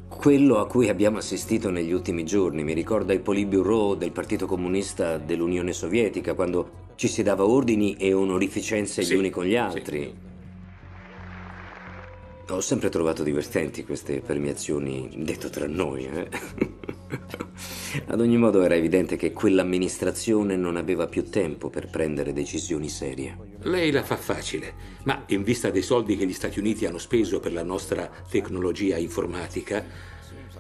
quello a cui abbiamo assistito negli ultimi giorni mi ricorda il Politburo del Partito Comunista dell'Unione Sovietica, quando ci si dava ordini e onorificenze gli Sì, uni con gli altri. Ho sempre trovato divertenti queste premiazioni, detto tra noi. Eh? Ad ogni modo era evidente che quell'amministrazione non aveva più tempo per prendere decisioni serie. Lei la fa facile, ma in vista dei soldi che gli Stati Uniti hanno speso per la nostra tecnologia informatica,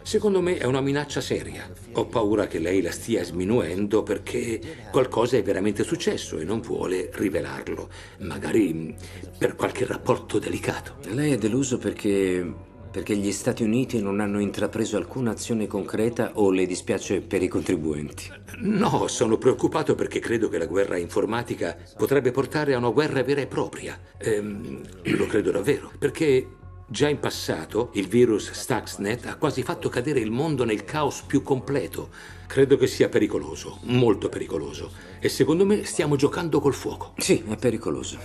secondo me è una minaccia seria. Ho paura che lei la stia sminuendo perché qualcosa è veramente successo e non vuole rivelarlo, magari mm, per qualche rapporto delicato. Lei è deluso perché perché gli Stati Uniti non hanno intrapreso alcuna azione concreta o le dispiace per i contribuenti? No, sono preoccupato perché credo che la guerra informatica potrebbe portare a una guerra vera e propria. Ehm, lo credo davvero, perché già in passato il virus Stuxnet ha quasi fatto cadere il mondo nel caos più completo. Credo che sia pericoloso, molto pericoloso. E secondo me stiamo giocando col fuoco. Sì, è pericoloso.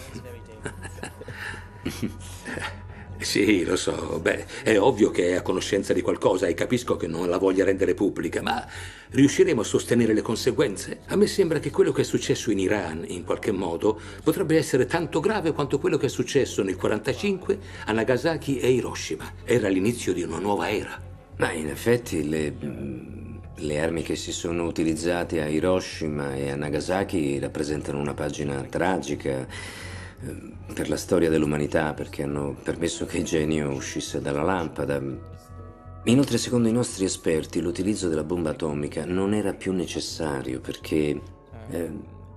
Sì, lo so. Beh, è ovvio che è a conoscenza di qualcosa e capisco che non la voglia rendere pubblica, ma riusciremo a sostenere le conseguenze? A me sembra che quello che è successo in Iran, in qualche modo, potrebbe essere tanto grave quanto quello che è successo nel 1945 a Nagasaki e Hiroshima. Era l'inizio di una nuova era. Ma in effetti le, le armi che si sono utilizzate a Hiroshima e a Nagasaki rappresentano una pagina tragica eh, per la storia dell'umanità perché hanno permesso che il genio uscisse dalla lampada. Inoltre, secondo i nostri esperti, l'utilizzo della bomba atomica non era più necessario perché, eh,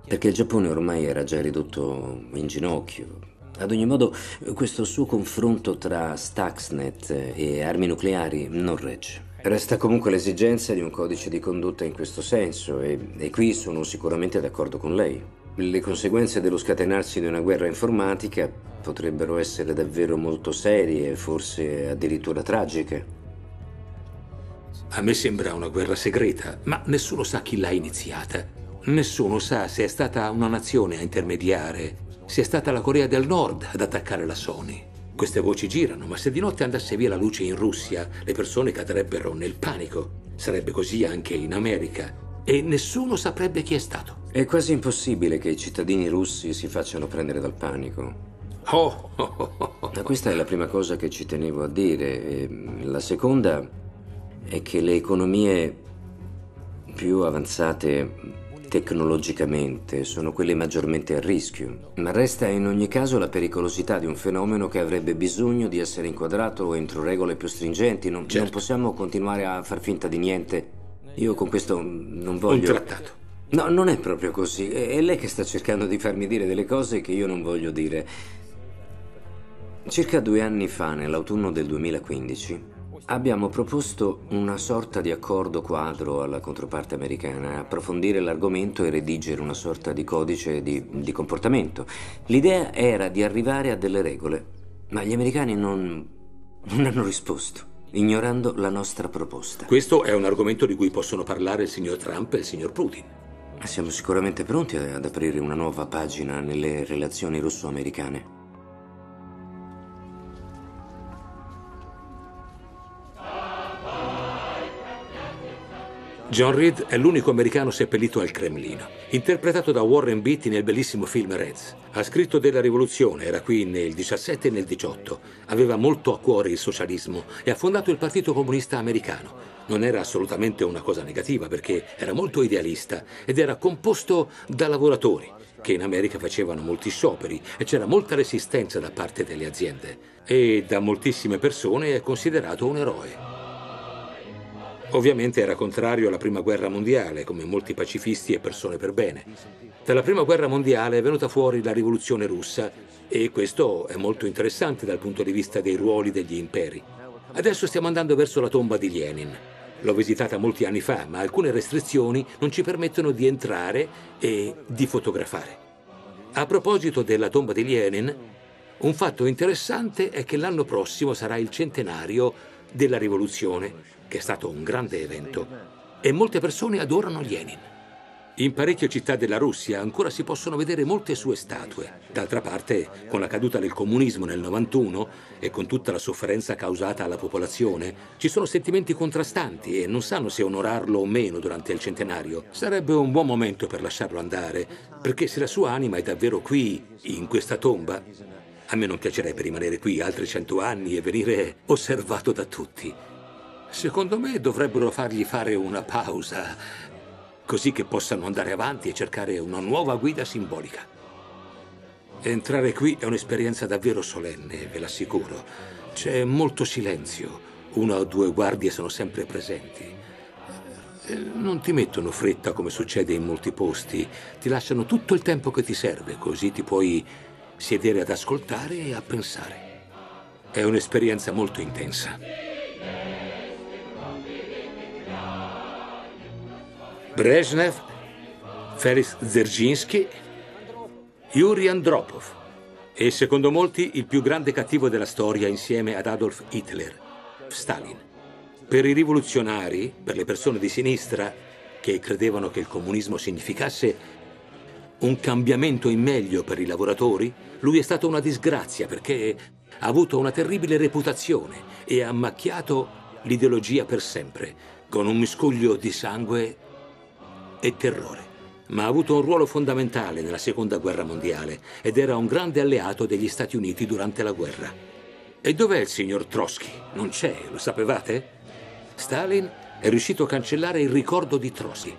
perché il Giappone ormai era già ridotto in ginocchio. Ad ogni modo, questo suo confronto tra Stuxnet e armi nucleari non regge. Resta comunque l'esigenza di un codice di condotta in questo senso e, e qui sono sicuramente d'accordo con lei. Le conseguenze dello scatenarsi di una guerra informatica potrebbero essere davvero molto serie, forse addirittura tragiche. A me sembra una guerra segreta, ma nessuno sa chi l'ha iniziata. Nessuno sa se è stata una nazione a intermediare, se è stata la Corea del Nord ad attaccare la Sony. Queste voci girano, ma se di notte andasse via la luce in Russia, le persone cadrebbero nel panico. Sarebbe così anche in America e nessuno saprebbe chi è stato. È quasi impossibile che i cittadini russi si facciano prendere dal panico. Oh, oh, oh, oh. Questa è la prima cosa che ci tenevo a dire. E la seconda è che le economie più avanzate tecnologicamente sono quelle maggiormente a rischio, ma resta in ogni caso la pericolosità di un fenomeno che avrebbe bisogno di essere inquadrato entro regole più stringenti. Non, certo. non possiamo continuare a far finta di niente. Io con questo non voglio... Un trattato. No, non è proprio così. È lei che sta cercando di farmi dire delle cose che io non voglio dire. Circa due anni fa, nell'autunno del 2015, abbiamo proposto una sorta di accordo quadro alla controparte americana, approfondire l'argomento e redigere una sorta di codice di, di comportamento. L'idea era di arrivare a delle regole, ma gli americani non, non hanno risposto ignorando la nostra proposta. Questo è un argomento di cui possono parlare il signor Trump e il signor Putin. Siamo sicuramente pronti ad aprire una nuova pagina nelle relazioni russo-americane. John Reed è l'unico americano seppellito al Cremlino, interpretato da Warren Beatty nel bellissimo film Reds. Ha scritto della rivoluzione, era qui nel 17 e nel 18, aveva molto a cuore il socialismo e ha fondato il Partito Comunista Americano. Non era assolutamente una cosa negativa perché era molto idealista ed era composto da lavoratori che in America facevano molti scioperi e c'era molta resistenza da parte delle aziende e da moltissime persone è considerato un eroe. Ovviamente era contrario alla Prima Guerra Mondiale, come molti pacifisti e persone per bene. Dalla Prima Guerra Mondiale è venuta fuori la Rivoluzione russa e questo è molto interessante dal punto di vista dei ruoli degli imperi. Adesso stiamo andando verso la tomba di Lenin. L'ho visitata molti anni fa, ma alcune restrizioni non ci permettono di entrare e di fotografare. A proposito della tomba di Lenin, un fatto interessante è che l'anno prossimo sarà il centenario della rivoluzione che è stato un grande evento, e molte persone adorano Lenin. In parecchie città della Russia ancora si possono vedere molte sue statue. D'altra parte, con la caduta del comunismo nel 91 e con tutta la sofferenza causata alla popolazione, ci sono sentimenti contrastanti e non sanno se onorarlo o meno durante il centenario. Sarebbe un buon momento per lasciarlo andare, perché se la sua anima è davvero qui, in questa tomba, A me non piacerebbe rimanere qui altri cento anni e venire osservato da tutti. Secondo me dovrebbero fargli fare una pausa, così che possano andare avanti e cercare una nuova guida simbolica. Entrare qui è un'esperienza davvero solenne, ve l'assicuro. C'è molto silenzio. Una o due guardie sono sempre presenti. Eh, Non ti mettono fretta come succede in molti posti. Ti lasciano tutto il tempo che ti serve, così ti puoi sedere ad ascoltare e a pensare. È un'esperienza molto intensa. Brezhnev, Felix Dzerzhinsky, Yuri Andropov e secondo molti il più grande cattivo della storia insieme ad Adolf Hitler, Stalin. Per i rivoluzionari, per le persone di sinistra che credevano che il comunismo significasse un cambiamento in meglio per i lavoratori, lui è stato una disgrazia perché ha avuto una terribile reputazione e ha macchiato l'ideologia per sempre, con un miscuglio di sangue e terrore. Ma ha avuto un ruolo fondamentale nella seconda guerra mondiale ed era un grande alleato degli Stati Uniti durante la guerra. E dov'è il signor Trotsky? Non c'è, lo sapevate? Stalin è riuscito a cancellare il ricordo di Trotsky.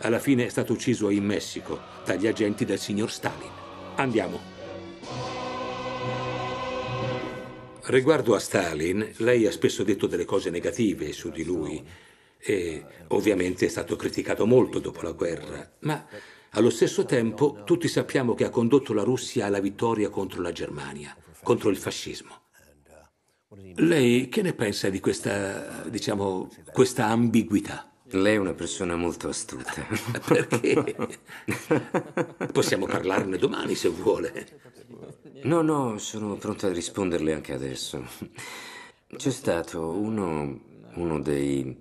Alla fine è stato ucciso in Messico dagli agenti del signor Stalin. Andiamo. Riguardo a Stalin, lei ha spesso detto delle cose negative su di lui e ovviamente è stato criticato molto dopo la guerra, ma allo stesso tempo tutti sappiamo che ha condotto la Russia alla vittoria contro la Germania, contro il fascismo. Lei che ne pensa di questa, diciamo, questa ambiguità? Lei è una persona molto astuta. Perché? Possiamo parlarne domani se vuole. No, no, sono pronto a risponderle anche adesso. C'è stato uno, uno dei,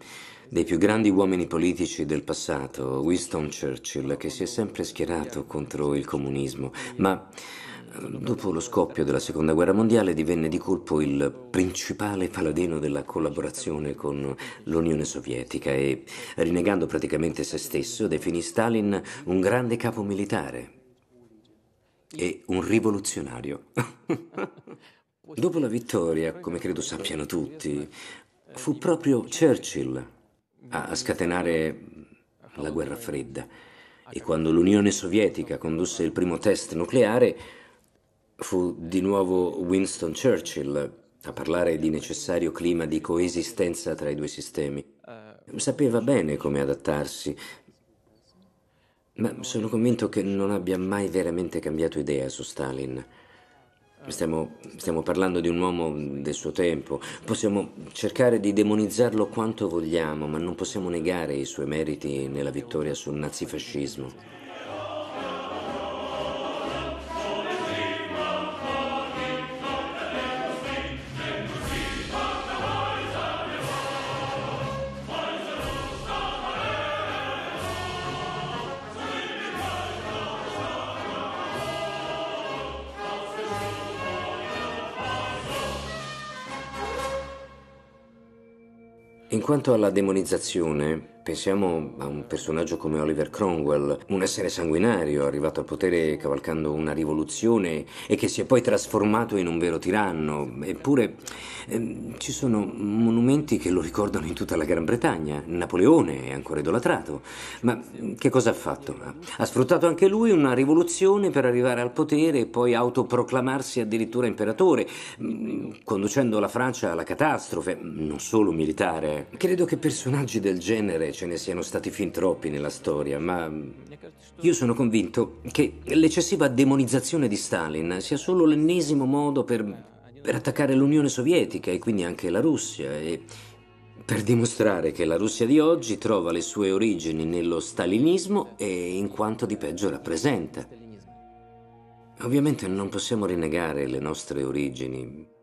dei più grandi uomini politici del passato, Winston Churchill, che si è sempre schierato contro il comunismo, ma eh, dopo lo scoppio della seconda guerra mondiale divenne di colpo il principale paladino della collaborazione con l'Unione Sovietica e, rinnegando praticamente se stesso, definì Stalin un grande capo militare e un rivoluzionario. Dopo la vittoria, come credo sappiano tutti, fu proprio Churchill a scatenare la guerra fredda. E quando l'Unione Sovietica condusse il primo test nucleare, fu di nuovo Winston Churchill a parlare di necessario clima di coesistenza tra i due sistemi. Sapeva bene come adattarsi, ma sono convinto che non abbia mai veramente cambiato idea su Stalin. Stiamo, stiamo parlando di un uomo del suo tempo. Possiamo cercare di demonizzarlo quanto vogliamo, ma non possiamo negare i suoi meriti nella vittoria sul nazifascismo. Quanto alla demonizzazione, pensiamo a un personaggio come Oliver Cromwell, un essere sanguinario arrivato al potere cavalcando una rivoluzione e che si è poi trasformato in un vero tiranno. Eppure ehm, ci sono monumenti che lo ricordano in tutta la Gran Bretagna. Napoleone è ancora idolatrato. Ma che cosa ha fatto? Ha sfruttato anche lui una rivoluzione per arrivare al potere e poi autoproclamarsi addirittura imperatore, mm, conducendo la Francia alla catastrofe, non solo militare. Credo che personaggi del genere ce ne siano stati fin troppi nella storia, ma io sono convinto che l'eccessiva demonizzazione di Stalin sia solo l'ennesimo modo per, per attaccare l'Unione Sovietica e quindi anche la Russia e per dimostrare che la Russia di oggi trova le sue origini nello stalinismo e in quanto di peggio rappresenta. Ovviamente non possiamo rinnegare le nostre origini.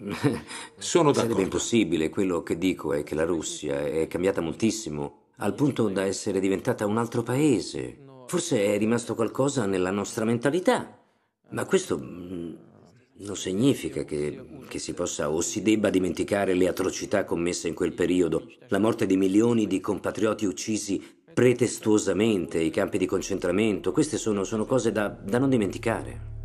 Sono d'accordo. Sarebbe impossibile. Quello che dico è che la Russia è cambiata moltissimo, al punto da essere diventata un altro paese. Forse è rimasto qualcosa nella nostra mentalità, ma questo mm, non significa che, che si possa o si debba dimenticare le atrocità commesse in quel periodo, la morte di milioni di compatrioti uccisi pretestuosamente, i campi di concentramento. Queste sono, sono cose da, da non dimenticare.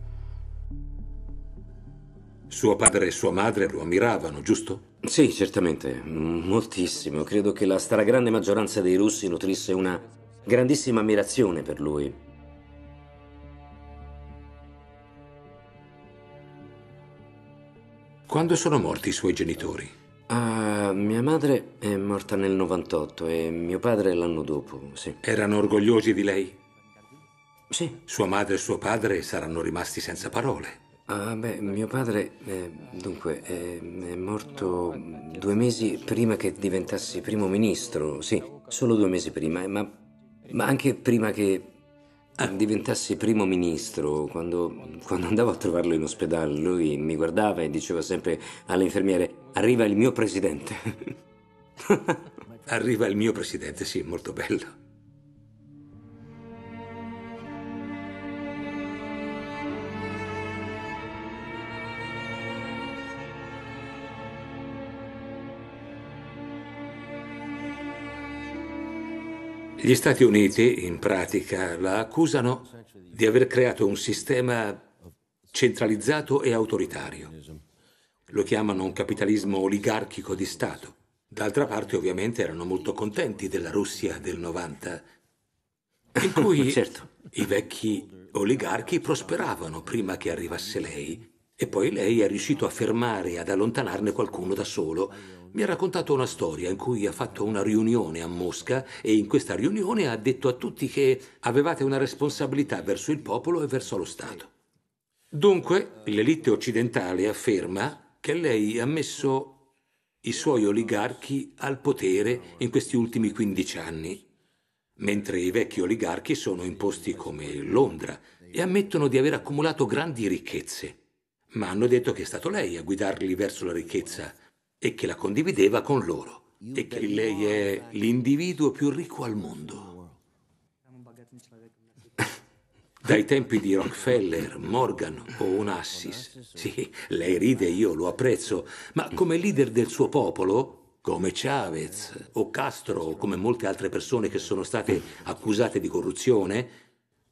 Suo padre e sua madre lo ammiravano, giusto? Sì, certamente, moltissimo. Credo che la stragrande maggioranza dei russi nutrisse una grandissima ammirazione per lui. Quando sono morti i suoi genitori? Ah, mia madre è morta nel 98 e mio padre l'anno dopo, sì. Erano orgogliosi di lei? Sì. Sua madre e suo padre saranno rimasti senza parole. Ah, beh, mio padre, eh, dunque, è, è morto due mesi prima che diventassi primo ministro, sì, solo due mesi prima, ma, ma anche prima che diventassi primo ministro, quando, quando andavo a trovarlo in ospedale, lui mi guardava e diceva sempre alle infermiere, arriva il mio presidente. Arriva il mio presidente, sì, molto bello. Gli Stati Uniti, in pratica, la accusano di aver creato un sistema centralizzato e autoritario. Lo chiamano un capitalismo oligarchico di Stato. D'altra parte, ovviamente, erano molto contenti della Russia del 90, in cui certo. i vecchi oligarchi prosperavano prima che arrivasse lei e poi lei è riuscito a fermare e ad allontanarne qualcuno da solo. Mi ha raccontato una storia in cui ha fatto una riunione a Mosca e in questa riunione ha detto a tutti che avevate una responsabilità verso il popolo e verso lo Stato. Dunque, l'elite occidentale afferma che lei ha messo i suoi oligarchi al potere in questi ultimi 15 anni, mentre i vecchi oligarchi sono in posti come Londra e ammettono di aver accumulato grandi ricchezze. Ma hanno detto che è stato lei a guidarli verso la ricchezza e che la condivideva con loro e che lei è l'individuo più ricco al mondo. Dai tempi di Rockefeller, Morgan o Onassis. Sì, lei ride, io lo apprezzo, ma come leader del suo popolo, come Chavez o Castro o come molte altre persone che sono state accusate di corruzione,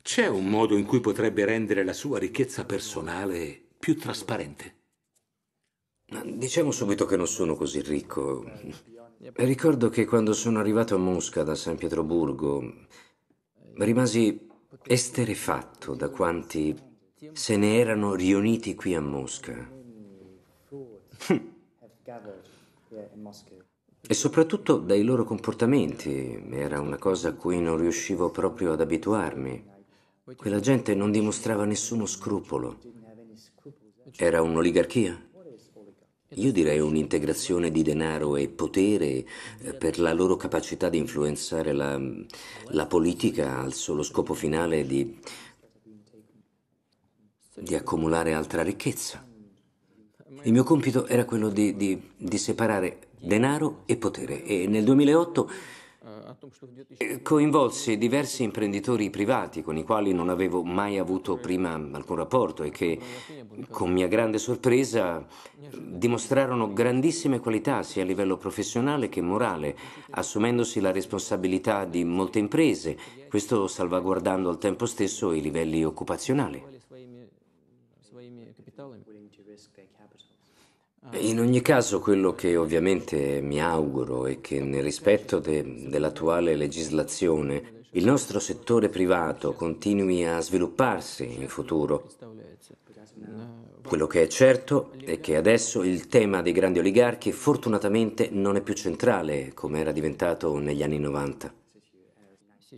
c'è un modo in cui potrebbe rendere la sua ricchezza personale più trasparente. Diciamo subito che non sono così ricco. Ricordo che quando sono arrivato a Mosca da San Pietroburgo rimasi esterefatto da quanti se ne erano riuniti qui a Mosca. E soprattutto dai loro comportamenti. Era una cosa a cui non riuscivo proprio ad abituarmi. Quella gente non dimostrava nessuno scrupolo. Era un'oligarchia? Io direi un'integrazione di denaro e potere eh, per la loro capacità di influenzare la, la politica al solo scopo finale di, di, accumulare altra ricchezza. Il mio compito era quello di, di, di separare denaro e potere e nel 2008 Coinvolse diversi imprenditori privati con i quali non avevo mai avuto prima alcun rapporto e che, con mia grande sorpresa, dimostrarono grandissime qualità sia a livello professionale che morale, assumendosi la responsabilità di molte imprese, questo salvaguardando al tempo stesso i livelli occupazionali. In ogni caso, quello che ovviamente mi auguro è che nel rispetto de, dell'attuale legislazione il nostro settore privato continui a svilupparsi in futuro. Quello che è certo è che adesso il tema dei grandi oligarchi fortunatamente non è più centrale come era diventato negli anni 90.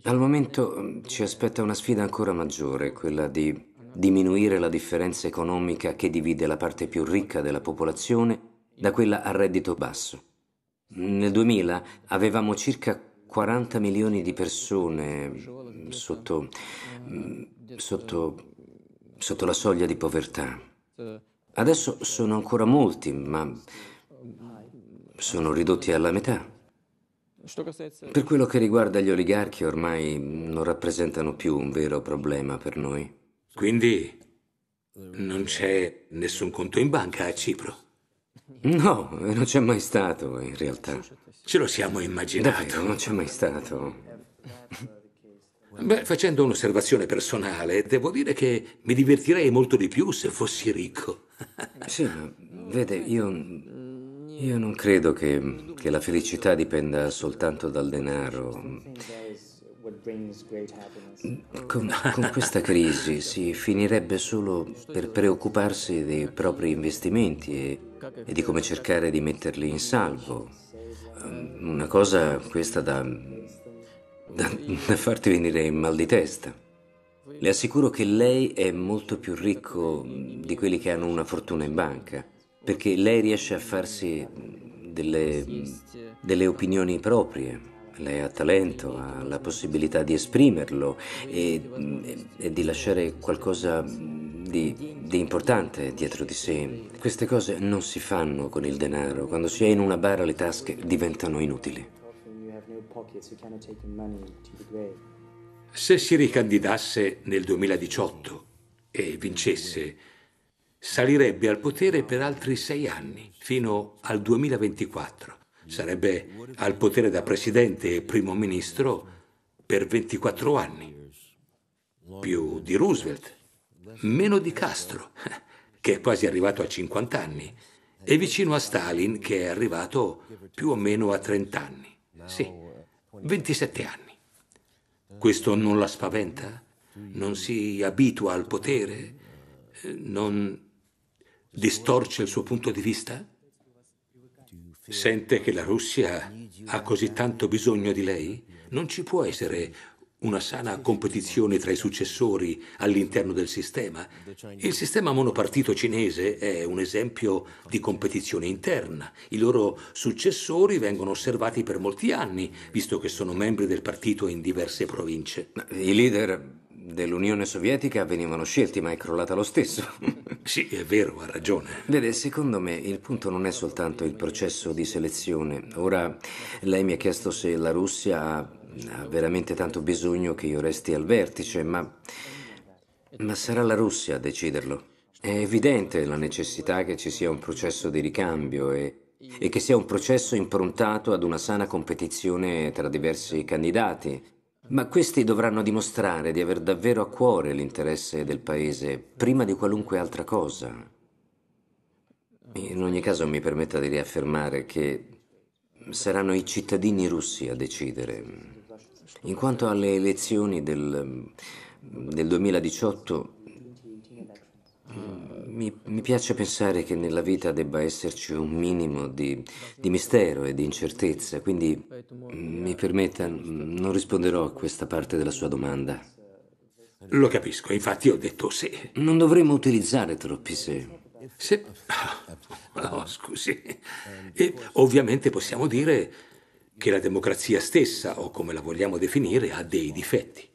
Al momento ci aspetta una sfida ancora maggiore, quella di diminuire la differenza economica che divide la parte più ricca della popolazione da quella a reddito basso. Nel 2000 avevamo circa 40 milioni di persone sotto, sotto, sotto la soglia di povertà. Adesso sono ancora molti, ma sono ridotti alla metà. Per quello che riguarda gli oligarchi ormai non rappresentano più un vero problema per noi. Quindi non c'è nessun conto in banca a Cipro? No, non c'è mai stato in realtà. Ce lo siamo immaginato. Davvero, non c'è mai stato. Beh, facendo un'osservazione personale, devo dire che mi divertirei molto di più se fossi ricco. Sì, ma vede, io, io non credo che, che la felicità dipenda soltanto dal denaro. Con, con questa crisi si finirebbe solo per preoccuparsi dei propri investimenti e, e di come cercare di metterli in salvo. Una cosa questa da, da, da farti venire in mal di testa. Le assicuro che lei è molto più ricco di quelli che hanno una fortuna in banca, perché lei riesce a farsi delle, delle opinioni proprie. Lei ha talento, ha la possibilità di esprimerlo e, e di lasciare qualcosa di, di, importante dietro di sé. Queste cose non si fanno con il denaro. Quando si è in una bara le tasche diventano inutili. Se si ricandidasse nel 2018 e vincesse, salirebbe al potere per altri sei anni, fino al 2024. Sarebbe al potere da presidente e primo ministro per 24 anni. Più di Roosevelt, meno di Castro, che è quasi arrivato a 50 anni, e vicino a Stalin, che è arrivato più o meno a 30 anni. Sì, 27 anni. Questo non la spaventa? Non si abitua al potere? Non distorce il suo punto di vista? Sente che la Russia ha così tanto bisogno di lei? Non ci può essere una sana competizione tra i successori all'interno del sistema. Il sistema monopartito cinese è un esempio di competizione interna. I loro successori vengono osservati per molti anni, visto che sono membri del partito in diverse province. I leader dell'Unione Sovietica venivano scelti, ma è crollata lo stesso. sì, è vero, ha ragione. Vede, secondo me il punto non è soltanto il processo di selezione. Ora, lei mi ha chiesto se la Russia ha ha veramente tanto bisogno che io resti al vertice, ma, ma sarà la Russia a deciderlo. È evidente la necessità che ci sia un processo di ricambio e, e che sia un processo improntato ad una sana competizione tra diversi candidati. Ma questi dovranno dimostrare di aver davvero a cuore l'interesse del paese prima di qualunque altra cosa. In ogni caso mi permetta di riaffermare che saranno i cittadini russi a decidere. In quanto alle elezioni del, del 2018, mi, mi, piace pensare che nella vita debba esserci un minimo di, di, mistero e di incertezza, quindi mi permetta, non risponderò a questa parte della sua domanda. Lo capisco, infatti ho detto se. Non dovremmo utilizzare troppi se. Se... No, scusi. E ovviamente possiamo dire che la democrazia stessa, o come la vogliamo definire, ha dei difetti.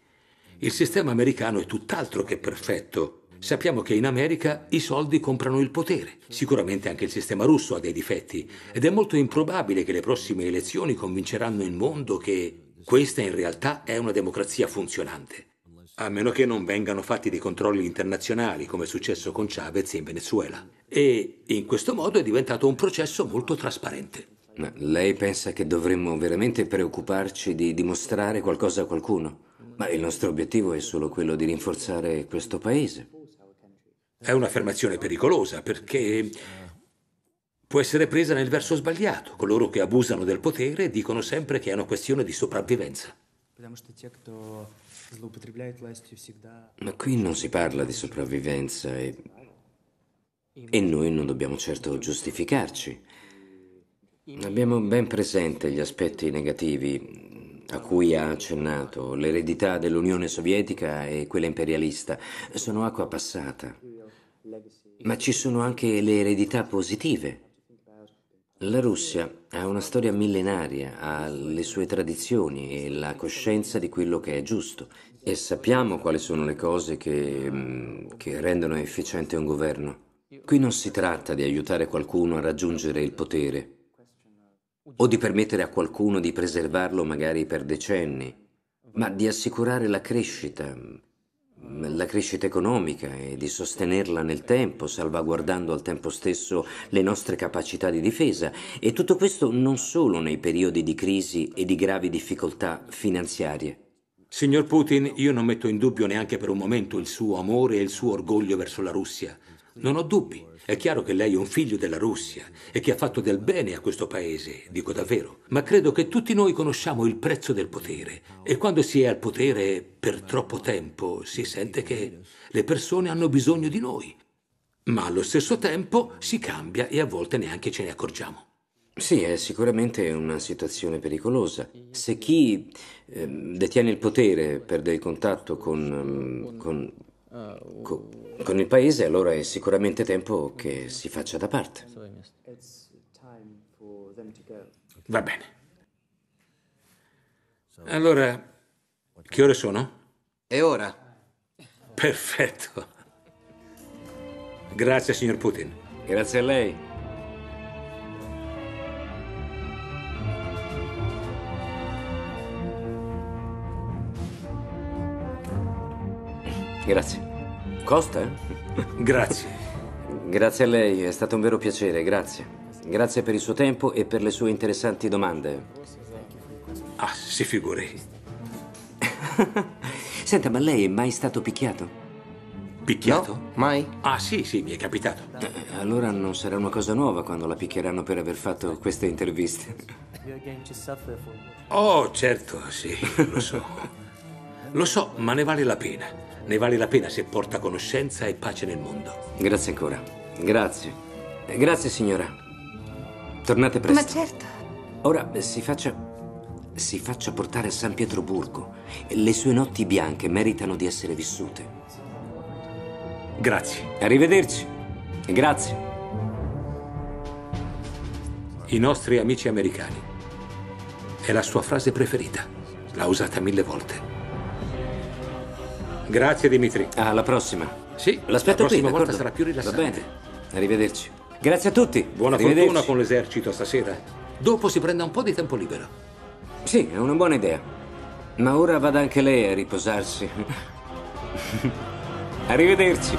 Il sistema americano è tutt'altro che perfetto. Sappiamo che in America i soldi comprano il potere. Sicuramente anche il sistema russo ha dei difetti ed è molto improbabile che le prossime elezioni convinceranno il mondo che questa in realtà è una democrazia funzionante. A meno che non vengano fatti dei controlli internazionali, come è successo con Chavez in Venezuela. E in questo modo è diventato un processo molto trasparente. Ma lei pensa che dovremmo veramente preoccuparci di dimostrare qualcosa a qualcuno? Ma il nostro obiettivo è solo quello di rinforzare questo paese. È un'affermazione pericolosa perché può essere presa nel verso sbagliato. Coloro che abusano del potere dicono sempre che è una questione di sopravvivenza. Ma qui non si parla di sopravvivenza e, e noi non dobbiamo certo giustificarci. Abbiamo ben presente gli aspetti negativi a cui ha accennato. L'eredità dell'Unione Sovietica e quella imperialista sono acqua passata. Ma ci sono anche le eredità positive. La Russia ha una storia millenaria, ha le sue tradizioni e la coscienza di quello che è giusto. E sappiamo quali sono le cose che, mm, che rendono efficiente un governo. Qui non si tratta di aiutare qualcuno a raggiungere il potere o di permettere a qualcuno di preservarlo magari per decenni, ma di assicurare la crescita, la crescita economica e di sostenerla nel tempo, salvaguardando al tempo stesso le nostre capacità di difesa e tutto questo non solo nei periodi di crisi e di gravi difficoltà finanziarie. Signor Putin, io non metto in dubbio neanche per un momento il suo amore e il suo orgoglio verso la Russia. Non ho dubbi. È chiaro che lei è un figlio della Russia e che ha fatto del bene a questo paese, dico davvero. Ma credo che tutti noi conosciamo il prezzo del potere. E quando si è al potere per troppo tempo si sente che le persone hanno bisogno di noi. Ma allo stesso tempo si cambia e a volte neanche ce ne accorgiamo. Sì, è sicuramente una situazione pericolosa. Se chi eh, detiene il potere perde il contatto con, ehm, con, co- con il paese, allora è sicuramente tempo che si faccia da parte. Va bene. Allora, che ore sono? È ora. Perfetto. Grazie, signor Putin. Grazie a lei. Grazie. Costa? eh? Grazie. Grazie a lei, è stato un vero piacere, grazie. Grazie per il suo tempo e per le sue interessanti domande. Ah, si figuri. Senta, ma lei è mai stato picchiato? Picchiato? mai? Ah, sì, sì, mi è capitato. Eh, allora non sarà una cosa nuova quando la picchieranno per aver fatto queste interviste. Oh, certo, sì, lo so. Lo so, ma ne vale la pena. Ne vale la pena se porta conoscenza e pace nel mondo. Grazie ancora. Grazie. Eh, Grazie, signora. Tornate presto. Ma certo. Ora eh, si faccia. si faccia portare a San Pietroburgo. Le sue notti bianche meritano di essere vissute. Grazie. Arrivederci. Grazie. I nostri amici americani. È la sua frase preferita. L'ha usata mille volte. Grazie, Dimitri. Alla prossima. Sì, L'aspetto la prossima qui, volta sarà più rilassante. Va bene. Arrivederci. Grazie a tutti. Buona fortuna con l'esercito stasera. Dopo si prenda un po' di tempo libero. Sì, è una buona idea. Ma ora vada anche lei a riposarsi. Arrivederci.